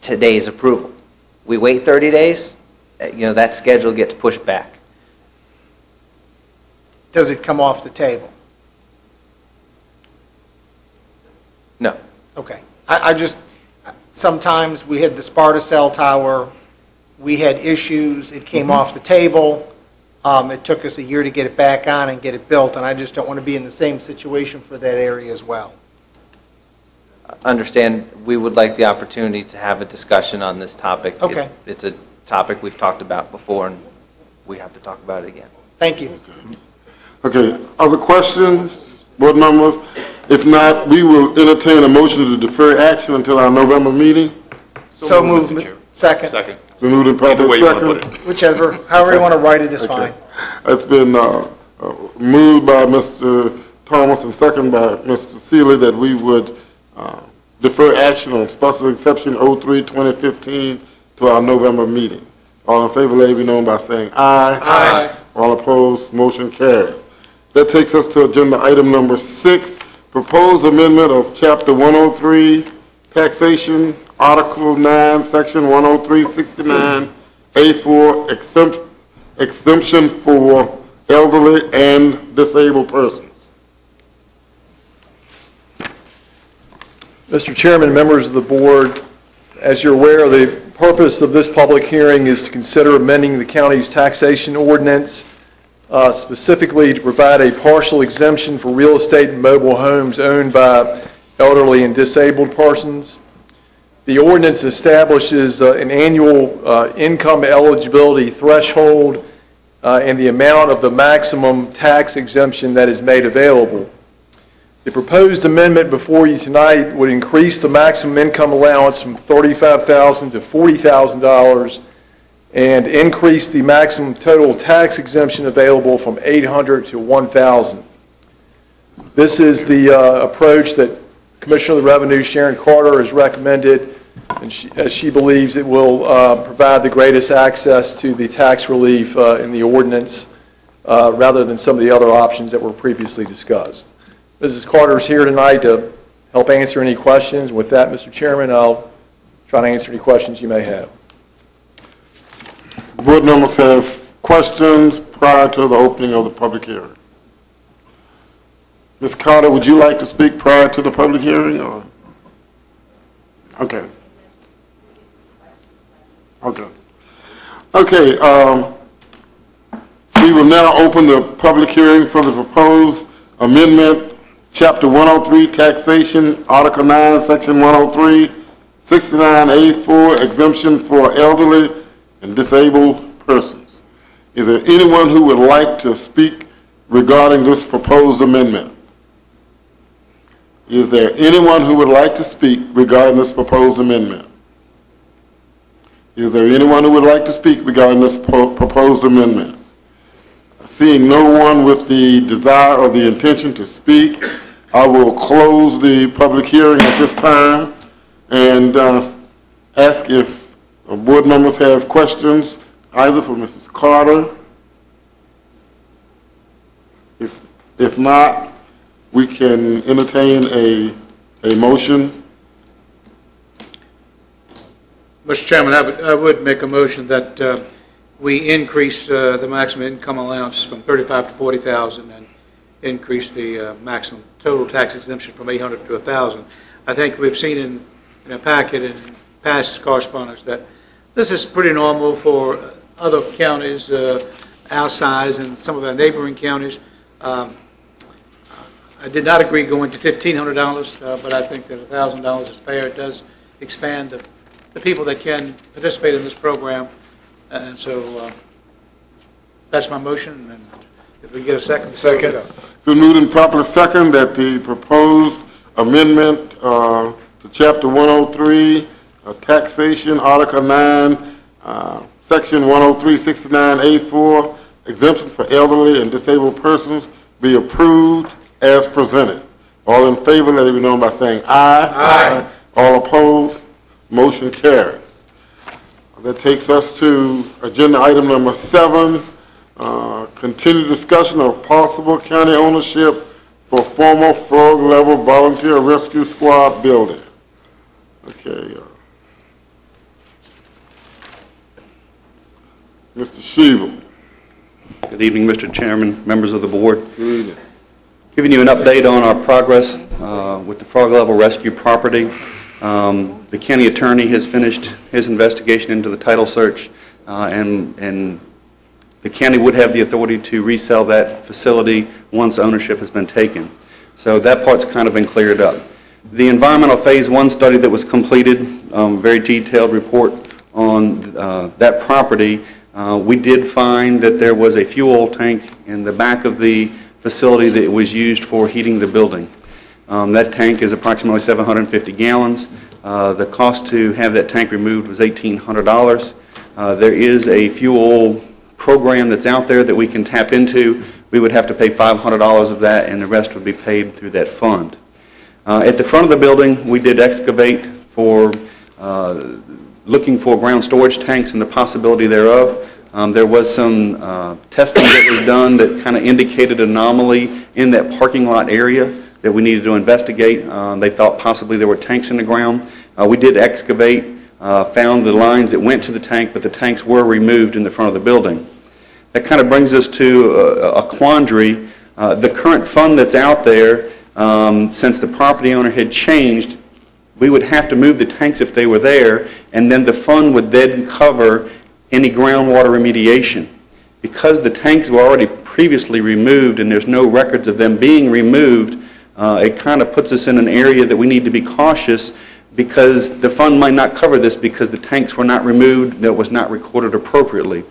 today's approval. We wait 30 days, uh, you know, that schedule gets pushed back. Does it come off the table? No. Okay. I, I just, sometimes we had the Sparta cell tower, we had issues, it came off the table. Um, it took us a year to get it back on and get it built, and I just don't want to be in the same situation for that area as well. Understand, we would like the opportunity to have a discussion on this topic. Okay. It- It's a topic we've talked about before, and we have to talk about it again. Thank you. Okay, other questions, board members? If not, we will entertain a motion to defer action until our November meeting. So moved, second. Second. Been moved and properly way you wanna second. put Whichever, however you want to write it is Okay. fine. It's been uh, uh, moved by Mr. Thomas and second by Mr. Seeley that we would uh, defer action on special exception 03-2015 to our November meeting. All in favor, let it be known by saying aye. Aye. All opposed, motion carries. That takes us to agenda item number six, proposed amendment of Chapter 103, Taxation, Article 9, Section 10369, A4, exempt- exemption for elderly and disabled persons. Mr. Chairman, members of the board, as you're aware, the purpose of this public hearing is to consider amending the county's taxation ordinance, uh, specifically to provide a partial exemption for real estate and mobile homes owned by elderly and disabled persons. The ordinance establishes uh, an annual uh, income eligibility threshold uh, and the amount of the maximum tax exemption that is made available. The proposed amendment before you tonight would increase the maximum income allowance from $35,000 to $40,000 and increase the maximum total tax exemption available from 800 to $1,000. This is the uh, approach that Commissioner of the Revenue Sharon Carter has recommended, and she- as she believes it will uh, provide the greatest access to the tax relief uh, in the ordinance, uh, rather than some of the other options that were previously discussed. Mrs. Carter is here tonight to help answer any questions. With that, Mr. Chairman, I'll try to answer any questions you may have. Board members have questions prior to the opening of the public hearing. Ms. Carter, would you like to speak prior to the public hearing, or? Okay. Okay. Okay, um, we will now open the public hearing for the proposed amendment, Chapter 103, Taxation, Article 9, Section 103, 69A4, exemption for elderly and disabled persons. Is there anyone who would like to speak regarding this proposed amendment? Is there anyone who would like to speak regarding this proposed amendment? Is there anyone who would like to speak regarding this po- proposed amendment? Seeing no one with the desire or the intention to speak, I will close the public hearing at this time and uh, ask if board members have questions, either for Mrs. Carter. If, if not, we can entertain a, a motion. Mr. Chairman, I would, I would make a motion that uh, we increase uh, the maximum income allowance from 35 to 40,000 and increase the uh, maximum total tax exemption from 800 to 1,000. I think we've seen in, in a packet in past correspondence that this is pretty normal for other counties uh, our size and some of our neighboring counties. Um, I did not agree going to $1,500, uh, but I think that $1,000 is fair. It does expand the, the people that can participate in this program. And so uh, that's my motion, and if we get a second. Second. It's been moved and properly second that the proposed amendment uh, to Chapter 103, uh, Taxation, Article 9, uh, Section 10369A4, exemption for elderly and disabled persons be approved as presented. All in favor, let it be known by saying aye. Aye. All opposed, motion carries. That takes us to agenda item number seven, uh, continued discussion of possible county ownership for former Frog Level Volunteer Rescue Squad building. Okay. uh, Mr. Sheeval. Good evening, Mr. Chairman, members of the board. Good evening. Giving you an update on our progress uh, with the Frog Level Rescue property. Um, The county attorney has finished his investigation into the title search, uh, and and the county would have the authority to resell that facility once ownership has been taken. So that part's kind of been cleared up. The environmental phase one study that was completed, um, very detailed report on uh, that property, uh, we did find that there was a fuel tank in the back of the facility that was used for heating the building. Um, That tank is approximately 750 gallons. Uh, The cost to have that tank removed was $1,800. Uh, There is a fuel program that's out there that we can tap into. We would have to pay $500 of that, and the rest would be paid through that fund. Uh, At the front of the building, we did excavate for, uh, looking for ground storage tanks and the possibility thereof. Um, There was some uh, testing that was done that kind of indicated anomaly in that parking lot area that we needed to investigate. Um, They thought possibly there were tanks in the ground. Uh, We did excavate, uh, found the lines that went to the tank, but the tanks were removed in the front of the building. That kind of brings us to a a quandary. Uh, The current fund that's out there, um, since the property owner had changed, we would have to move the tanks if they were there, and then the fund would then cover any groundwater remediation. Because the tanks were already previously removed and there's no records of them being removed, uh, it kind of puts us in an area that we need to be cautious because the fund might not cover this because the tanks were not removed, that was not recorded appropriately.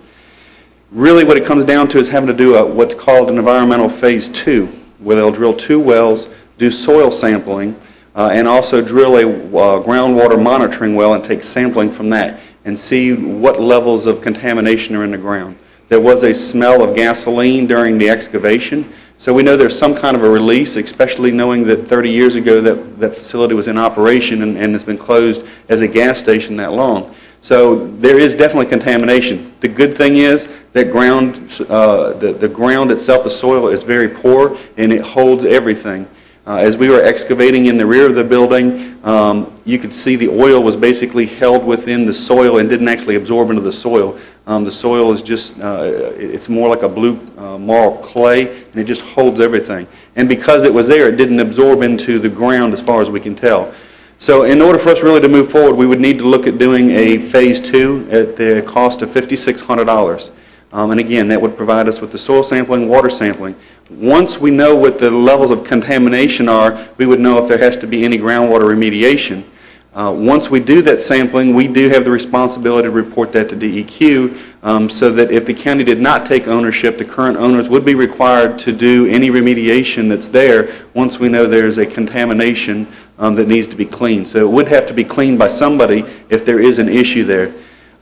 Really, what it comes down to is having to do a, what's called an environmental phase two, where they'll drill two wells, do soil sampling, uh, and also drill a uh, groundwater monitoring well and take sampling from that and see what levels of contamination are in the ground. There was a smell of gasoline during the excavation, so we know there's some kind of a release, especially knowing that 30 years ago that, that facility was in operation and, and has been closed as a gas station that long. So there is definitely contamination. The good thing is that ground, uh, the, the ground itself, the soil is very poor and it holds everything. Uh, as we were excavating in the rear of the building, um, you could see the oil was basically held within the soil and didn't actually absorb into the soil. Um, the soil is just, uh, it's more like a blue uh, marl clay, and it just holds everything. And because it was there, it didn't absorb into the ground as far as we can tell. So in order for us really to move forward, we would need to look at doing a phase two at the cost of $5,600. Um, and again, that would provide us with the soil sampling, water sampling. Once we know what the levels of contamination are, we would know if there has to be any groundwater remediation. Uh, once we do that sampling, we do have the responsibility to report that to DEQ um, so that if the county did not take ownership, the current owners would be required to do any remediation that's there once we know there's a contamination um, that needs to be cleaned. So it would have to be cleaned by somebody if there is an issue there.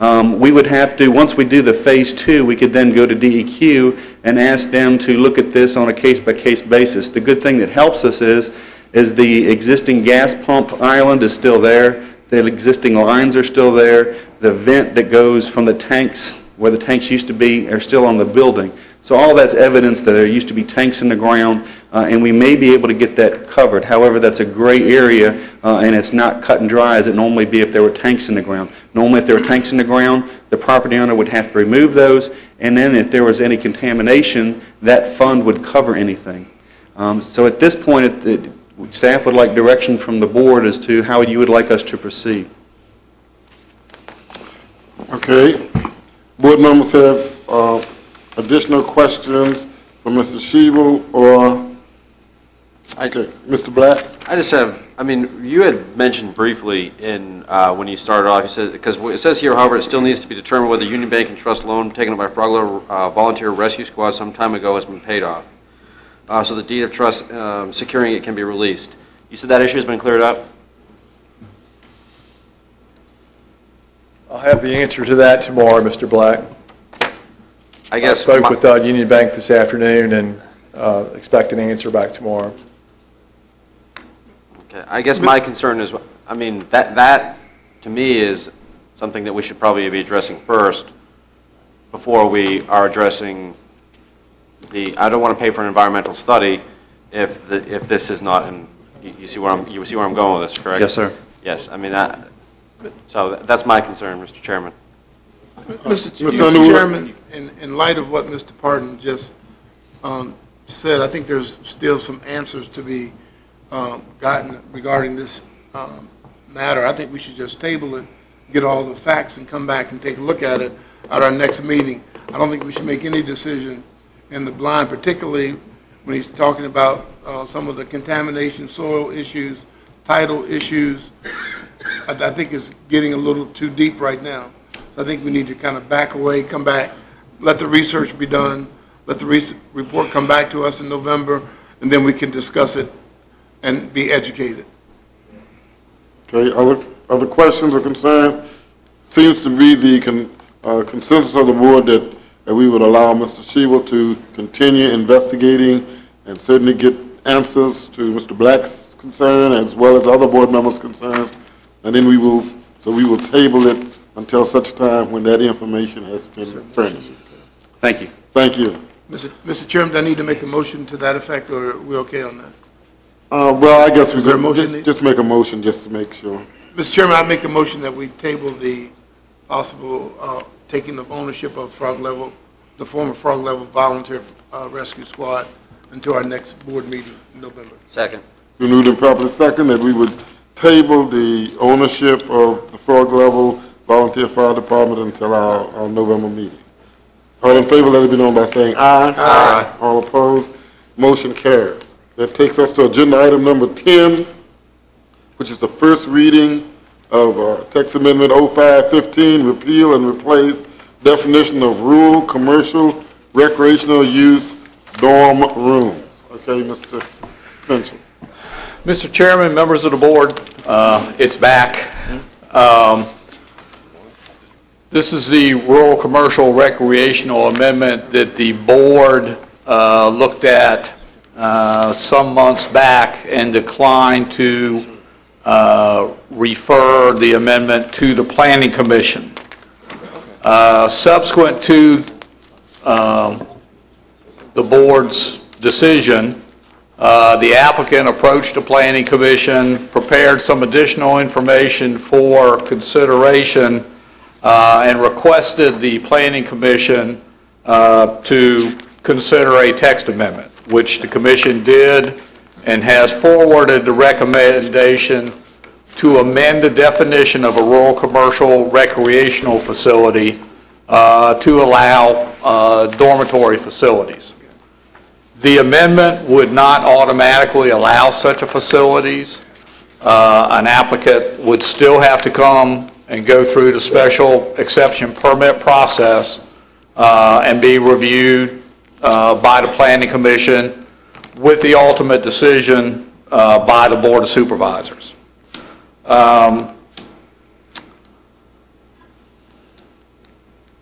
Um, We would have to, once we do the Phase 2, we could then go to DEQ and ask them to look at this on a case-by-case basis. The good thing that helps us is, is the existing gas pump island is still there, the existing lines are still there, the vent that goes from the tanks, where the tanks used to be, are still on the building. So all that's evidence that there used to be tanks in the ground, uh, and we may be able to get that covered. However, that's a gray area, uh, and it's not cut and dry as it normally be if there were tanks in the ground. Normally, if there were tanks in the ground, the property owner would have to remove those, and then if there was any contamination, that fund would cover anything. Um, So at this point, it- it- staff would like direction from the board as to how you would like us to proceed. Okay. Board members have uh, additional questions for Mr. Shebel or, okay, Mr. Black? I just have, I mean, you had mentioned briefly in, uh, when you started off, you said, because it says here, however, it still needs to be determined whether Union Bank and Trust loan taken by Frog Level uh, Volunteer Rescue Squad some time ago has been paid off. Uh, So the deed of trust um, securing it can be released. You said that issue has been cleared up? I'll have the answer to that tomorrow, Mr. Black. I guess spoke my- with uh, Union Bank this afternoon and uh, expect an answer back tomorrow. Okay, I guess my concern is, I mean, that, that, to me, is something that we should probably be addressing first before we are addressing the, I don't want to pay for an environmental study if, the if this is not, in you you see where I'm, you see where I'm going with this, correct? Yes, sir. Yes, I mean, that, so that's my concern, Mr. Chairman. Mr. Ch- Mr. Mr. Underwood? Chairman, in, in light of what Mr. Parton just um, said, I think there's still some answers to be um, gotten regarding this um, matter. I think we should just table it, get all the facts, and come back and take a look at it at our next meeting. I don't think we should make any decision in the blind, particularly when he's talking about uh, some of the contamination, soil issues, title issues. I, I think it's getting a little too deep right now. So I think we need to kind of back away, come back, let the research be done, let the report come back to us in November, and then we can discuss it and be educated. Okay, other, other questions or concerns? Seems to be the con- uh, consensus of the board that, that we would allow Mr. Shebel to continue investigating and certainly get answers to Mr. Black's concern as well as other board members' concerns. And then we will, so we will table it until such time when that information has been furnished. Thank you. Thank you. Mr. Mr. Chairman, do I need to make a motion to that effect, or are we okay on that? Uh, well, I guess we Is there could, just, just make a motion just to make sure. Mr. Chairman, I make a motion that we table the possible uh, taking of ownership of Frog Level, the former Frog Level Volunteer uh, Rescue Squad until our next board meeting in November. Second. We moved in properly second that we would table the ownership of the Frog Level Volunteer Fire Department until our, our November meeting. All in favor, let it be known by saying aye. Aye. All opposed, motion carries. That takes us to agenda item number 10, which is the first reading of uh, text amendment 0515, repeal and replace definition of rural, commercial, recreational use dorm rooms. Okay, Mr. Fincham. Mr. Chairman, members of the board, uh, it's back. Um, This is the rural commercial recreational amendment that the board uh, looked at uh, some months back and declined to uh, refer the amendment to the planning commission. Uh, Subsequent to um, the board's decision, uh, the applicant approached the planning commission, prepared some additional information for consideration, uh, and requested the planning commission uh, to consider a text amendment, which the commission did and has forwarded the recommendation to amend the definition of a rural commercial recreational facility uh, to allow uh, dormitory facilities. The amendment would not automatically allow such a facilities. Uh, An applicant would still have to come and go through the special exception permit process uh, and be reviewed uh, by the planning commission with the ultimate decision uh, by the board of supervisors. Um,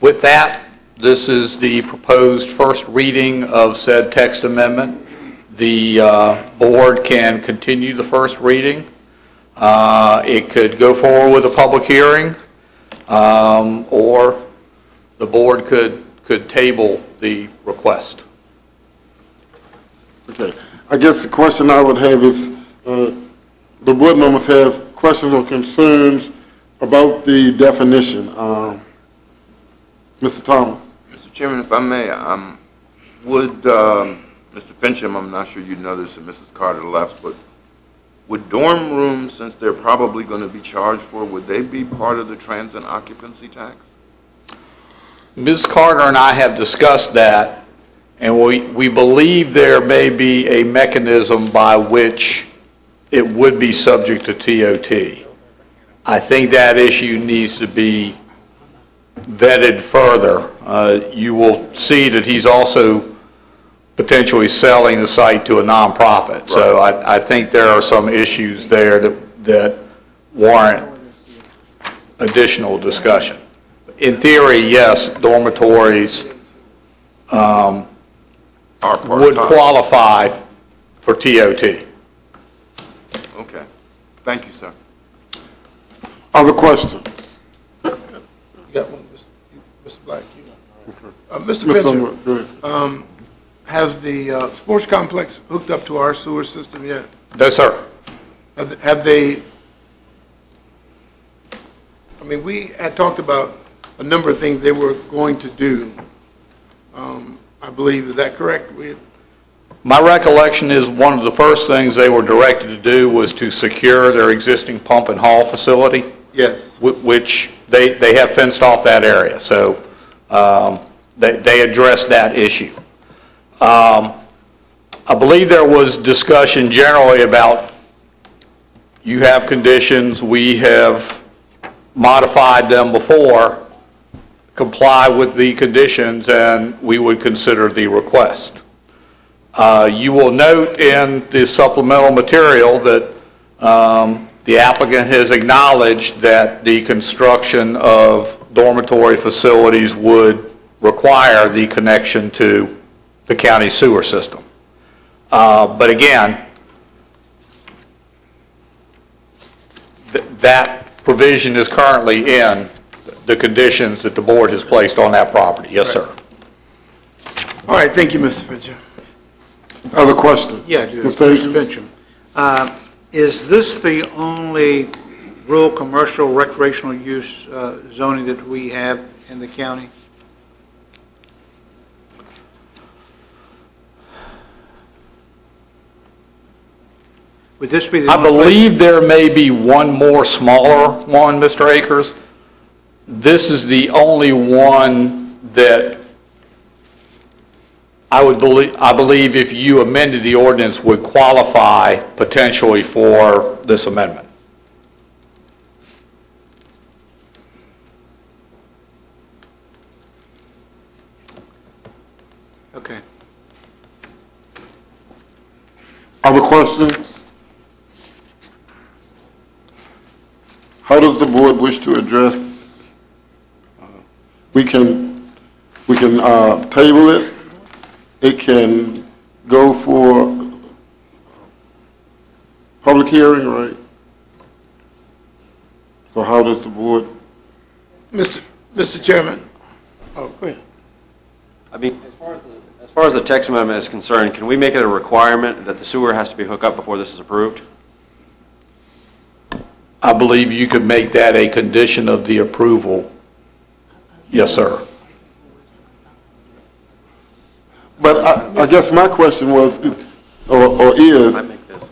With that, this is the proposed first reading of said text amendment. The uh, board can continue the first reading. Uh, It could go forward with a public hearing, um, or the board could, could table the request. Okay. I guess the question I would have is, uh, the board members have questions or concerns about the definition. Um, Mr. Thomas? Chairman, if I may, um, would, um, Mr. Fincham, I'm not sure you know this, and Mrs. Carter left, but would dorm rooms, since they're probably going to be charged for, would they be part of the transient occupancy tax? Ms. Carter and I have discussed that, and we, we believe there may be a mechanism by which it would be subject to TOT. I think that issue needs to be vetted further. Uh, You will see that he's also potentially selling the site to a nonprofit. So I, I think there are some issues there that, that warrant additional discussion. In theory, yes, dormitories um, would qualify for TOT. Okay. Thank you, sir. Other questions? You got one, Mr. Black? you got- Uh, Mr. Mr. Fincher, um, has the uh, sports complex hooked up to our sewer system yet? No, sir. Have have they, I mean, we had talked about a number of things they were going to do. Um, I believe, is that correct? We- My recollection is one of the first things they were directed to do was to secure their existing pump and haul facility. Yes. Which they, they have fenced off that area, so um, they, they addressed that issue. Um, I believe there was discussion generally about, you have conditions, we have modified them before, comply with the conditions, and we would consider the request. Uh, You will note in the supplemental material that um, the applicant has acknowledged that the construction of dormitory facilities would require the connection to the county sewer system. Uh, But again, th- that provision is currently in the conditions that the board has placed on that property. Yes, sir. All right, thank you, Mr. Fincher. Other questions? Yeah, Mr. Mr. Fincham. Uh, Is this the only rural commercial recreational use uh, zoning that we have in the county? Would this be the I only place- believe there may be one more smaller one, Mr. Akers. This is the only one that I would believe, I believe if you amended the ordinance would qualify potentially for this amendment. Okay. Other questions? How does the board wish to address? uh, We can, we can uh, table it. It can go for public hearing, right? So how does the board? Mr. Mr. Chairman, oh, go ahead. I mean, as far as the, as far as the text amendment is concerned, can we make it a requirement that the sewer has to be hooked up before this is approved? I believe you could make that a condition of the approval. Yes, sir. But I, I guess my question was, or, or is, I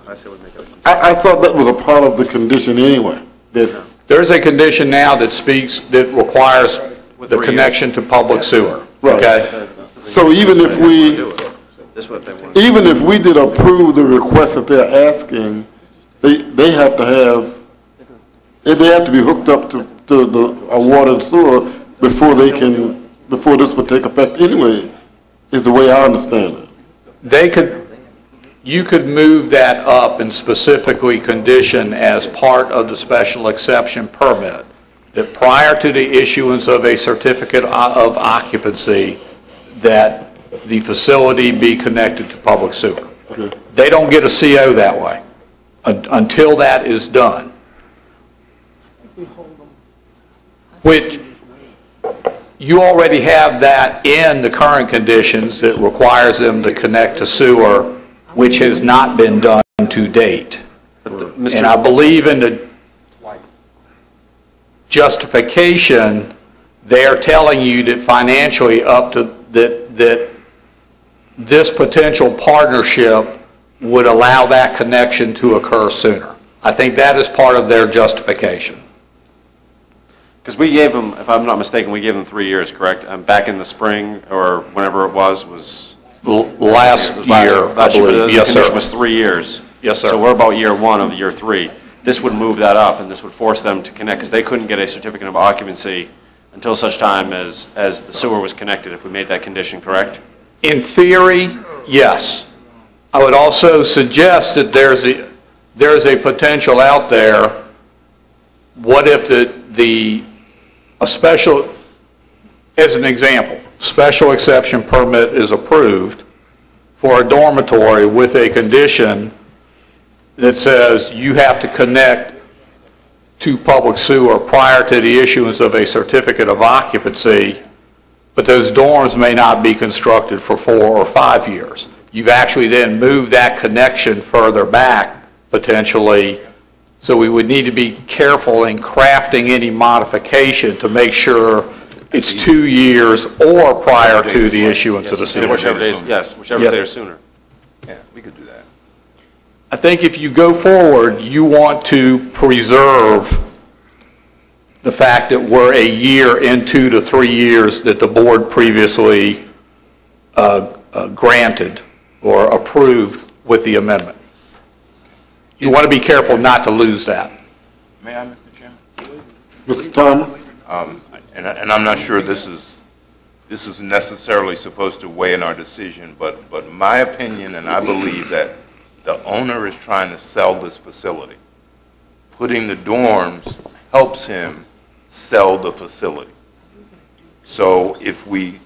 I say we make it. I, I thought that was a part of the condition anyway, that There's a condition now that speaks, that requires the connection to public sewer. Right. Okay? So even if we, This what they want. even if we did approve the request that they're asking, they, they have to have, they have to be hooked up to, to the, a water and sewer before they can, before this would take effect anyway, is the way I understand it. They could, you could move that up and specifically condition as part of the special exception permit that prior to the issuance of a certificate of occupancy, that the facility be connected to public sewer. They don't get a CO that way un- until that is done. Which, you already have that in the current conditions that requires them to connect to sewer, which has not been done to date. And I believe in the justification, they're telling you that financially up to, that, that this potential partnership would allow that connection to occur sooner. I think that is part of their justification. Because we gave them, if I'm not mistaken, we gave them three years, correct? Um, Back in the spring, or whenever it was, was... L- last year, I last year, but believe. the Yes, sir. condition was three years. Yes, sir. So we're about year one of year three. This would move that up, and this would force them to connect, because they couldn't get a certificate of occupancy until such time as, as the sewer was connected, if we made that condition, correct? In theory, yes. I would also suggest that there's a, there's a potential out there, what if the, the, a special, as an example, special exception permit is approved for a dormitory with a condition that says you have to connect to public sewer prior to the issuance of a certificate of occupancy, but those dorms may not be constructed for four or five years. You've actually then moved that connection further back, potentially, so we would need to be careful in crafting any modification to make sure it's two years or prior to the issuance of the sewer. Whichever days, yes, whichever Yeah. day is sooner. Yeah, we could do that. I think if you go forward, you want to preserve the fact that we're a year into the three years that the board previously uh, uh, granted or approved with the amendment. You want to be careful not to lose that. May I, Mr. Chairman? Mr. Thomas? Um, And, I- and I'm not sure this is, this is necessarily supposed to weigh in our decision, but, but my opinion, and I believe that the owner is trying to sell this facility. Putting the dorms helps him sell the facility. So if we,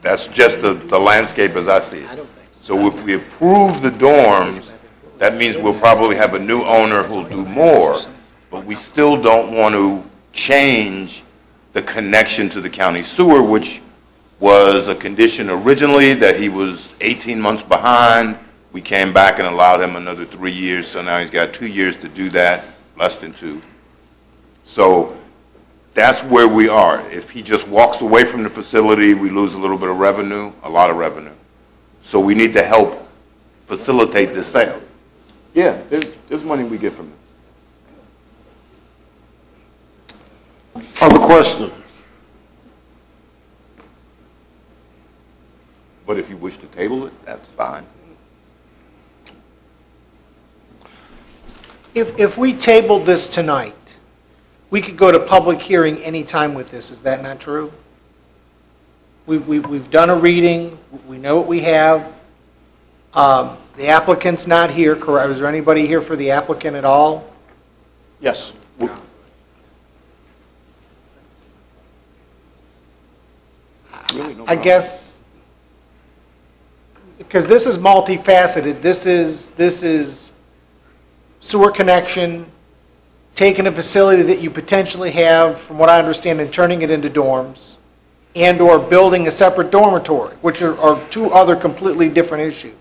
that's just the, the landscape as I see it. So if we approve the dorms, that means we'll probably have a new owner who'll do more, but we still don't want to change the connection to the county sewer, which was a condition originally that he was 18 months behind. We came back and allowed him another three years, so now he's got two years to do that, less than two. So that's where we are. If he just walks away from the facility, we lose a little bit of revenue, a lot of revenue. So we need to help facilitate this sale. Yeah, there's, there's money we get from this. Other questions? But if you wish to table it, that's fine. If, if we tabled this tonight, we could go to public hearing anytime with this, is that not true? We've, we've, we've done a reading, we know what we have. Um, The applicant's not here, correct? Is there anybody here for the applicant at all? Yes. I guess, because this is multifaceted, this is, this is sewer connection, taking a facility that you potentially have, from what I understand, and turning it into dorms, and/or building a separate dormitory, which are, are two other completely different issues.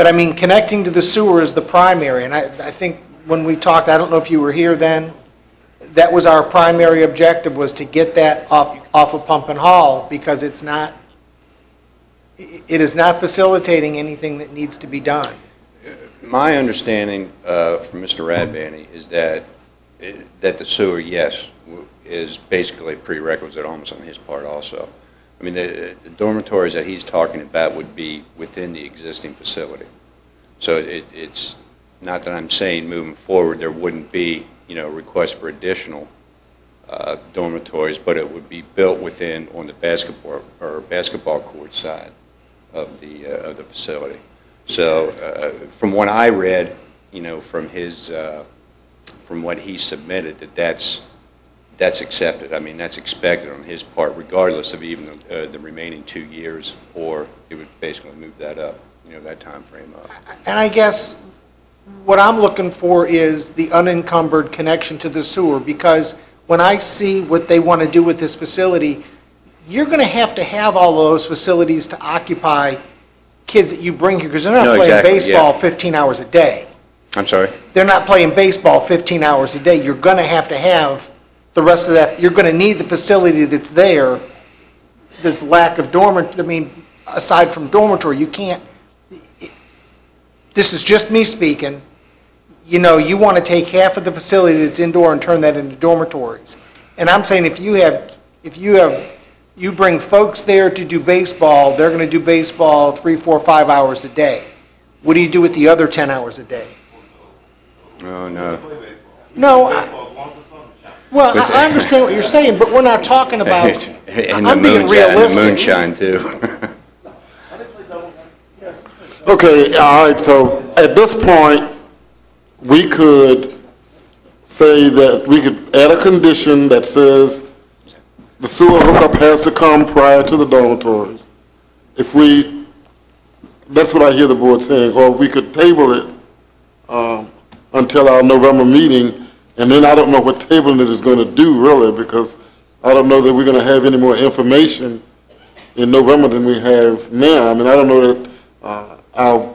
But I mean, connecting to the sewer is the primary, and I, I think when we talked, I don't know if you were here then, that was our primary objective, was to get that off, off of Pump and haul, because it's not, it is not facilitating anything that needs to be done. My understanding uh, from Mr. Radbany is that, eh, that the sewer, yes, is basically a prerequisite almost on his part also. I mean, the the dormitories that he's talking about would be within the existing facility. So it, it's, not that I'm saying moving forward, there wouldn't be, you know, requests for additional uh, dormitories, but it would be built within, on the basketball, or basketball court side of the, uh, of the facility. So uh, from what I read, you know, from his, uh, from what he submitted, that that's, that's accepted. I mean, that's expected on his part, regardless of even uh, the remaining two years, or it would basically move that up, you know, that time frame up. And I guess what I'm looking for is the unencumbered connection to the sewer, because when I see what they want to do with this facility, you're going to have to have all of those facilities to occupy kids that you bring here, because they're not No, playing exactly, baseball yeah. 15 hours a day. I'm sorry? They're not playing baseball 15 hours a day. You're going to have to have the rest of that, you're going to need the facility that's there, this lack of dormant, I mean, aside from dormitory, you can't, this is just me speaking, you know, you want to take half of the facility that's indoor and turn that into dormitories. And I'm saying if you have, if you have, you bring folks there to do baseball, they're going to do baseball three, four, five hours a day. What do you do with the other 10 hours a day? Oh, no. No, I- well, I I understand what you're saying, but we're not talking about, *laughs* And the I'm being moonshine, and the realistic. moonshine, too. *laughs* Okay, all right, so at this point, we could say that we could add a condition that says the sewer hookup has to come prior to the dormitories. If we, that's what I hear the board saying, or we could table it um, until our November meeting, and then I don't know what tabling it is going to do really, because I don't know that we're going to have any more information in November than we have now. I mean, I don't know that uh, our,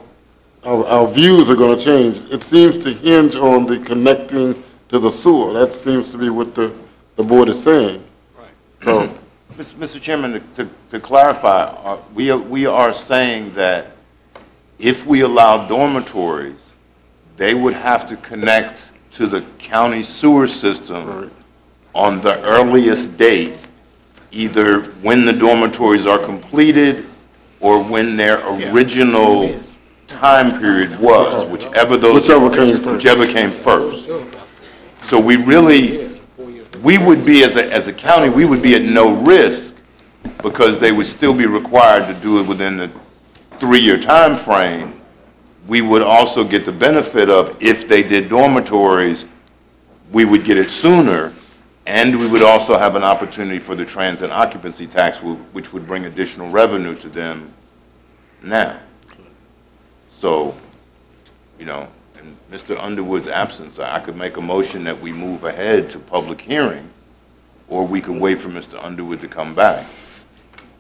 our our views are going to change. It seems to hinge on the connecting to the sewer. That seems to be what the, the board is saying. Right. So, *clears throat* Mr. Chairman, to- to to clarify, uh, we are we are saying that if we allow dormitories, they would have to connect to the county sewer system on the earliest date, either when the dormitories are completed or when their original time period was, whichever those... Whichever came first. Whichever came first. So we really, we would be, as a, as a county, we would be at no risk because they would still be required to do it within the three-year time frame. We would also get the benefit of, if they did dormitories, we would get it sooner, and we would also have an opportunity for the transit occupancy tax, which would bring additional revenue to them now. So, you know, in Mr. Underwood's absence, I could make a motion that we move ahead to public hearing, or we could wait for Mr. Underwood to come back.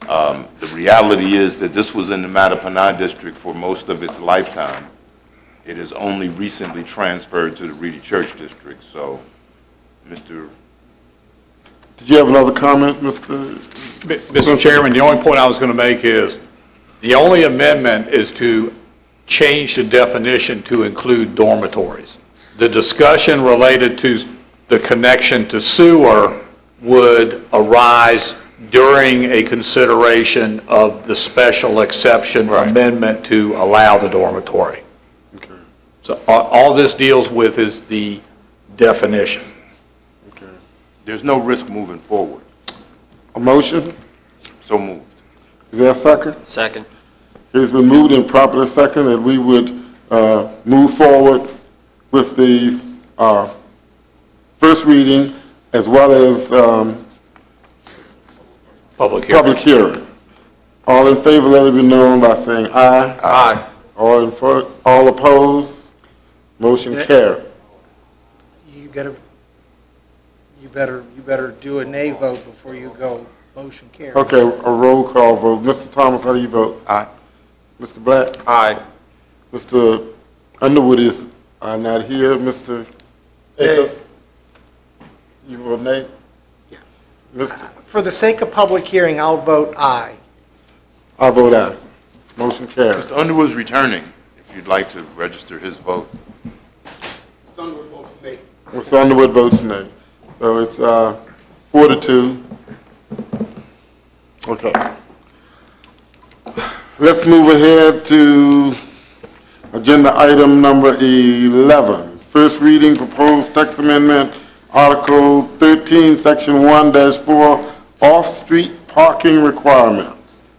Um, The reality is that this was in the Mattaponi district for most of its lifetime. It is only recently transferred to the Reedy Church district, so, Mr. did you have another comment, Mr.? Mr. Chairman, the only point I was going to make is, the only amendment is to change the definition to include dormitories. The discussion related to the connection to sewer would arise during a consideration of the special exception amendment to allow the dormitory. So all all this deals with is the definition. There's no risk moving forward. A motion? So moved. Is there a second? Second. It's been moved and properly second that we would uh, move forward with the uh, first reading as well as um, Public hearing. public hearing. All in favor, let it be known by saying aye. Aye. All in, fo- all opposed? Motion carried. you gotta, you better, you better do a nay vote before you go motion carry. Okay, a roll call vote. Mr. Thomas, how do you vote? Aye. Mr. Black? Aye. Mr. Underwood is uh, not here. Mr. Akers? You vote nay? Yeah. Mr. For the sake of public hearing, I'll vote aye. I vote aye. Motion carried. Mr. Underwood's returning, if you'd like to register his vote. Underwood votes nay. Mr. Underwood votes nay. So it's uh, four to two. Okay. Let's move ahead to agenda item number 11. First reading, proposed text amendment, Article 13, Section 1-4, off-street parking requirements.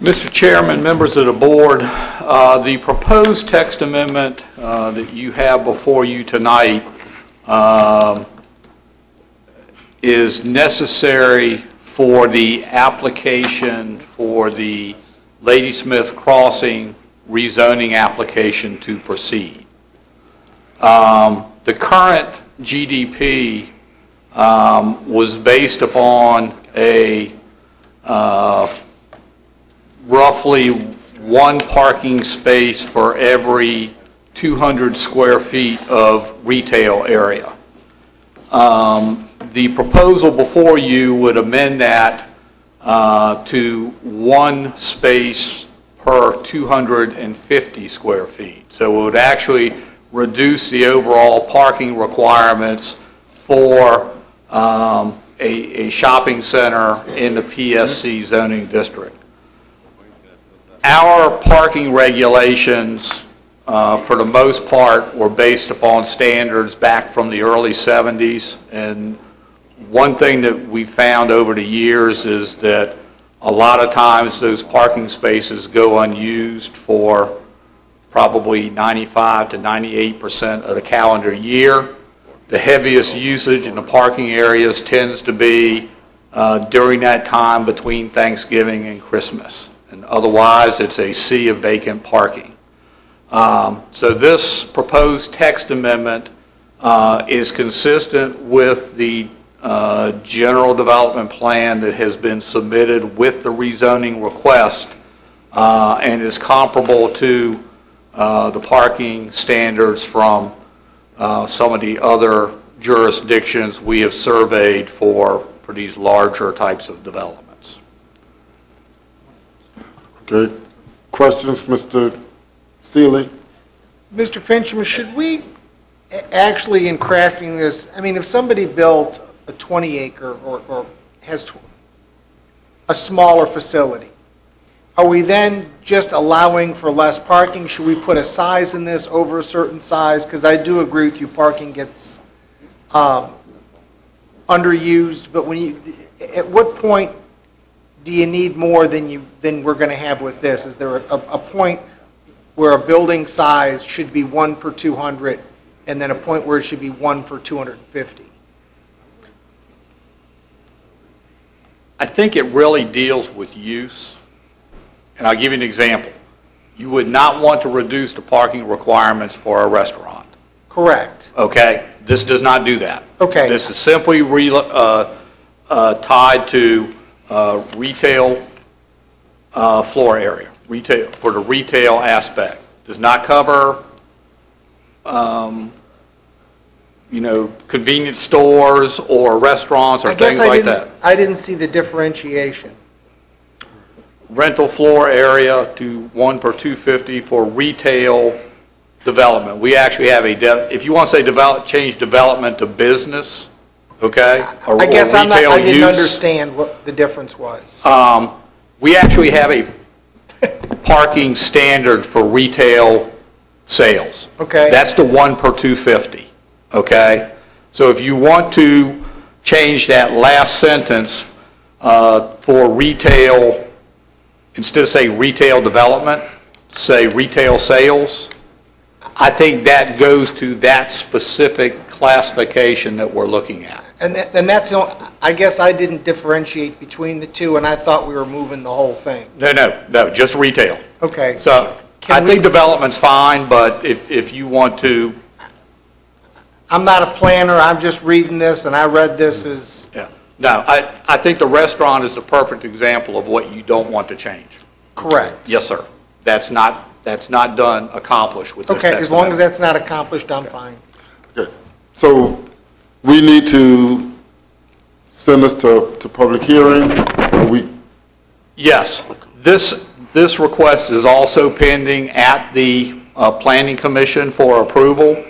Mr. Chairman, members of the board, uh, the proposed text amendment uh, that you have before you tonight um, is necessary for the application for the Ladysmith Crossing rezoning application to proceed. Um, The current GDP um, was based upon a uh, roughly one parking space for every 200 square feet of retail area. Um, The proposal before you would amend that uh, to one space per 250 square feet. So it would actually reduce the overall parking requirements for um, a a shopping center in the PSC zoning district. Our parking regulations, uh, for the most part, were based upon standards back from the early 70s. And one thing that we found over the years is that a lot of times those parking spaces go unused for probably 95 to 98% of the calendar year. The heaviest usage in the parking areas tends to be uh, during that time between Thanksgiving and Christmas. And otherwise, it's a sea of vacant parking. Um, So this proposed text amendment uh, is consistent with the uh, general development plan that has been submitted with the rezoning request uh, and is comparable to uh, the parking standards from uh, some of the other jurisdictions we have surveyed for, for these larger types of developments. Okay. Questions, Mr. Seeley? Mr. Fincham, should we actually, in crafting this, I mean, if somebody built a 20 acre or, or has tw- a smaller facility, are we then just allowing for less parking? Should we put a size in this over a certain size? Because I do agree with you, parking gets um, underused, but when you, at what point do you need more than you, than we're going to have with this? Is there a, a point where a building size should be one per 200, and then a point where it should be one for 250? I think it really deals with use, and I'll give you an example. You would not want to reduce the parking requirements for a restaurant, Correct. okay? This does not do that. Okay. This is simply re- uh, uh, tied to uh, retail uh, floor area, retail, for the retail aspect. Does not cover, um, you know, convenience stores or restaurants or I guess things I like didn't- that. I didn't see the differentiation. Rental floor area to one per 250 for retail development. We actually have a, de- if you want to say develop, change development to business, okay? or- I guess or I'm not, I didn't use, understand what the difference was. um, We actually have a parking standard for retail sales. Okay. That's the one per 250, okay? So if you want to change that last sentence uh, for retail, instead of say retail development, say retail sales, I think that goes to that specific classification that we're looking at. And that, and that's, the only- I guess I didn't differentiate between the two, and I thought we were moving the whole thing. No, no, no, just retail. Okay. So I think development's fine, but if, if you want to, I'm not a planner, I'm just reading this, and I read this as, yeah, no, I, I think the restaurant is the perfect example of what you don't want to change. correct. Yes, sir. That's not, that's not done, accomplished with this Okay, text as long as amendment. that's not accomplished, I'm fine. Okay. So we need to send this to, to public hearing, or we, Yes. This, this request is also pending at the uh, Planning Commission for approval.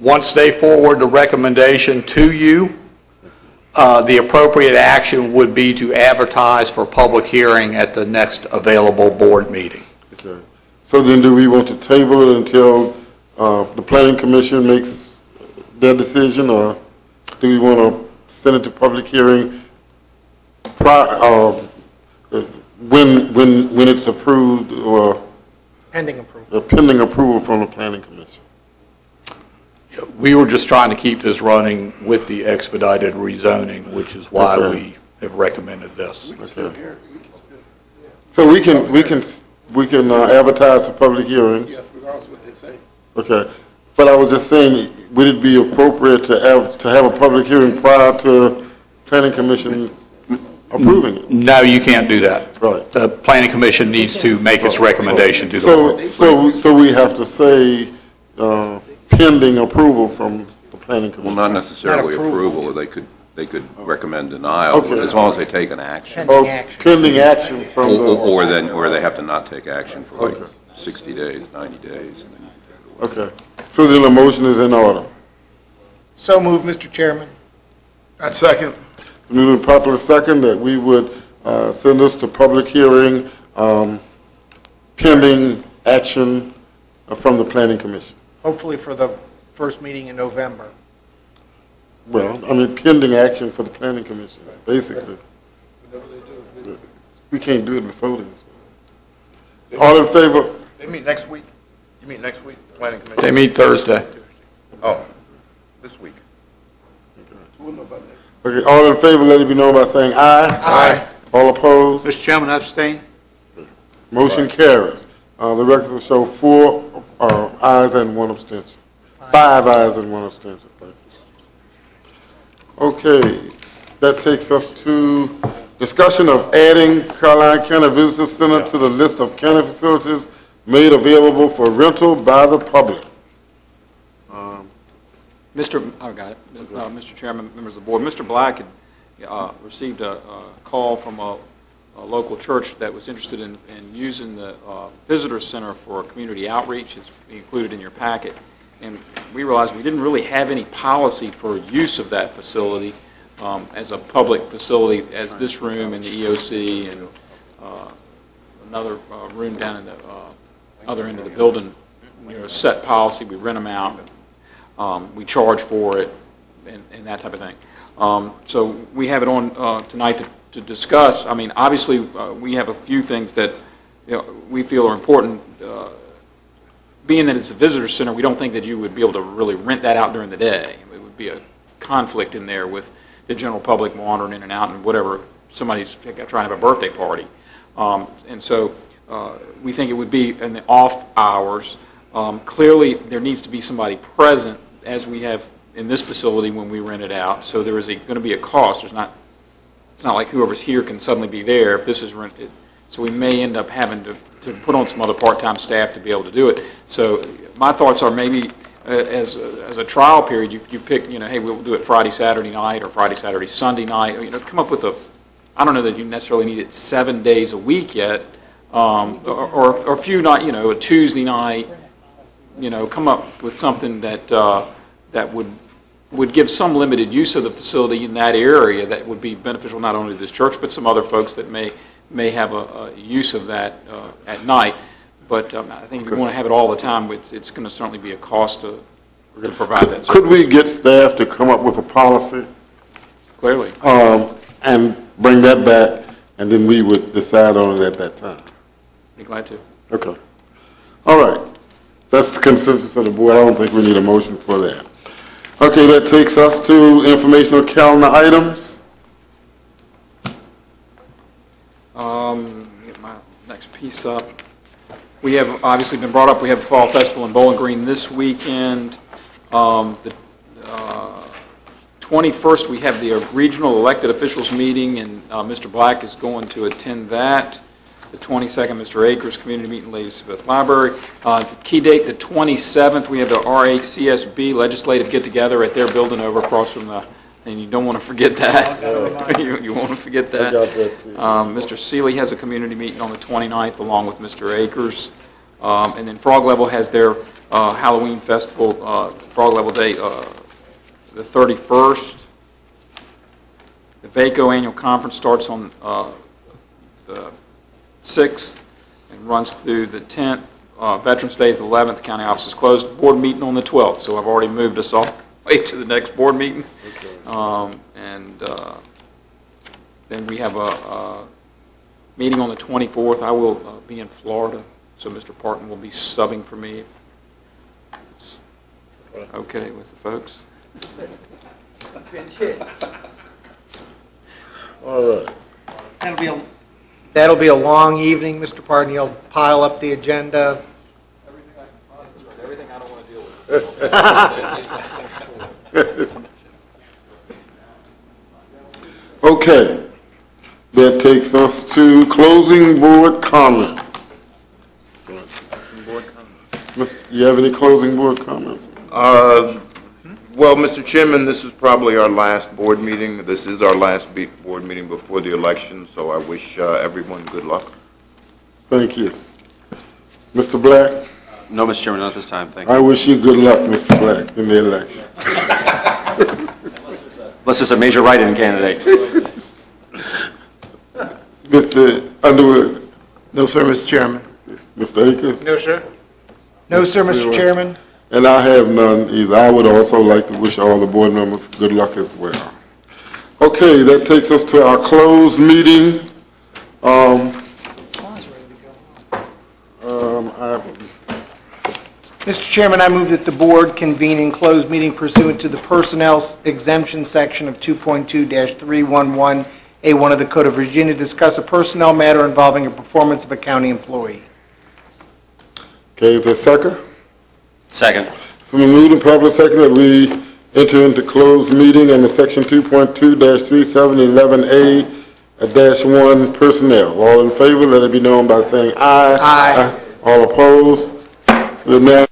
Once they forward the recommendation to you, uh, the appropriate action would be to advertise for public hearing at the next available board meeting. okay. So then do we want to table it until, uh, the planning commission makes their decision, or do we want to send it to public hearing prior, uh, uh, when, when, when it's approved or Pending approval. pending approval from the planning commission? We were just trying to keep this running with the expedited rezoning, which is why Okay. we have recommended this. So we can, we can, we can uh, advertise a public hearing? Yes, regardless of what they say. Okay, but I was just saying, would it be appropriate to have, to have a public hearing prior to planning commission approving it? No, you can't do that. Right. The planning commission needs to make its recommendation to the So, board. so, so we have to say uh, pending approval from the planning commission. Well, commission? not necessarily approval, they could, they could recommend denial, Okay. as long as they take an action. Oh, Pending action from Or, the, or then, or they have to not take action for like Okay. 60 days, 90 days. okay. So then the motion is in order. So moved, Mr. Chairman. I second. It's moving properly second that we would uh, send this to public hearing um, pending action uh, from the planning commission. Hopefully for the first meeting in November. Well, I mean pending action for the planning commission, basically. We can't do it before then. All in favor? They meet next week? You meet next week, planning commission? They meet Thursday. Oh, this week. Okay, all in favor, let it be known by saying aye. Aye. All opposed? Mr. Chairman, I abstain. Motion carries. Uh, The records will show four uh, ayes and one abstention. Five ayes and one abstention. Okay, that takes us to discussion of adding Caroline County Visitor Center to the list of county facilities made available for rental by the public. Mr., I got it. Uh, Mr. Chairman, members of the board, Mr. Black had uh, received a a call from a a local church that was interested in in using the uh, visitor center for community outreach. It's included in your packet. And we realized we didn't really have any policy for use of that facility um, as a public facility, as this room and the EOC and uh, another uh, room down in the uh, other end of the building, you know, set policy, we rent them out, um, we charge for it, and, and that type of thing. Um, so we have it on uh, tonight to, to discuss. I mean, obviously, uh, we have a few things that you know, we feel are important. Uh, being that it's a visitor center, we don't think that you would be able to really rent that out during the day. It would be a conflict in there with the general public wandering in and out and whatever, somebody's trying to have a birthday party. Um, and so uh, we think it would be in the off hours. Um, clearly, there needs to be somebody present, as we have in this facility when we rent it out. So there is going to be a cost. There's not, it's not like whoever's here can suddenly be there if this is rented. So we may end up having to, to put on some other part-time staff to be able to do it. So my thoughts are maybe uh, as, a- as a trial period, you, you pick, you know, hey, we'll do it Friday, Saturday night, or Friday, Saturday, Sunday night, you know, come up with a, I don't know that you necessarily need it seven days a week yet, um, or, or or a few night, you know, a Tuesday night, you know, come up with something that, uh, that would, would give some limited use of the facility in that area that would be beneficial not only to this church, but some other folks that may, may have a, a use of that uh, at night. But um, I think if you want to have it all the time, it's, it's going to certainly be a cost to, to provide that service. Could we get staff to come up with a policy? Clearly. Um, and bring that back, and then we would decide on it at that time? Be glad to. Okay. All right. That's the consensus of the board. I don't think we need a motion for that. Okay, that takes us to informational calendar items. Um, get my next piece up. We have obviously been brought up, we have the Fall Festival in Bowling Green this weekend. Um, the, uh, 21st, we have the regional elected officials meeting, and uh, Mr. Black is going to attend that. The 22nd, Mr. Akers, community meeting, Ladysmith Library. Uh, the Key date, the 27th, we have the RACSB legislative get-together at their building over across from the, and you don't want to forget that. *laughs* You you want to forget that. got that, too. Um, Mr. Seeley has a community meeting on the 29th along with Mr. Akers. Um, And then Frog Level has their uh, Halloween festival, uh, Frog Level Day, uh, the 31st. The VACO annual conference starts on uh, the 6th and runs through the 10th. Uh, Veterans Day is the 11th, county office is closed. Board meeting on the 12th, so I've already moved us all way to the next board meeting. Um, And uh, then we have a, a meeting on the 24th. I will uh, be in Florida, so Mr. Parton will be subbing for me. It's Okay with the folks? All right. That'll be, a that'll be a long evening, Mr. Parton. You'll pile up the agenda. Everything I don't want to deal with. *laughs* Okay, that takes us to closing board comments. Mis- You have any closing board comments? Uh, Well, Mr. Chairman, this is probably our last board meeting. This is our last be- board meeting before the election, so I wish uh, everyone good luck. Thank you. Mr. Black? No, Mr. Chairman, not this time, thank you. I wish you good luck, Mr. Black, in the election. *laughs* Unless it's a major write-in candidate. *laughs* Mr. Underwood? No, sir, Mr. Chairman. Mr. Akers? No, sir. No, sir, Mr. Chairman. And I have none either. I would also like to wish all the board members good luck as well. Okay, that takes us to our closed meeting. Um, um, I- Mr. Chairman, I move that the board convene in closed meeting pursuant to the Personnel Exemption Section of 2.2-311A1 of the Code of Virginia, to discuss a personnel matter involving a performance of a county employee. Okay, is there a second? Second. So we move to public second that we enter into closed meeting under section 2.2-3711A uh, dash 1 personnel. All in favor, let it be known by saying aye. Aye. All opposed? We're now